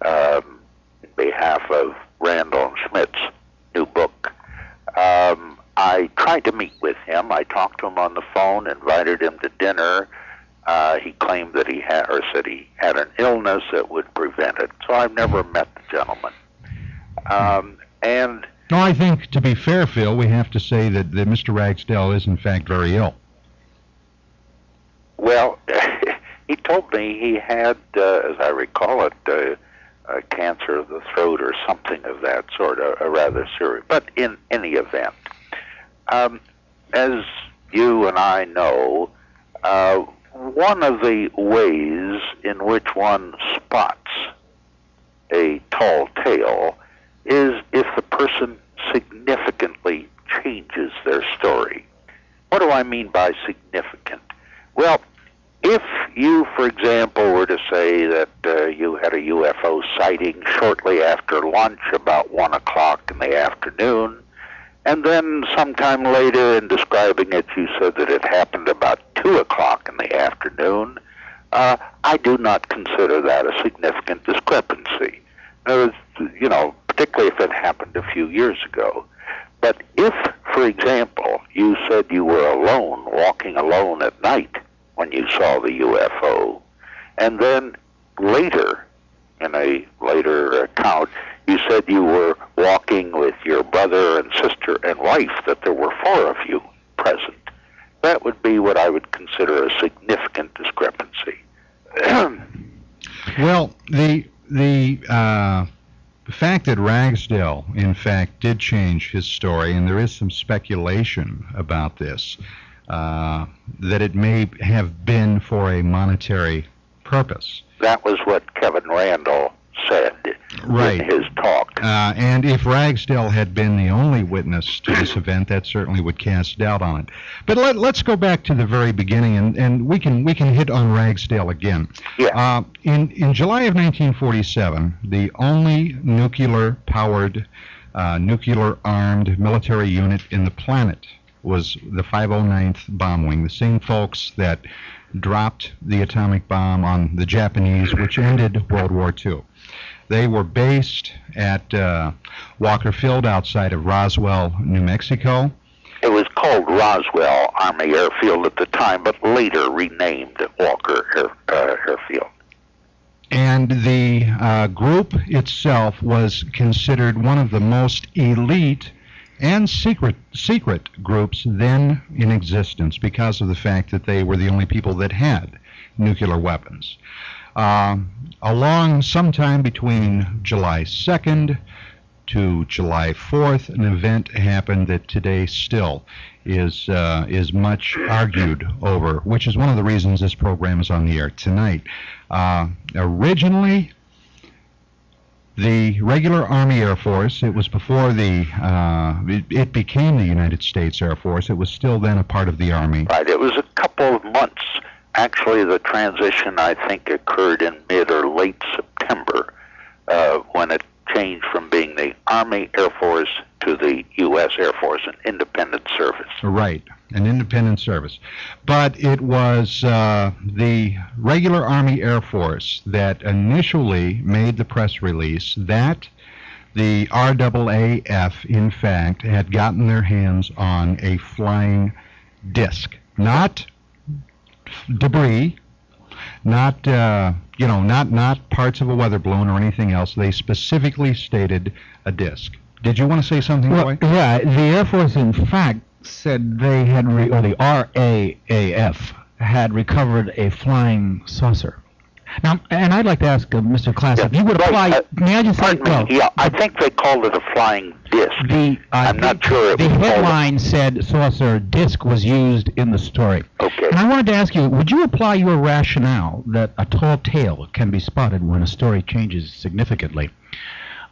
um, in behalf of Randle and Schmitt's new book. Um, I tried to meet with him. I talked to him on the phone, invited him to dinner. Uh, he claimed that he had, or said he had an illness that would prevent it. So I've never met the gentleman. Um, and no, I think to be fair, Phil, we have to say that, that Mr. Ragsdale is in fact very ill. Well, he told me he had, uh, as I recall it, uh, uh, cancer of the throat or something of that sort, a, a rather serious. But in any event, um, as you and I know, uh, one of the ways in which one spots a tall tale is if the person significantly changes their story. What do I mean by significant? Well, if you, for example, were to say that uh, you had a UFO sighting shortly after lunch, about 1 o'clock in the afternoon, and then sometime later in describing it, you said that it happened about 2 o'clock in the afternoon. Uh, I do not consider that a significant discrepancy. Words, you know, particularly if it happened a few years ago. But if, for example, you said you were alone, walking alone at night when you saw the UFO, and then later, in a later account, you said you were walking with your brother and sister and wife, that there were four of you present. That would be what I would consider a significant discrepancy. well, the the uh, fact that Ragsdale, in fact, did change his story, and there is some speculation about this, uh, that it may have been for a monetary purpose. That was what Kevin Randle said Right. in his talk. Uh, and if Ragsdale had been the only witness to this event, that certainly would cast doubt on it. But let, let's go back to the very beginning, and, and we can we can hit on Ragsdale again. Yeah. Uh, in in July of 1947, the only nuclear-powered, uh, nuclear-armed military unit in the planet was the 509th Bomb Wing, the same folks that dropped the atomic bomb on the Japanese, which ended World War II. They were based at uh, Walker Field outside of Roswell, New Mexico. It was called Roswell Army Airfield at the time, but later renamed Walker Air, uh, Airfield. And the uh, group itself was considered one of the most elite and secret secret groups then in existence because of the fact that they were the only people that had nuclear weapons. Um, along sometime between July 2nd to July 4th, an event happened that today still is uh, is much argued over, which is one of the reasons this program is on the air tonight. Uh, originally, the regular Army Air Force, it was before the, uh, it, it became the United States Air Force. It was still then a part of the Army. Right. It was a couple of months. Actually, the transition I think occurred in mid or late September uh, when it changed from being the Army Air Force to the U.S. Air Force, an independent service. Right, an independent service. But it was uh, the regular Army Air Force that initially made the press release that the RAAF, in fact, had gotten their hands on a flying disc. Not debris, not uh, you know, not not parts of a weather balloon or anything else. They specifically stated a disc. Did you want to say something, Well, Roy? yeah, the Air Force, in fact, said they had, re- or the RAAF had recovered a flying saucer. Now, and I'd like to ask uh, Mr. Klass if you would apply. may I just say, me. yeah, I think they called it a flying disc. the I'm not sure it the headline said saucer disc was used in the story. Okay. And I wanted to ask you, would you apply your rationale that a tall tale can be spotted when a story changes significantly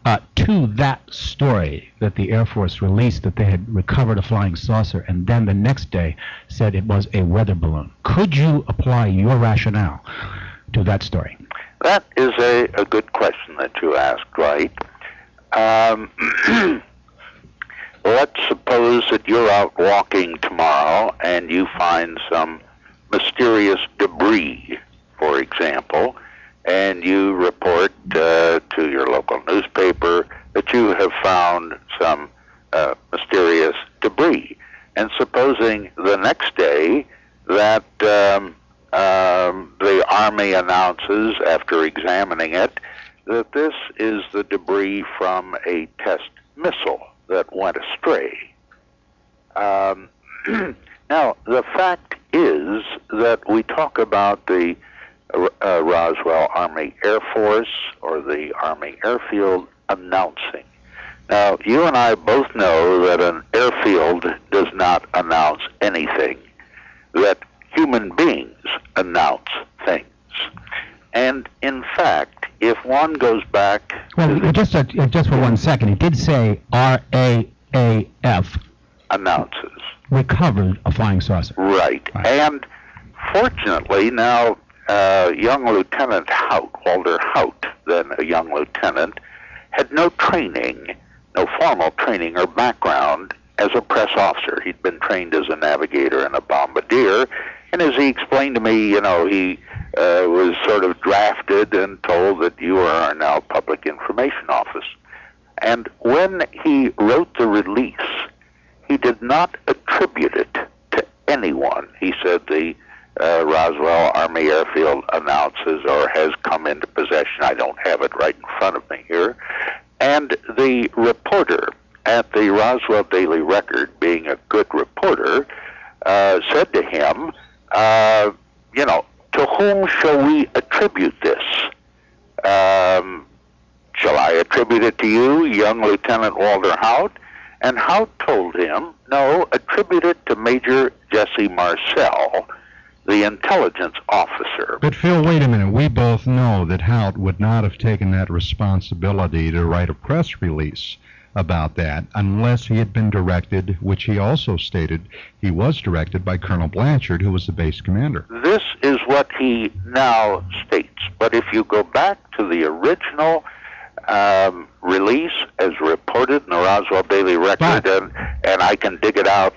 uh, to that story that the Air Force released that they had recovered a flying saucer and then the next day said it was a weather balloon? Could you apply your rationale to that story? That is a, a good question that you asked, right? Um, let's suppose that you're out walking tomorrow and you find some mysterious debris, for example, and you report uh, to your local newspaper that you have found some uh, mysterious debris. And supposing the next day that um, um, the Army announces, after examining it, that this is the debris from a test missile that went astray. Um, now, the fact is that we talk about the uh, uh, Roswell Army Air Force or the Army Airfield announcing. Now, you and I both know that an airfield does not announce anything, that human beings announce things. And in fact, if one goes back Well, just uh, just for one second, it did say RAAF announces. recovered a flying saucer. Right. And fortunately, now uh, young Lieutenant Haut, Walter Haut, then a young lieutenant, had no training, no formal training or background as a press officer. He'd been trained as a navigator and a bombardier. And as he explained to me, you know, he uh, was sort of drafted and told that you are now public information office. And when he wrote the release, he did not attribute it to anyone. He said the uh, Roswell Army Airfield announces or has come into possession. I don't have it right in front of me here. And the reporter at the Roswell Daily Record, being a good reporter, uh, said to him, uh, you know, to whom shall we attribute this? Um, shall I attribute it to you, young Lieutenant Walter Haut? And Haut told him, no, attribute it to Major Jesse Marcel, the intelligence officer. But Phil, wait a minute. We both know that Haut would not have taken that responsibility to write a press release about that unless he had been directed, which he also stated he was directed by Colonel Blanchard, who was the base commander. This is what he now states. But if you go back to the original um, release as reported in the Roswell Daily Record, and, and I can dig it out